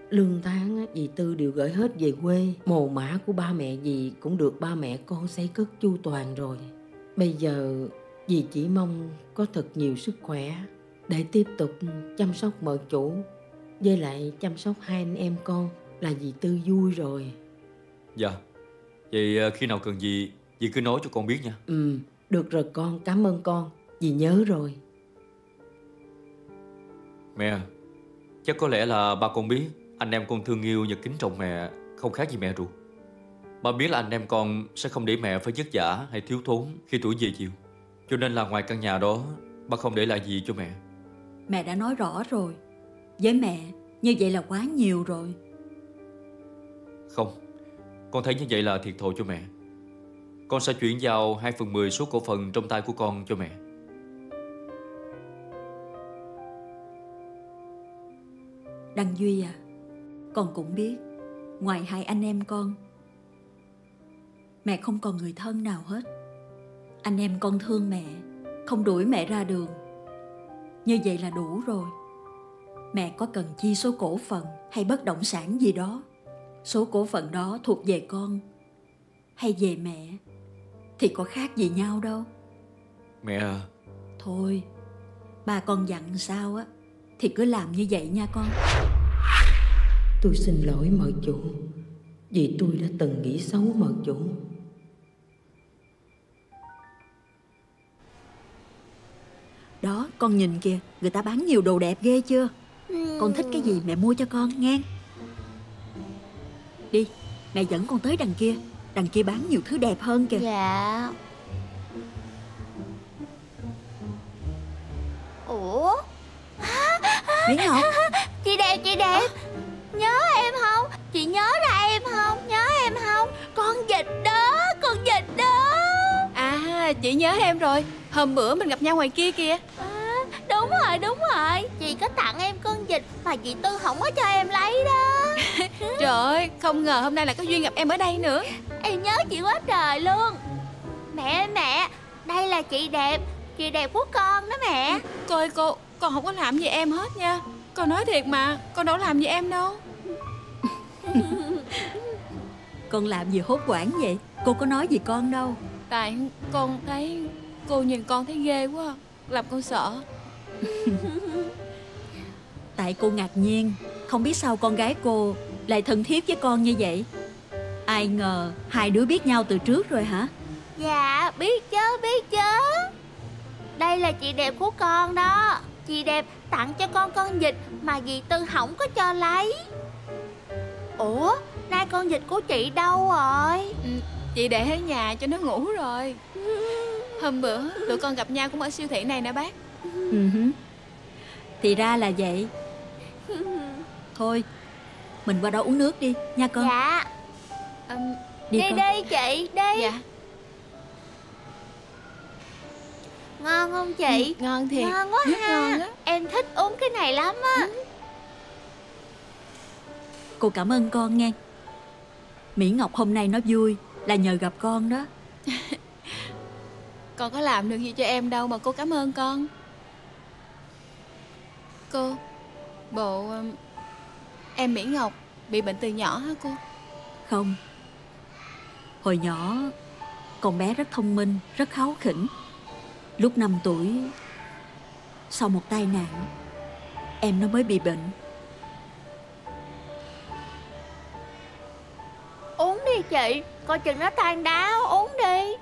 Lương tháng dì Tư đều gửi hết về quê. Mồ mã của ba mẹ dì cũng được ba mẹ con xây cất chu toàn rồi. Bây giờ dì chỉ mong có thật nhiều sức khỏe Để tiếp tục chăm sóc mợ chủ. Với lại chăm sóc hai anh em con là dì Tư vui rồi. Dạ. Vậy à, khi nào cần gì Dì cứ nói cho con biết nha. Ừ, được rồi con, cảm ơn con. Dì nhớ rồi. Mẹ Chắc có lẽ là ba con biết Anh em con thương yêu và kính trọng mẹ Không khác gì mẹ ruột. Ba biết là anh em con sẽ không để mẹ phải vất vả Hay thiếu thốn khi tuổi về chiều. Cho nên là ngoài căn nhà đó Ba không để lại gì cho mẹ. Mẹ đã nói rõ rồi. Với mẹ, như vậy là quá nhiều rồi. Không Con thấy như vậy là thiệt thòi cho mẹ. Con sẽ chuyển giao 2 phần 10 số cổ phần trong tay của con cho mẹ. Đăng Duy à, con cũng biết, ngoài hai anh em con, mẹ không còn người thân nào hết. Anh em con thương mẹ, không đuổi mẹ ra đường. Như vậy là đủ rồi. Mẹ có cần chi số cổ phần hay bất động sản gì đó, số cổ phần đó thuộc về con hay về mẹ thì có khác gì nhau đâu. Mẹ à Thôi, ba con dặn sao á thì cứ làm như vậy nha con. Tôi xin lỗi mợ chủ Vì tôi đã từng nghĩ xấu mợ chủ Đó, con nhìn kìa, người ta bán nhiều đồ đẹp ghê chưa? Con thích cái gì mẹ mua cho con nghe. Đi, mẹ dẫn con tới đằng kia. Đằng kia bán nhiều thứ đẹp hơn kìa. Dạ Ủa Mỹ Ngọc Chị đẹp chị đẹp Nhớ em không? Chị nhớ ra em không? Nhớ em không? Con vịt đó Con vịt đó. À chị nhớ em rồi. Hôm bữa mình gặp nhau ngoài kia kìa. À, Đúng rồi đúng rồi. Chị có tặng em con vịt Mà chị Tư không có cho em lấy đó. Trời ơi không ngờ hôm nay là có duyên gặp em ở đây nữa. Em nhớ chị quá trời luôn. Mẹ mẹ Đây là chị đẹp. Chị đẹp của con đó mẹ. Cô ơi cô Con không có làm gì em hết nha. Con nói thiệt mà Con đâu làm gì em đâu Con làm gì hốt quảng vậy? Cô có nói gì con đâu. Tại con thấy Cô nhìn con thấy ghê quá Làm con sợ Tại cô ngạc nhiên, không biết sao con gái cô lại thân thiết với con như vậy. Ai ngờ hai đứa biết nhau từ trước rồi hả? Dạ biết chứ biết chứ Đây là chị đẹp của con đó Chị đẹp tặng cho con con vịt Mà dì Tư không có cho lấy Ủa Nay con vịt của chị đâu rồi ừ, Chị để ở nhà cho nó ngủ rồi Hôm bữa tụi con gặp nhau cũng ở siêu thị này nè bác Ừ hứ. Thì ra là vậy. Thôi, mình qua đó uống nước đi nha con. Dạ um, Đi Đi con. đi chị đi Dạ Ngon không chị Ừ, ngon thiệt. Ngon quá Rất ha ngon. Em thích uống cái này lắm á Cô cảm ơn con nghe. Mỹ Ngọc hôm nay nó vui là nhờ gặp con đó. Con có làm được gì cho em đâu mà cô cảm ơn con. Cô Bộ um, Em Mỹ Ngọc Bị bệnh từ nhỏ hả cô? Không. Hồi nhỏ Con bé rất thông minh Rất kháu khỉnh. Lúc 5 tuổi Sau một tai nạn Em nó mới bị bệnh Uống đi chị Coi chừng nó tan đau Uống đi.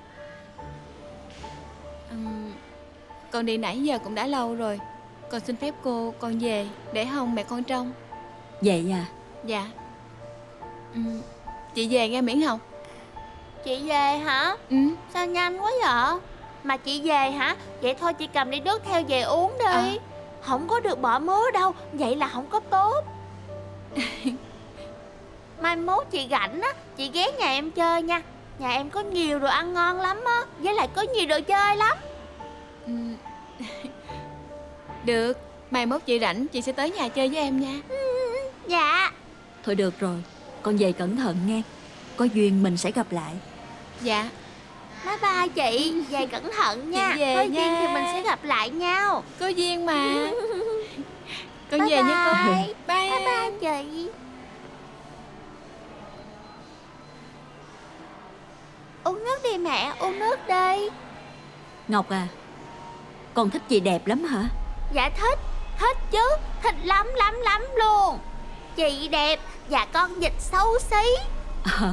Ừm, Con đi nãy giờ cũng đã lâu rồi. Con xin phép cô con về Để hông mẹ con trông. Vậy à Dạ. Ừm, Chị về nghe Mỹ Ngọc Chị về hả? Ừ. Sao nhanh quá vậy? Mà chị về hả? Vậy thôi chị cầm ly nước theo về uống đi. À. Không có được bỏ mớ đâu Vậy là không có tốt Mai mốt chị rảnh á Chị ghé nhà em chơi nha. Nhà em có nhiều đồ ăn ngon lắm á Với lại có nhiều đồ chơi lắm. Ừm. Được Mai mốt chị rảnh chị sẽ tới nhà chơi với em nha. Dạ. Thôi được rồi Con về cẩn thận nghe Có duyên mình sẽ gặp lại. Dạ. Bye bye chị Về cẩn thận nha. Chị về Có duyên nha. thì mình sẽ gặp lại nhau. Có duyên mà. Con Bye về nha cô bye. Bye. Bye bye chị Uống nước đi mẹ Uống nước đi. Ngọc à Con thích chị đẹp lắm hả? Dạ thích Thích chứ Thích lắm lắm lắm luôn. Chị đẹp Và con dịch xấu xí. Ờ.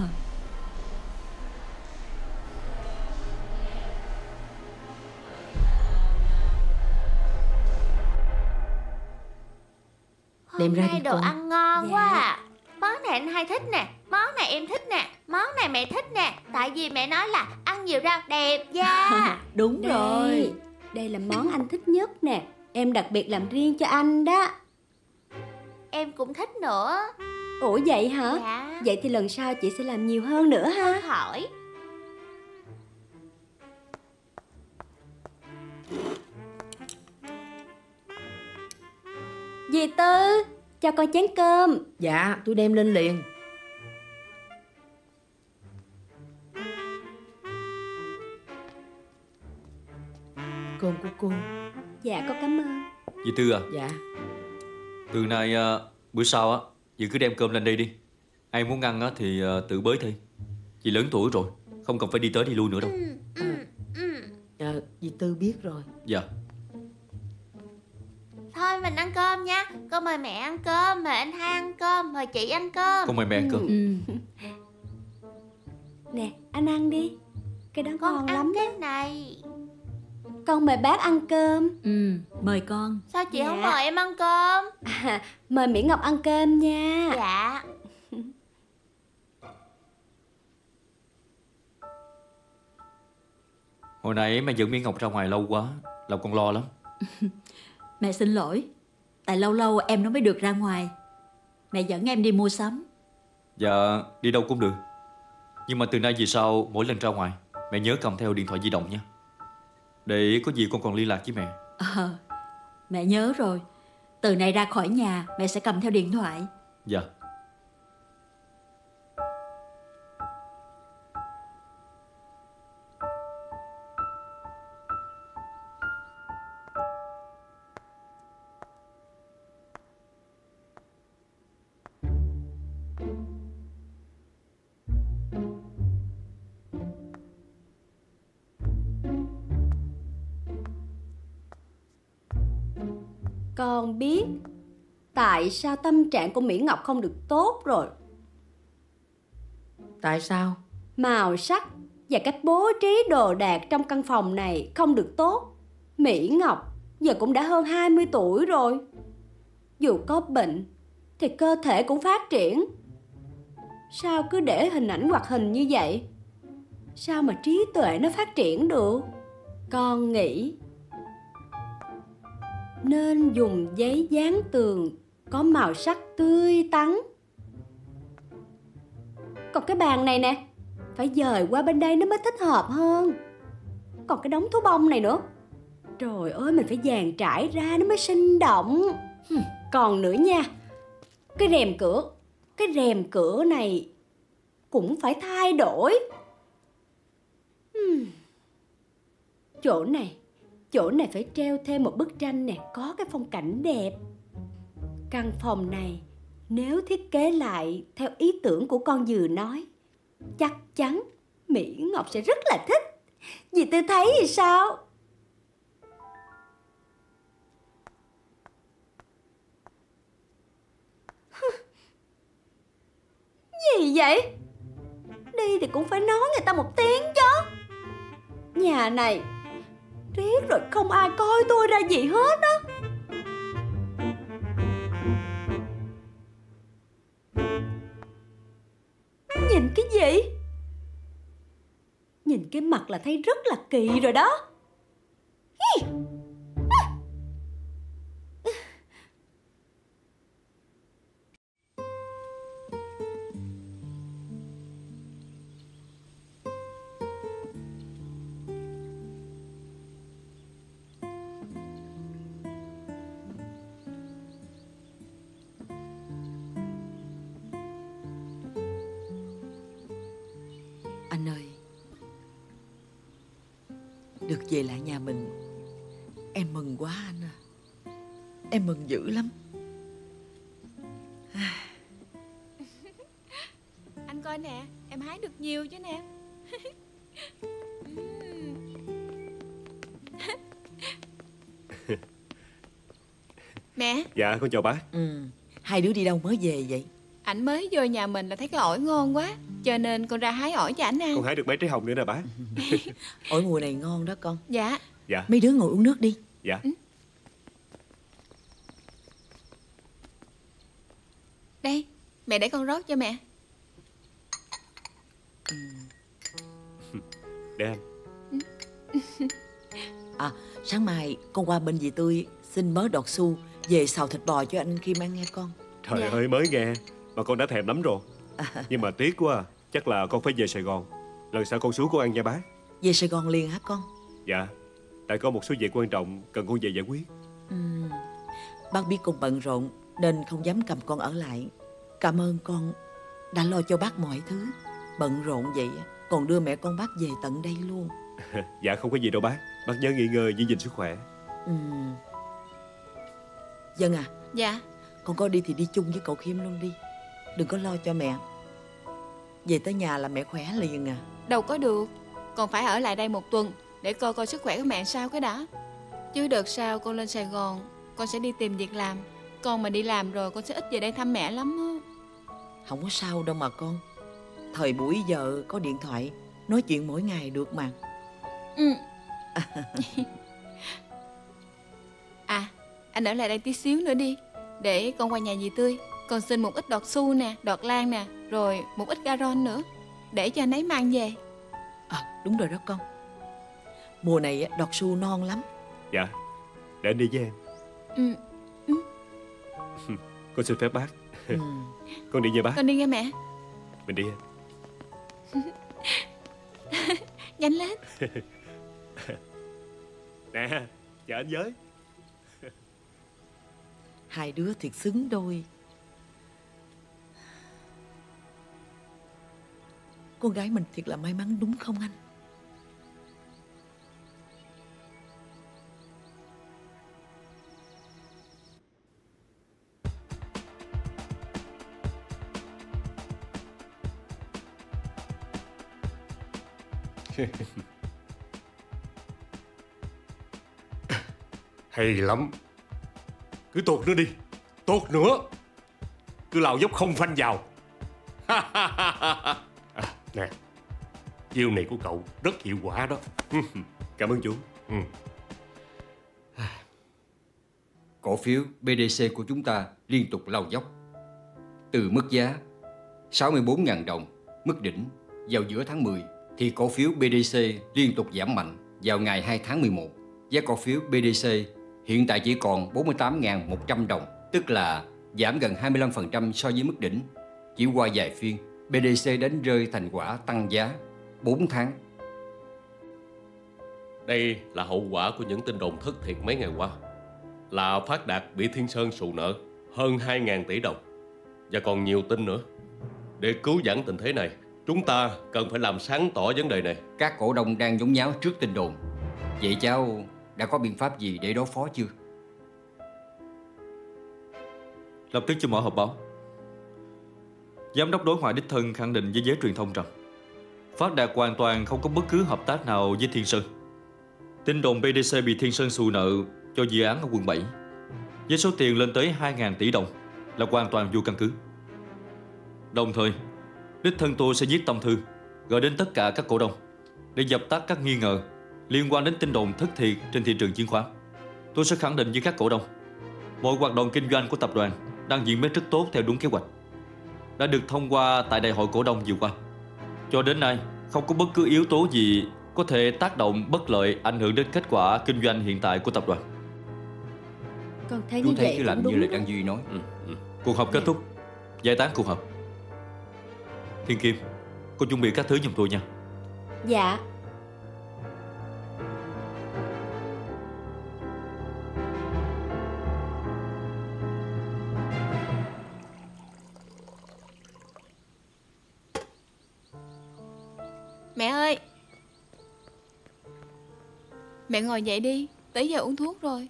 Đem ra Hôm nay đi đồ con. ăn ngon Dạ. quá à Món này anh hai thích nè. Món này em thích nè. Món này mẹ thích nè. Tại vì mẹ nói là ăn nhiều rau đẹp da Đúng Đây, rồi. Đây là món anh thích nhất nè. Em đặc biệt làm riêng cho anh đó. Em cũng thích nữa. Ủa vậy hả? Dạ. Vậy thì lần sau chị sẽ làm nhiều hơn nữa ha. Hỏi. Dì Tư Cho con chén cơm. Dạ tôi đem lên liền. Cơm của cô. Dạ con cảm ơn. Dì Tư à? Dạ. Từ nay à, bữa sau á Dì cứ đem cơm lên đây đi. Ai muốn ăn á thì à, tự bới thôi. Dì lớn tuổi rồi Không cần phải đi tới đi lui nữa đâu. Ờ dì Tư biết rồi. Dạ Thôi mình ăn cơm nha. Con mời mẹ ăn cơm Mời anh hai ăn cơm Mời chị ăn cơm. Con mời mẹ ăn cơm. Ừ. Nè anh ăn đi. Cái đó Con ngon ăn lắm cái này. Con mời bác ăn cơm. Ừ mời con. Sao chị không Dạ. mời em ăn cơm? À, Mời Mỹ Ngọc ăn cơm nha. Dạ. Hồi nãy mẹ dẫn Mỹ Ngọc ra ngoài lâu quá Lòng con lo lắm Mẹ xin lỗi. Tại lâu lâu em nó mới được ra ngoài. Mẹ dẫn em đi mua sắm. Dạ đi đâu cũng được. Nhưng mà từ nay về sau mỗi lần ra ngoài Mẹ nhớ cầm theo điện thoại di động nha. Để có gì con còn liên lạc với mẹ. Ờ Mẹ nhớ rồi. Từ nay ra khỏi nhà Mẹ sẽ cầm theo điện thoại. Dạ Tại sao tâm trạng của Mỹ Ngọc không được tốt rồi? Tại sao? Màu sắc và cách bố trí đồ đạc trong căn phòng này không được tốt. Mỹ Ngọc giờ cũng đã hơn 20 tuổi rồi. Dù có bệnh thì cơ thể cũng phát triển. Sao cứ để hình ảnh hoạt hình như vậy? Sao mà trí tuệ nó phát triển được? Con nghĩ Nên dùng giấy dán tường có màu sắc tươi tắn. Còn cái bàn này nè, Phải dời qua bên đây nó mới thích hợp hơn. Còn cái đống thú bông này nữa. Trời ơi, mình phải dàn trải ra nó mới sinh động. Còn nữa nha. Cái rèm cửa, Cái rèm cửa này Cũng phải thay đổi. Chỗ này Chỗ này phải treo thêm một bức tranh nè, Có cái phong cảnh đẹp. Căn phòng này nếu thiết kế lại theo ý tưởng của con vừa nói, chắc chắn Mỹ Ngọc sẽ rất là thích. Dì Tư thấy thì sao? Gì vậy? Đi thì cũng phải nói người ta một tiếng chứ. Nhà này riết rồi không ai coi tôi ra gì hết á. Nhìn cái gì? Nhìn cái mặt là thấy rất là kỳ rồi đó. Hi! Em mừng dữ lắm. Anh coi nè Em hái được nhiều chứ nè. Mẹ Dạ con chào bác. Ừ. Hai đứa đi đâu mới về vậy? Ảnh mới vô nhà mình là thấy cái ổi ngon quá Cho nên con ra hái ổi cho ảnh ăn. Con hái được mấy trái hồng nữa nè bác. Ổi mùa này ngon đó con. Dạ. Dạ. Mấy đứa ngồi uống nước đi. Dạ. Đây Mẹ để con rót cho mẹ. Để anh À sáng mai con qua bên dì Tươi Xin mớ đọt xu Về xào thịt bò cho anh khi mang nghe con. Trời Dạ. ơi mới nghe. Mà con đã thèm lắm rồi. Nhưng mà tiếc quá à. Chắc là con phải về Sài Gòn. Lần sau con xuống con ăn nha bác. Về Sài Gòn liền hả con? Dạ. Tại có một số việc quan trọng Cần con về giải quyết. Ừ. Bác biết con bận rộn Nên không dám cầm con ở lại Cảm ơn con Đã lo cho bác mọi thứ. Bận rộn vậy Còn đưa mẹ con bác về tận đây luôn. Dạ không có gì đâu bác. Bác nhớ nghỉ ngơi giữ gìn sức khỏe. Ừ. Dân à Dạ. Con có đi thì đi chung với cậu Khiêm luôn đi. Đừng có lo cho mẹ. Về tới nhà là mẹ khỏe liền à. Đâu có được. Còn phải ở lại đây một tuần Để coi coi sức khỏe của mẹ sao cái đã. Chứ đợt sau con lên Sài Gòn Con sẽ đi tìm việc làm. Con mà đi làm rồi con sẽ ít về đây thăm mẹ lắm á Không có sao đâu mà con. Thời buổi giờ có điện thoại Nói chuyện mỗi ngày được mà. Ừ. À Anh ở lại đây tí xíu nữa đi. Để con qua nhà dì Tươi. Con xin một ít đọt su nè Đọt lan nè Rồi một ít garon nữa. Để cho anh ấy mang về. À đúng rồi đó con. Mùa này á, đọt su non lắm. Dạ Để anh đi với em. Ừ. Con xin phép bác Ừ. Con đi nha bác. Con đi nghe mẹ. Mình đi. Nhanh lên. Nè Chờ anh với. Hai đứa thiệt xứng đôi. Con gái mình thiệt là may mắn đúng không anh Hay lắm. Cứ tột nữa đi. Tột nữa. Cứ lao dốc không phanh vào. À, Nè Chiêu này của cậu rất hiệu quả đó. Cảm ơn chú. Ừ. Cổ phiếu BDC của chúng ta liên tục lao dốc. Từ mức giá 64.000 đồng, mức đỉnh vào giữa tháng 10 thì cổ phiếu BDC liên tục giảm mạnh vào ngày 2 tháng 11. Giá cổ phiếu BDC hiện tại chỉ còn 48.100 đồng, tức là giảm gần 25% so với mức đỉnh. Chỉ qua vài phiên, BDC đánh rơi thành quả tăng giá 4 tháng. Đây là hậu quả của những tin đồn thất thiệt mấy ngày qua. Là Phát Đạt bị Thiên Sơn sụ nợ hơn 2.000 tỷ đồng. Và còn nhiều tin nữa. Để cứu vãn tình thế này, chúng ta cần phải làm sáng tỏ vấn đề này. Các cổ đông đang nhốn nháo trước tin đồn. Vậy cháu đã có biện pháp gì để đối phó chưa? lập tức cho mở họp báo. Giám đốc đối ngoại đích thân khẳng định với giới truyền thông rằng Phát Đạt hoàn toàn không có bất cứ hợp tác nào với Thiên Sơn. Tin đồn BDC bị Thiên Sơn xù nợ cho dự án ở quận 7 với số tiền lên tới 2.000 tỷ đồng là hoàn toàn vô căn cứ. Đồng thời, đích thân tôi sẽ viết tâm thư gọi đến tất cả các cổ đông để dập tắt các nghi ngờ liên quan đến tin đồn thất thiệt trên thị trường chứng khoán. Tôi sẽ khẳng định với các cổ đông mọi hoạt động kinh doanh của tập đoàn đang diễn biến rất tốt theo đúng kế hoạch đã được thông qua tại đại hội cổ đông vừa qua. Cho đến nay, không có bất cứ yếu tố gì có thể tác động bất lợi ảnh hưởng đến kết quả kinh doanh hiện tại của tập đoàn. Con thấy Chú như thấy vậy cứ làm cũng như đúng lời. Đăng Duy nói Cuộc họp kết thúc, giải tán cuộc họp. Thiên Kim, cô chuẩn bị các thứ giùm tôi nha. Dạ. Mẹ ơi. Mẹ ngồi dậy đi Tới giờ uống thuốc rồi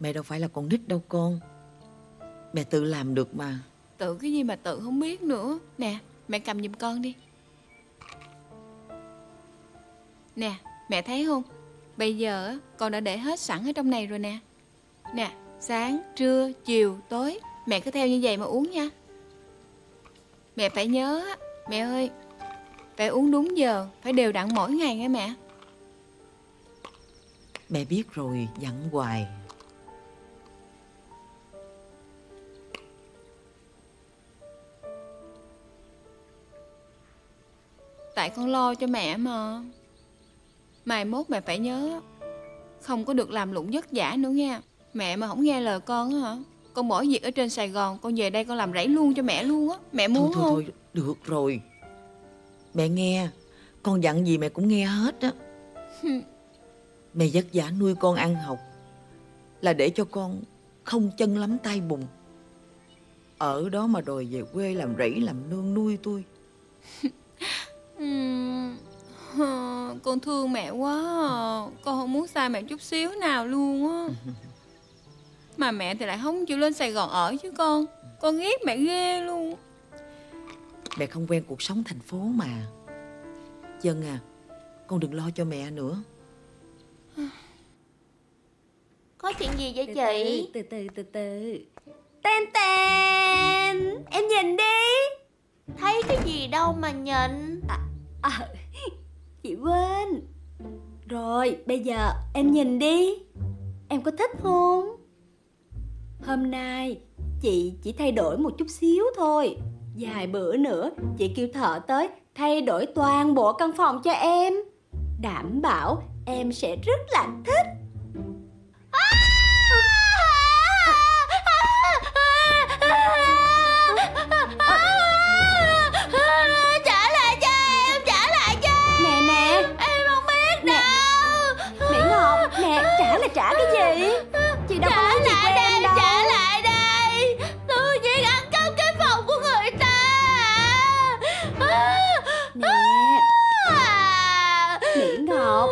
Mẹ đâu phải là con nít đâu con. Mẹ tự làm được mà. Tự cái gì mà tự không biết nữa. Nè mẹ cầm giùm con đi. Nè mẹ thấy không? Bây giờ con đã để hết sẵn ở trong này rồi nè. Nè sáng, trưa, chiều, tối Mẹ cứ theo như vậy mà uống nha. Mẹ phải nhớ á, Mẹ ơi Phải uống đúng giờ Phải đều đặn mỗi ngày nghe mẹ. Mẹ biết rồi dặn hoài Tại con lo cho mẹ mà. Mai mốt mẹ phải nhớ Không có được làm lụng vất vả nữa nha. Mẹ mà không nghe lời con á hả? Con bỏ việc ở trên Sài Gòn Con về đây con làm rẫy luôn cho mẹ luôn á. Mẹ muốn thôi, không? thôi, thôi, được rồi. Mẹ nghe Con dặn gì mẹ cũng nghe hết á. Mẹ vất vả nuôi con ăn học Là để cho con không chân lắm tay bùn Ở đó mà đòi về quê làm rẫy làm nương nuôi tôi Hờ, Con thương mẹ quá à. Con không muốn xa mẹ chút xíu nào luôn á. Mà mẹ thì lại không chịu lên Sài Gòn ở chứ con. Con ghét mẹ ghê luôn. Mẹ không quen cuộc sống thành phố mà. Dân à Con đừng lo cho mẹ nữa. Có chuyện gì vậy chị? Từ từ từ từ. Tên tên. Em nhìn đi. Thấy cái gì đâu mà nhìn. À, Ờ, chị quên Rồi, bây giờ em nhìn đi. Em có thích không? Hôm nay chị chỉ thay đổi một chút xíu thôi. Vài bữa nữa, chị kêu thợ tới thay đổi toàn bộ căn phòng cho em. Đảm bảo em sẽ rất là thích. Nè trả trả cái gì? Chị đâu có nói gì của em đâu. Trả lại đây. Tôi chỉ ăn cắp cái phòng của người ta. Nè. Mỹ Ngọc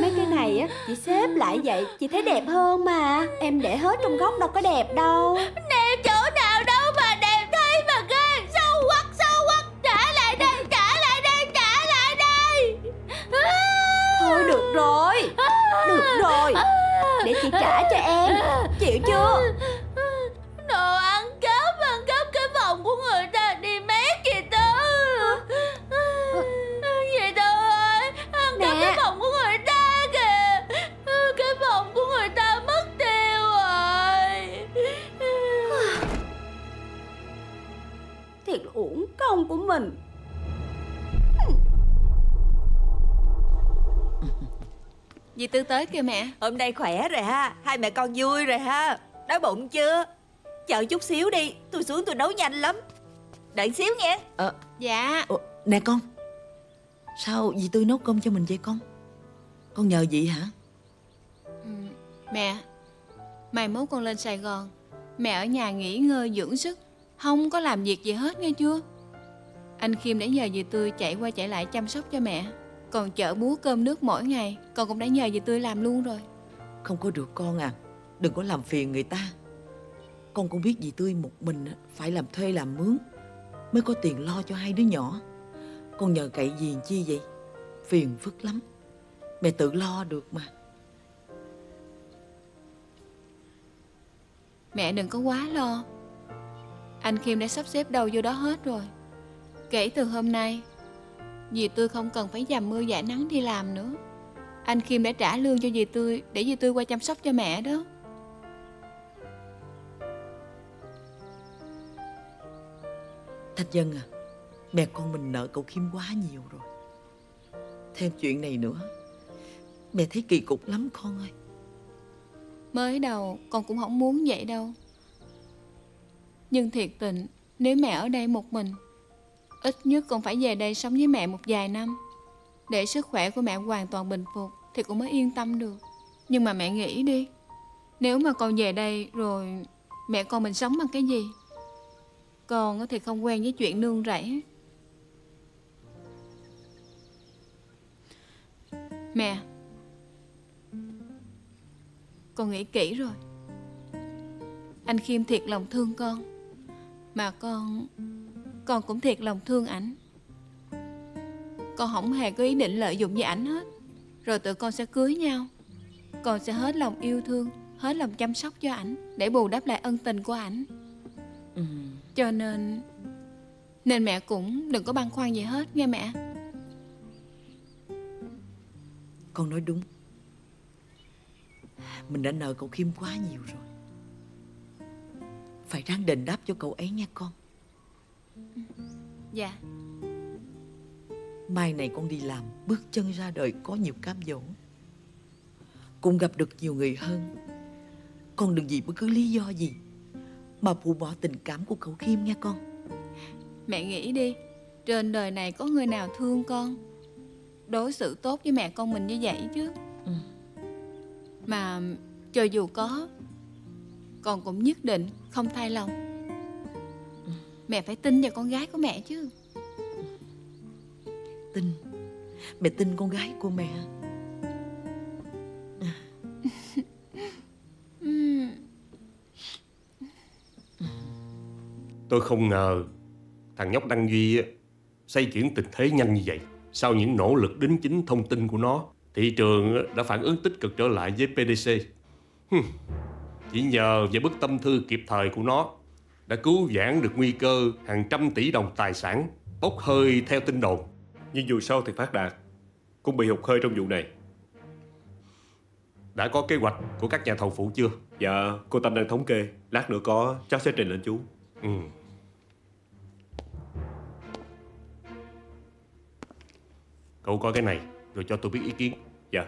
Mấy cái này á Chị xếp lại vậy Chị thấy đẹp hơn mà. Em để hết trong góc đâu có đẹp đâu trả cho em. Chịu chưa? Đồ ăn cắp, ăn cắp cái phòng của người ta đi mét gì tư Gì tư ơi Ăn cắp cái phòng của người ta kìa. Cái phòng của người ta mất tiêu rồi. Thiệt là uổng công của mình Dì Tư tới kìa mẹ. Hôm nay khỏe rồi ha. Hai mẹ con vui rồi ha. Đói bụng chưa? Chờ chút xíu đi. Tôi xuống tôi nấu nhanh lắm. Đợi xíu nghe Ờ, Dạ. Ồ, Nè con. Sao dì Tư nấu cơm cho mình vậy con? Con nhờ dì hả? Mẹ. Mai mốt con lên Sài Gòn. Mẹ ở nhà nghỉ ngơi dưỡng sức. Không có làm việc gì hết nghe chưa? Anh Khiêm đã nhờ dì Tư chạy qua chạy lại chăm sóc cho mẹ Còn chợ búa cơm nước mỗi ngày. Con cũng đã nhờ dì Tươi làm luôn rồi. Không có được con à. Đừng có làm phiền người ta. Con cũng biết dì Tươi một mình Phải làm thuê làm mướn Mới có tiền lo cho hai đứa nhỏ. Con nhờ cậy gì chi vậy? Phiền phức lắm. Mẹ tự lo được mà. Mẹ đừng có quá lo. Anh Khiêm đã sắp xếp đâu vô đó hết rồi. Kể từ hôm nay Dì Tươi không cần phải dầm mưa dãi nắng đi làm nữa. Anh Khiêm đã trả lương cho dì Tươi Để dì Tươi qua chăm sóc cho mẹ đó. Thạch Dân à Mẹ con mình nợ cậu Khiêm quá nhiều rồi. Thêm chuyện này nữa Mẹ thấy kỳ cục lắm con ơi. Mới đầu con cũng không muốn vậy đâu. Nhưng thiệt tình Nếu mẹ ở đây một mình Ít nhất cũng phải về đây sống với mẹ một vài năm. Để sức khỏe của mẹ hoàn toàn bình phục Thì cũng mới yên tâm được. Nhưng mà mẹ nghĩ đi, Nếu mà con về đây rồi Mẹ con mình sống bằng cái gì? Con thì không quen với chuyện nương rẫy. Mẹ, Con nghĩ kỹ rồi. Anh Khiêm thiệt lòng thương con, Mà con con cũng thiệt lòng thương ảnh. Con không hề có ý định lợi dụng với ảnh hết. Rồi tụi con sẽ cưới nhau. Con sẽ hết lòng yêu thương Hết lòng chăm sóc cho ảnh Để bù đắp lại ân tình của ảnh. Ừ. Cho nên Nên mẹ cũng đừng có băn khoăn gì hết nghe mẹ. Con nói đúng. Mình đã nợ cậu Khiêm quá nhiều rồi. Phải ráng đền đáp cho cậu ấy nha con Dạ. Mai này con đi làm Bước chân ra đời có nhiều cám dỗ. Cũng gặp được nhiều người hơn. Con đừng vì bất cứ lý do gì Mà phụ bỏ tình cảm của cậu Khiêm nha con. Mẹ nghĩ đi Trên đời này có người nào thương con? Đối xử tốt với mẹ con mình như vậy chứ. Ừ. Mà cho dù có Con cũng nhất định không thay lòng Mẹ phải tin vào con gái của mẹ chứ Tin Mẹ tin con gái của mẹ. Tôi không ngờ thằng nhóc Đăng Duy á, xoay chuyển tình thế nhanh như vậy. Sau những nỗ lực đính chính thông tin của nó, thị trường đã phản ứng tích cực trở lại với PDC. Chỉ nhờ vào bức tâm thư kịp thời của nó đã cứu vãn được nguy cơ hàng trăm tỷ đồng tài sản bốc hơi theo tin đồn. Nhưng dù sao thì Phát Đạt cũng bị hụt hơi trong vụ này. Đã có kế hoạch của các nhà thầu phụ chưa? Dạ, cô Tâm đang thống kê. Lát nữa có, cháu sẽ trình lên chú. Ừ. Cậu coi cái này rồi cho tôi biết ý kiến. Dạ.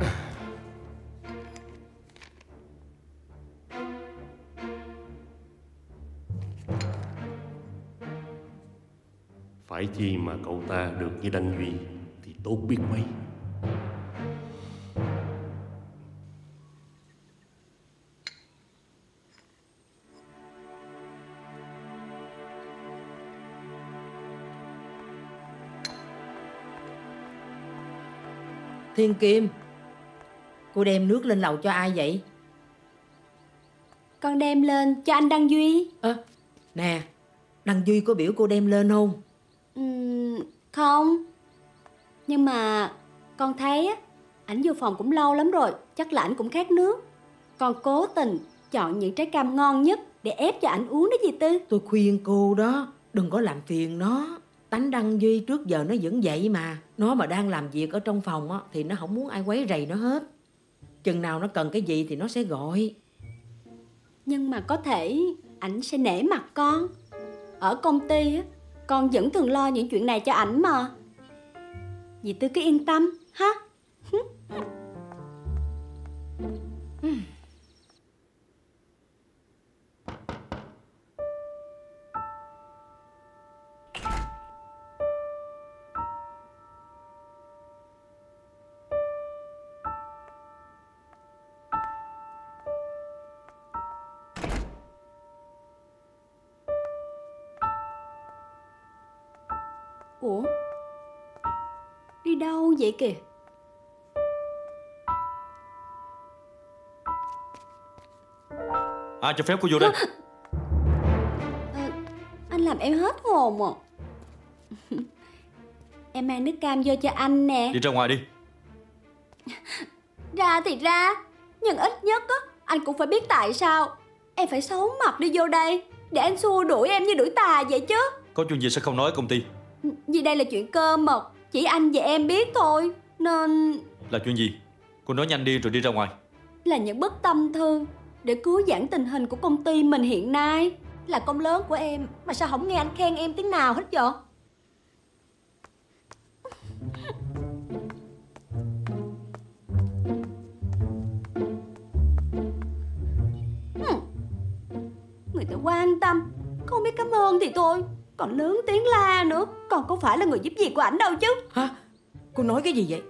Phải chi mà cậu ta được như Đăng Duy thì tốt biết mấy. Thiên Kim Cô đem nước lên lầu cho ai vậy? Con đem lên cho anh Đăng Duy. Ơ Nè Đăng Duy có biểu cô đem lên không Ừm, Không. Nhưng mà con thấy á Ảnh vô phòng cũng lâu lắm rồi Chắc là ảnh cũng khát nước. Con cố tình chọn những trái cam ngon nhất Để ép cho ảnh uống đó gì Tư. Tôi khuyên cô đó Đừng có làm phiền nó. Tánh Đăng Duy trước giờ nó vẫn vậy mà. Nó mà đang làm việc ở trong phòng á Thì nó không muốn ai quấy rầy nó hết. Chừng nào nó cần cái gì thì nó sẽ gọi. Nhưng mà có thể ảnh sẽ nể mặt con. Ở công ty á con vẫn thường lo những chuyện này cho ảnh mà. Dì Tư cứ yên tâm, ha. Ừ. vậy kìa. Ai cho phép cô vô đây. Anh làm em hết hồn à. Em mang nước cam vô cho anh nè. Đi ra ngoài đi. Ra thì ra Nhưng ít nhất á Anh cũng phải biết tại sao. Em phải xấu mặt đi vô đây Để anh xua đuổi em như đuổi tà vậy chứ. Có chuyện gì sao không nói công ty. Vì đây là chuyện cơ mật Chỉ anh và em biết thôi Nên Là chuyện gì? Cô nói nhanh đi rồi đi ra ngoài. Là những bức tâm thư Để cứu vãn tình hình của công ty mình hiện nay. Là công lớn của em Mà sao không nghe anh khen em tiếng nào hết vậy. Người ta quan tâm Không biết cảm ơn thì thôi Còn lớn tiếng la nữa Còn có phải là người giúp việc của ảnh đâu chứ Hả? Cô nói cái gì vậy?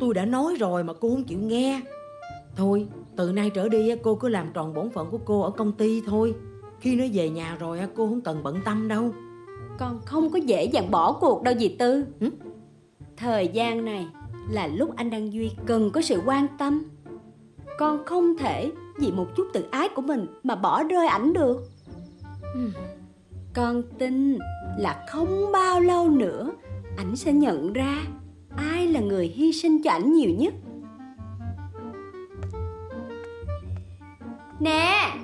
Tôi đã nói rồi mà cô không chịu nghe. Thôi, từ nay trở đi cô cứ làm tròn bổn phận của cô ở công ty thôi. Khi nó về nhà rồi á, cô không cần bận tâm đâu. Con không có dễ dàng bỏ cuộc đâu dì Tư Thời gian này là lúc anh Đăng Duy cần có sự quan tâm Con không thể vì một chút tự ái của mình mà bỏ rơi ảnh được con tin là không bao lâu nữa ảnh sẽ nhận ra ai là người hy sinh cho ảnh nhiều nhất. Nè,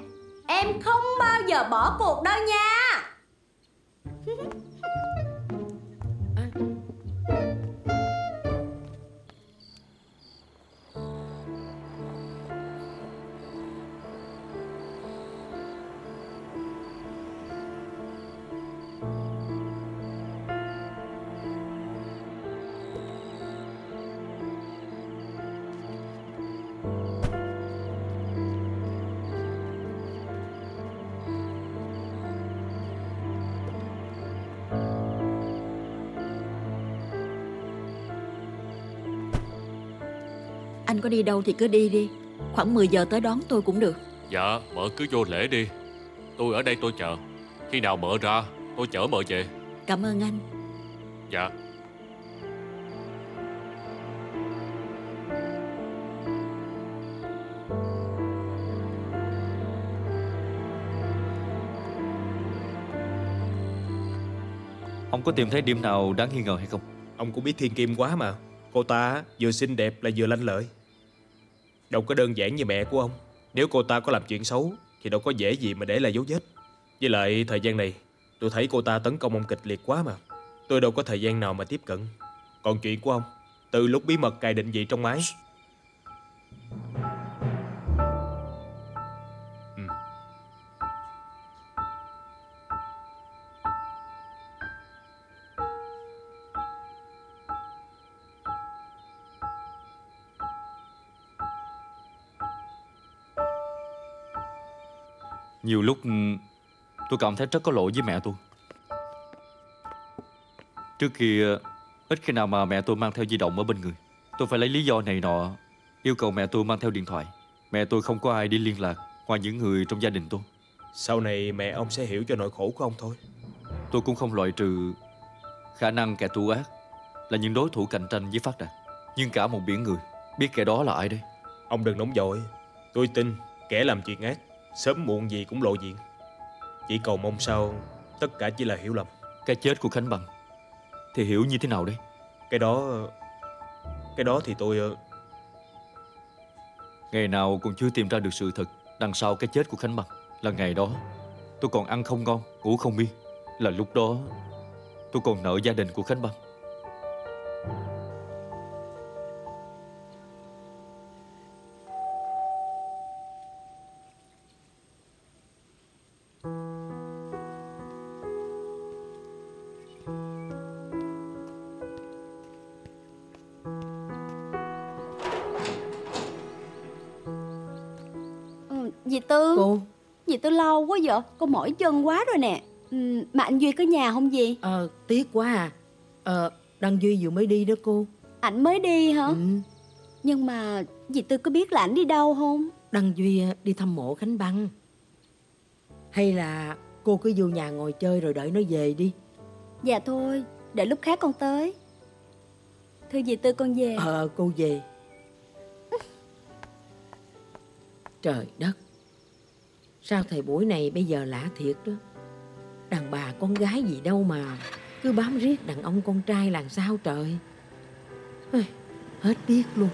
em không bao giờ bỏ cuộc đâu nha. Anh có đi đâu thì cứ đi đi. Khoảng 10 giờ tới đón tôi cũng được. Dạ mợ cứ vô lễ đi. Tôi ở đây tôi chờ. Khi nào mợ ra tôi chở mợ về. Cảm ơn anh. Dạ. Ông có tìm thấy điểm nào đáng nghi ngờ hay không? Ông cũng biết Thiên Kim quá mà. Cô ta vừa xinh đẹp là vừa lanh lợi Đâu có đơn giản như mẹ của ông. Nếu cô ta có làm chuyện xấu, Thì đâu có dễ gì mà để lại dấu vết. Với lại thời gian này, Tôi thấy cô ta tấn công ông kịch liệt quá mà. Tôi đâu có thời gian nào mà tiếp cận. Còn chuyện của ông, Từ lúc bí mật cài định vị trong máy. Nhiều lúc ừ, tôi cảm thấy rất có lỗi với mẹ tôi. Trước kia ít khi nào mà mẹ tôi mang theo di động ở bên người Tôi phải lấy lý do này nọ Yêu cầu mẹ tôi mang theo điện thoại. Mẹ tôi không có ai đi liên lạc Ngoài những người trong gia đình tôi. Sau này mẹ ông sẽ hiểu cho nỗi khổ của ông thôi. Tôi cũng không loại trừ Khả năng kẻ thù ác Là những đối thủ cạnh tranh với phát đạt Nhưng cả một biển người Biết kẻ đó là ai đây? Ông đừng nóng vội. Tôi tin kẻ làm chuyện ác Sớm muộn gì cũng lộ diện. Chỉ cầu mong sao Tất cả chỉ là hiểu lầm. Cái chết của Khánh Bằng Thì hiểu như thế nào đây? Cái đó Cái đó thì tôi ờ, Ngày nào còn chưa tìm ra được sự thật Đằng sau cái chết của Khánh Bằng. Là ngày đó Tôi còn ăn không ngon, ngủ không yên. Là lúc đó Tôi còn nợ gia đình của Khánh Bằng vậy? Cô mỏi chân quá rồi nè. Ừ, Mà anh Duy có nhà không dì Ờ, tiếc quá à. Ờ, Đăng Duy vừa mới đi đó cô. Ảnh mới đi hả? Ừ. Nhưng mà dì Tư có biết là ảnh đi đâu không? Đăng Duy à, đi thăm mộ Khánh Băng. Hay là cô cứ vô nhà ngồi chơi rồi đợi nó về đi. Dạ thôi Để lúc khác con tới. Thư dì Tư con về? Ờ cô về. Trời đất Sao thời buổi này bây giờ lạ thiệt đó? Đàn bà con gái gì đâu mà Cứ bám riết đàn ông con trai làm sao trời? Hết biết luôn.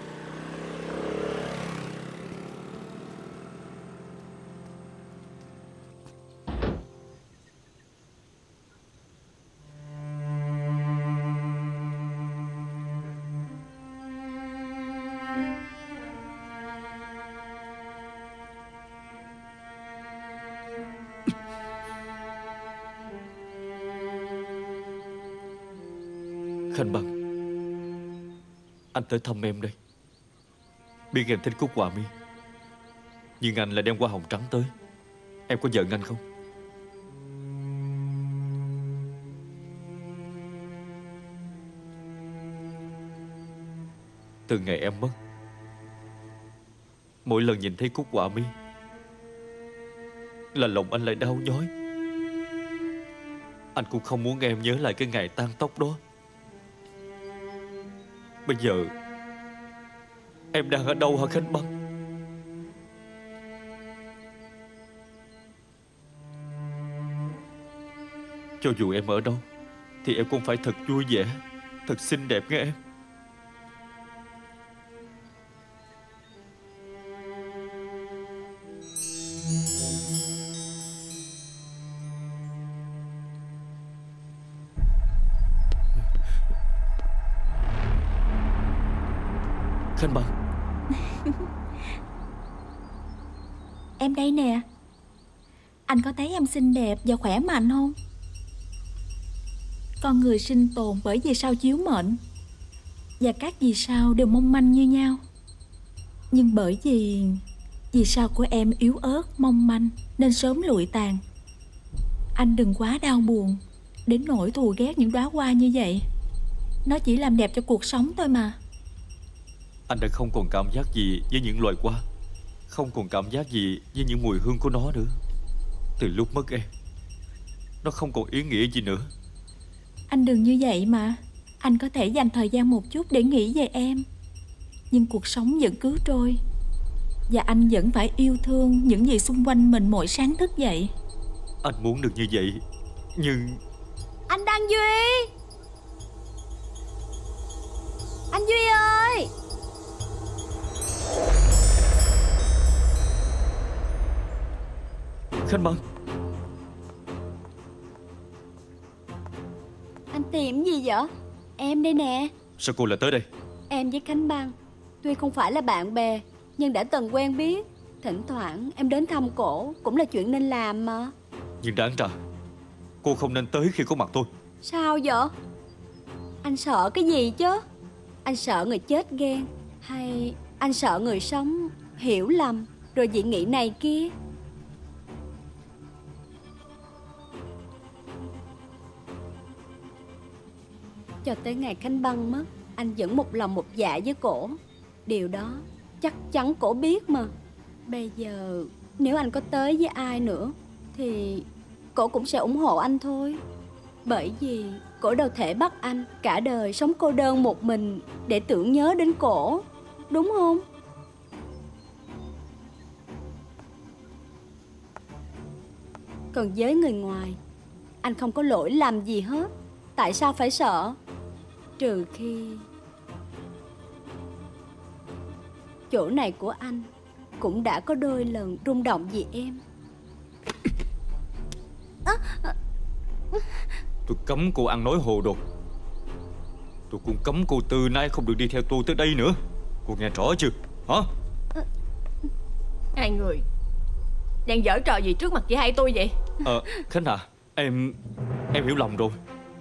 Anh tới thăm em đây. Biết em thích cúc quả mi Nhưng anh lại đem qua hồng trắng tới. Em có giận anh không? Từ ngày em mất, Mỗi lần nhìn thấy cúc quả mi Là lòng anh lại đau nhói. Anh cũng không muốn em nhớ lại cái ngày tan tóc đó. Bây giờ, Em đang ở đâu hả Khánh Băng Cho dù em ở đâu, Thì em cũng phải thật vui vẻ, Thật xinh đẹp nghe em. Khánh bờ Em đây nè. Anh có thấy em xinh đẹp và khỏe mạnh không? Con người sinh tồn bởi vì sao chiếu mệnh Và các vì sao đều mong manh như nhau. Nhưng bởi vì Vì sao của em yếu ớt, mong manh Nên sớm lụi tàn. Anh đừng quá đau buồn Đến nỗi thù ghét những đóa hoa như vậy. Nó chỉ làm đẹp cho cuộc sống thôi mà. Anh đã không còn cảm giác gì với những loài hoa Không còn cảm giác gì với những mùi hương của nó nữa. Từ lúc mất em Nó không còn ý nghĩa gì nữa. Anh đừng như vậy mà. Anh có thể dành thời gian một chút để nghĩ về em. Nhưng cuộc sống vẫn cứ trôi. Và anh vẫn phải yêu thương những gì xung quanh mình mỗi sáng thức dậy. Anh muốn được như vậy Nhưng Anh Đăng Duy! Anh Duy ơi Khánh Băng Anh tìm gì vậy? Em đây nè. Sao cô lại tới đây? Em với Khánh Băng Tuy không phải là bạn bè Nhưng đã từng quen biết. Thỉnh thoảng em đến thăm cổ Cũng là chuyện nên làm mà. Nhưng đáng ra Cô không nên tới khi có mặt tôi. Sao vậy? Anh sợ cái gì chứ? Anh sợ người chết ghen Hay anh sợ người sống Hiểu lầm Rồi dị nghị này kia Cho tới ngày Khánh Băng mất, Anh vẫn một lòng một dạ với cổ. Điều đó chắc chắn cổ biết mà. Bây giờ, nếu anh có tới với ai nữa, Thì cổ cũng sẽ ủng hộ anh thôi. Bởi vì cổ đâu thể bắt anh cả đời sống cô đơn một mình Để tưởng nhớ đến cổ, Đúng không? Còn với người ngoài, Anh không có lỗi làm gì hết. Tại sao phải sợ? Trừ khi Chỗ này của anh Cũng đã có đôi lần rung động vì em. Tôi cấm cô ăn nói hồ đồ. Tôi cũng cấm cô từ nay không được đi theo tôi tới đây nữa. Cô nghe rõ chưa? Hả? Hai người Đang giở trò gì trước mặt chị hai tôi vậy? Ờ Khánh à Em Em hiểu lầm rồi.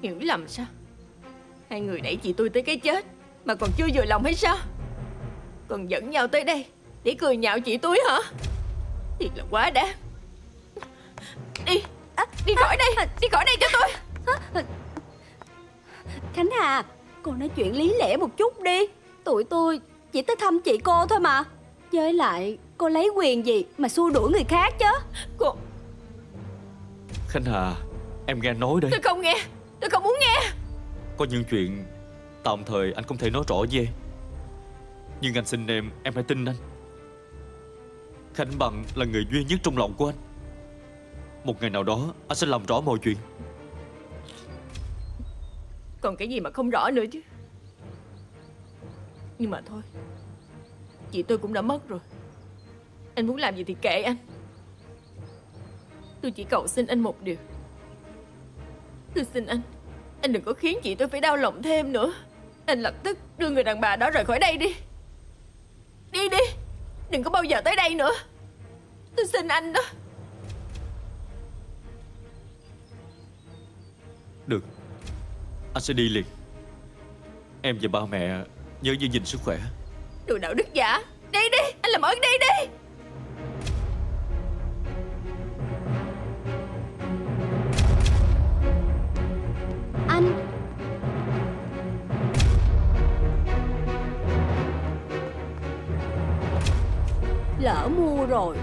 Hiểu lầm sao Hai người đẩy chị tôi tới cái chết. Mà còn chưa vừa lòng hay sao? Còn dẫn nhau tới đây Để cười nhạo chị tôi hả? Thiệt là quá đáng. Đi Đi khỏi đây Đi khỏi đây cho tôi. Khánh Hà Cô nói chuyện lý lẽ một chút đi. Tụi tôi chỉ tới thăm chị cô thôi mà. Với lại cô lấy quyền gì mà xua đuổi người khác chứ? Cô Khánh Hà Em nghe nói đây. Tôi không nghe Tôi không muốn nghe có những chuyện Tạm thời anh không thể nói rõ với em. Nhưng anh xin em Em hãy tin anh. Khánh Bằng là người duy nhất trong lòng của anh. Một ngày nào đó, Anh sẽ làm rõ mọi chuyện. Còn cái gì mà không rõ nữa chứ? Nhưng mà thôi, Chị tôi cũng đã mất rồi. Anh muốn làm gì thì kệ anh. Tôi chỉ cầu xin anh một điều. Tôi xin anh anh đừng có khiến chị tôi phải đau lòng thêm nữa. Anh lập tức đưa người đàn bà đó rời khỏi đây đi. Đi đi Đừng có bao giờ tới đây nữa. Tôi xin anh đó. Được. Anh sẽ đi liền. Em và ba mẹ nhớ giữ gìn sức khỏe. Đồ đạo đức giả. Đi đi Anh làm ơn đi đi Anh. Lỡ mua rồi.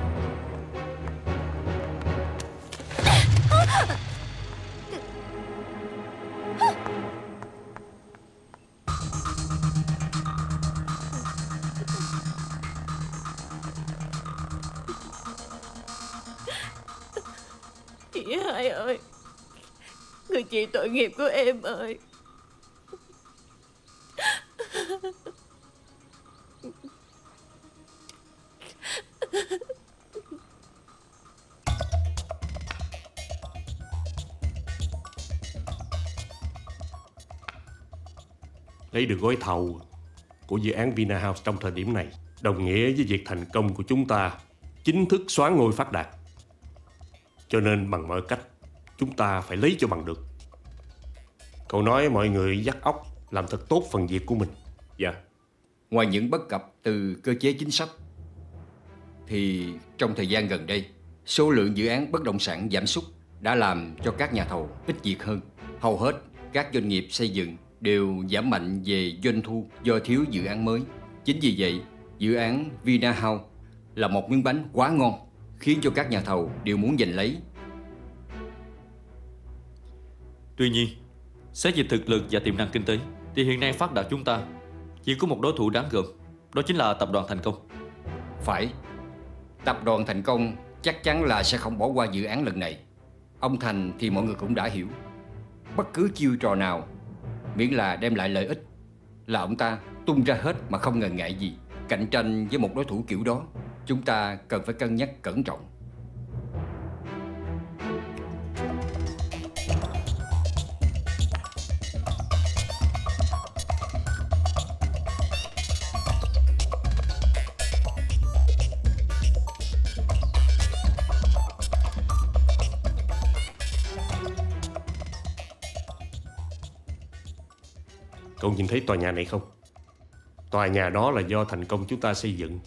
Chị hai ơi. Người chị tội nghiệp của em ơi Lấy được gói thầu của dự án Vina House trong thời điểm này, đồng nghĩa với việc thành công của chúng ta chính thức xóa ngôi phát đạt. Cho nên bằng mọi cách chúng ta phải lấy cho bằng được. Cậu nói mọi người dắt óc làm thật tốt phần việc của mình. Dạ. Ngoài những bất cập từ cơ chế chính sách thì trong thời gian gần đây, số lượng dự án bất động sản giảm sút đã làm cho các nhà thầu ít việc hơn. Hầu hết các doanh nghiệp xây dựng đều giảm mạnh về doanh thu do thiếu dự án mới. Chính vì vậy, dự án Vina House là một miếng bánh quá ngon, khiến cho các nhà thầu đều muốn giành lấy. Tuy nhiên, Xét về thực lực và tiềm năng kinh tế, Thì hiện nay phát đạt chúng ta, Chỉ có một đối thủ đáng gờm, Đó chính là tập đoàn thành công. Phải. Tập đoàn thành công chắc chắn là sẽ không bỏ qua dự án lần này. Ông Thành thì mọi người cũng đã hiểu. Bất cứ chiêu trò nào, Miễn là đem lại lợi ích, Là ông ta tung ra hết mà không ngần ngại gì. Cạnh tranh với một đối thủ kiểu đó, Chúng ta cần phải cân nhắc cẩn trọng. Cậu nhìn thấy tòa nhà này không? Tòa nhà đó là do thành công chúng ta xây dựng.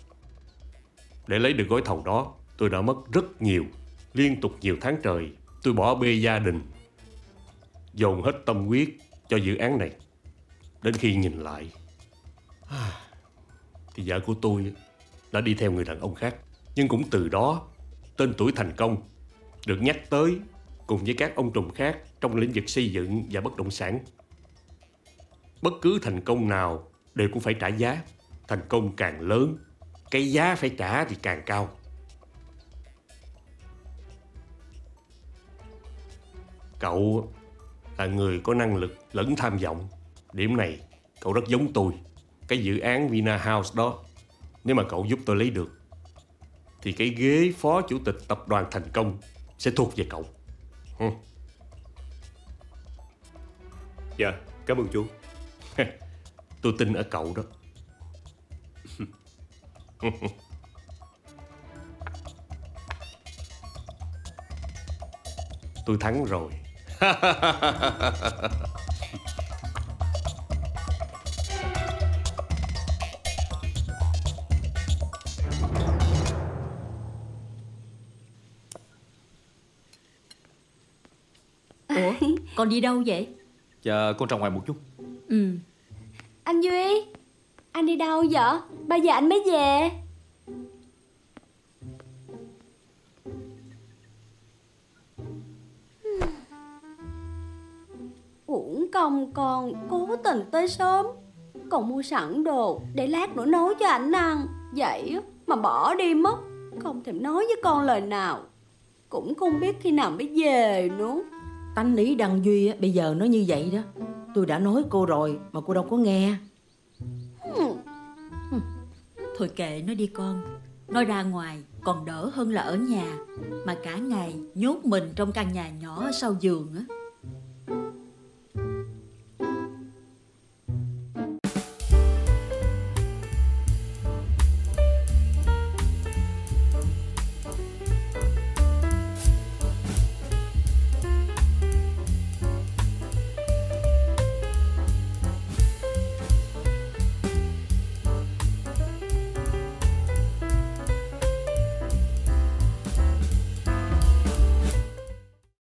Để lấy được gói thầu đó, tôi đã mất rất nhiều, liên tục nhiều tháng trời. Tôi bỏ bê gia đình, dồn hết tâm huyết cho dự án này. Đến khi nhìn lại, thì vợ của tôi đã đi theo người đàn ông khác. Nhưng cũng từ đó, tên tuổi thành công được nhắc tới cùng với các ông trùm khác trong lĩnh vực xây dựng và bất động sản. Bất cứ thành công nào đều cũng phải trả giá. Thành công càng lớn, cái giá phải trả thì càng cao. Cậu là người có năng lực lẫn tham vọng. Điểm này cậu rất giống tôi. Cái dự án Vina House đó, nếu mà cậu giúp tôi lấy được, thì cái ghế phó chủ tịch tập đoàn thành công sẽ thuộc về cậu. Dạ, cảm ơn chú. Tôi tin ở cậu đó. Tôi thắng rồi. Ủa con đi đâu vậy Dạ con ra ngoài một chút Ừ. Anh Duy Anh đi đâu vậy? Bây giờ anh mới về. Uổng công con cố tình tới sớm. Còn mua sẵn đồ để lát nữa nấu cho ảnh ăn. Vậy á, mà bỏ đi mất. Không thèm nói với con lời nào. Cũng không biết khi nào mới về nữa. Tánh lý Đăng Duy á, bây giờ nó như vậy đó Tôi đã nói cô rồi, mà cô đâu có nghe. Thôi kệ nó đi con. Nó ra ngoài, còn đỡ hơn là ở nhà. Mà cả ngày nhốt mình trong căn nhà nhỏ ở sau giường á.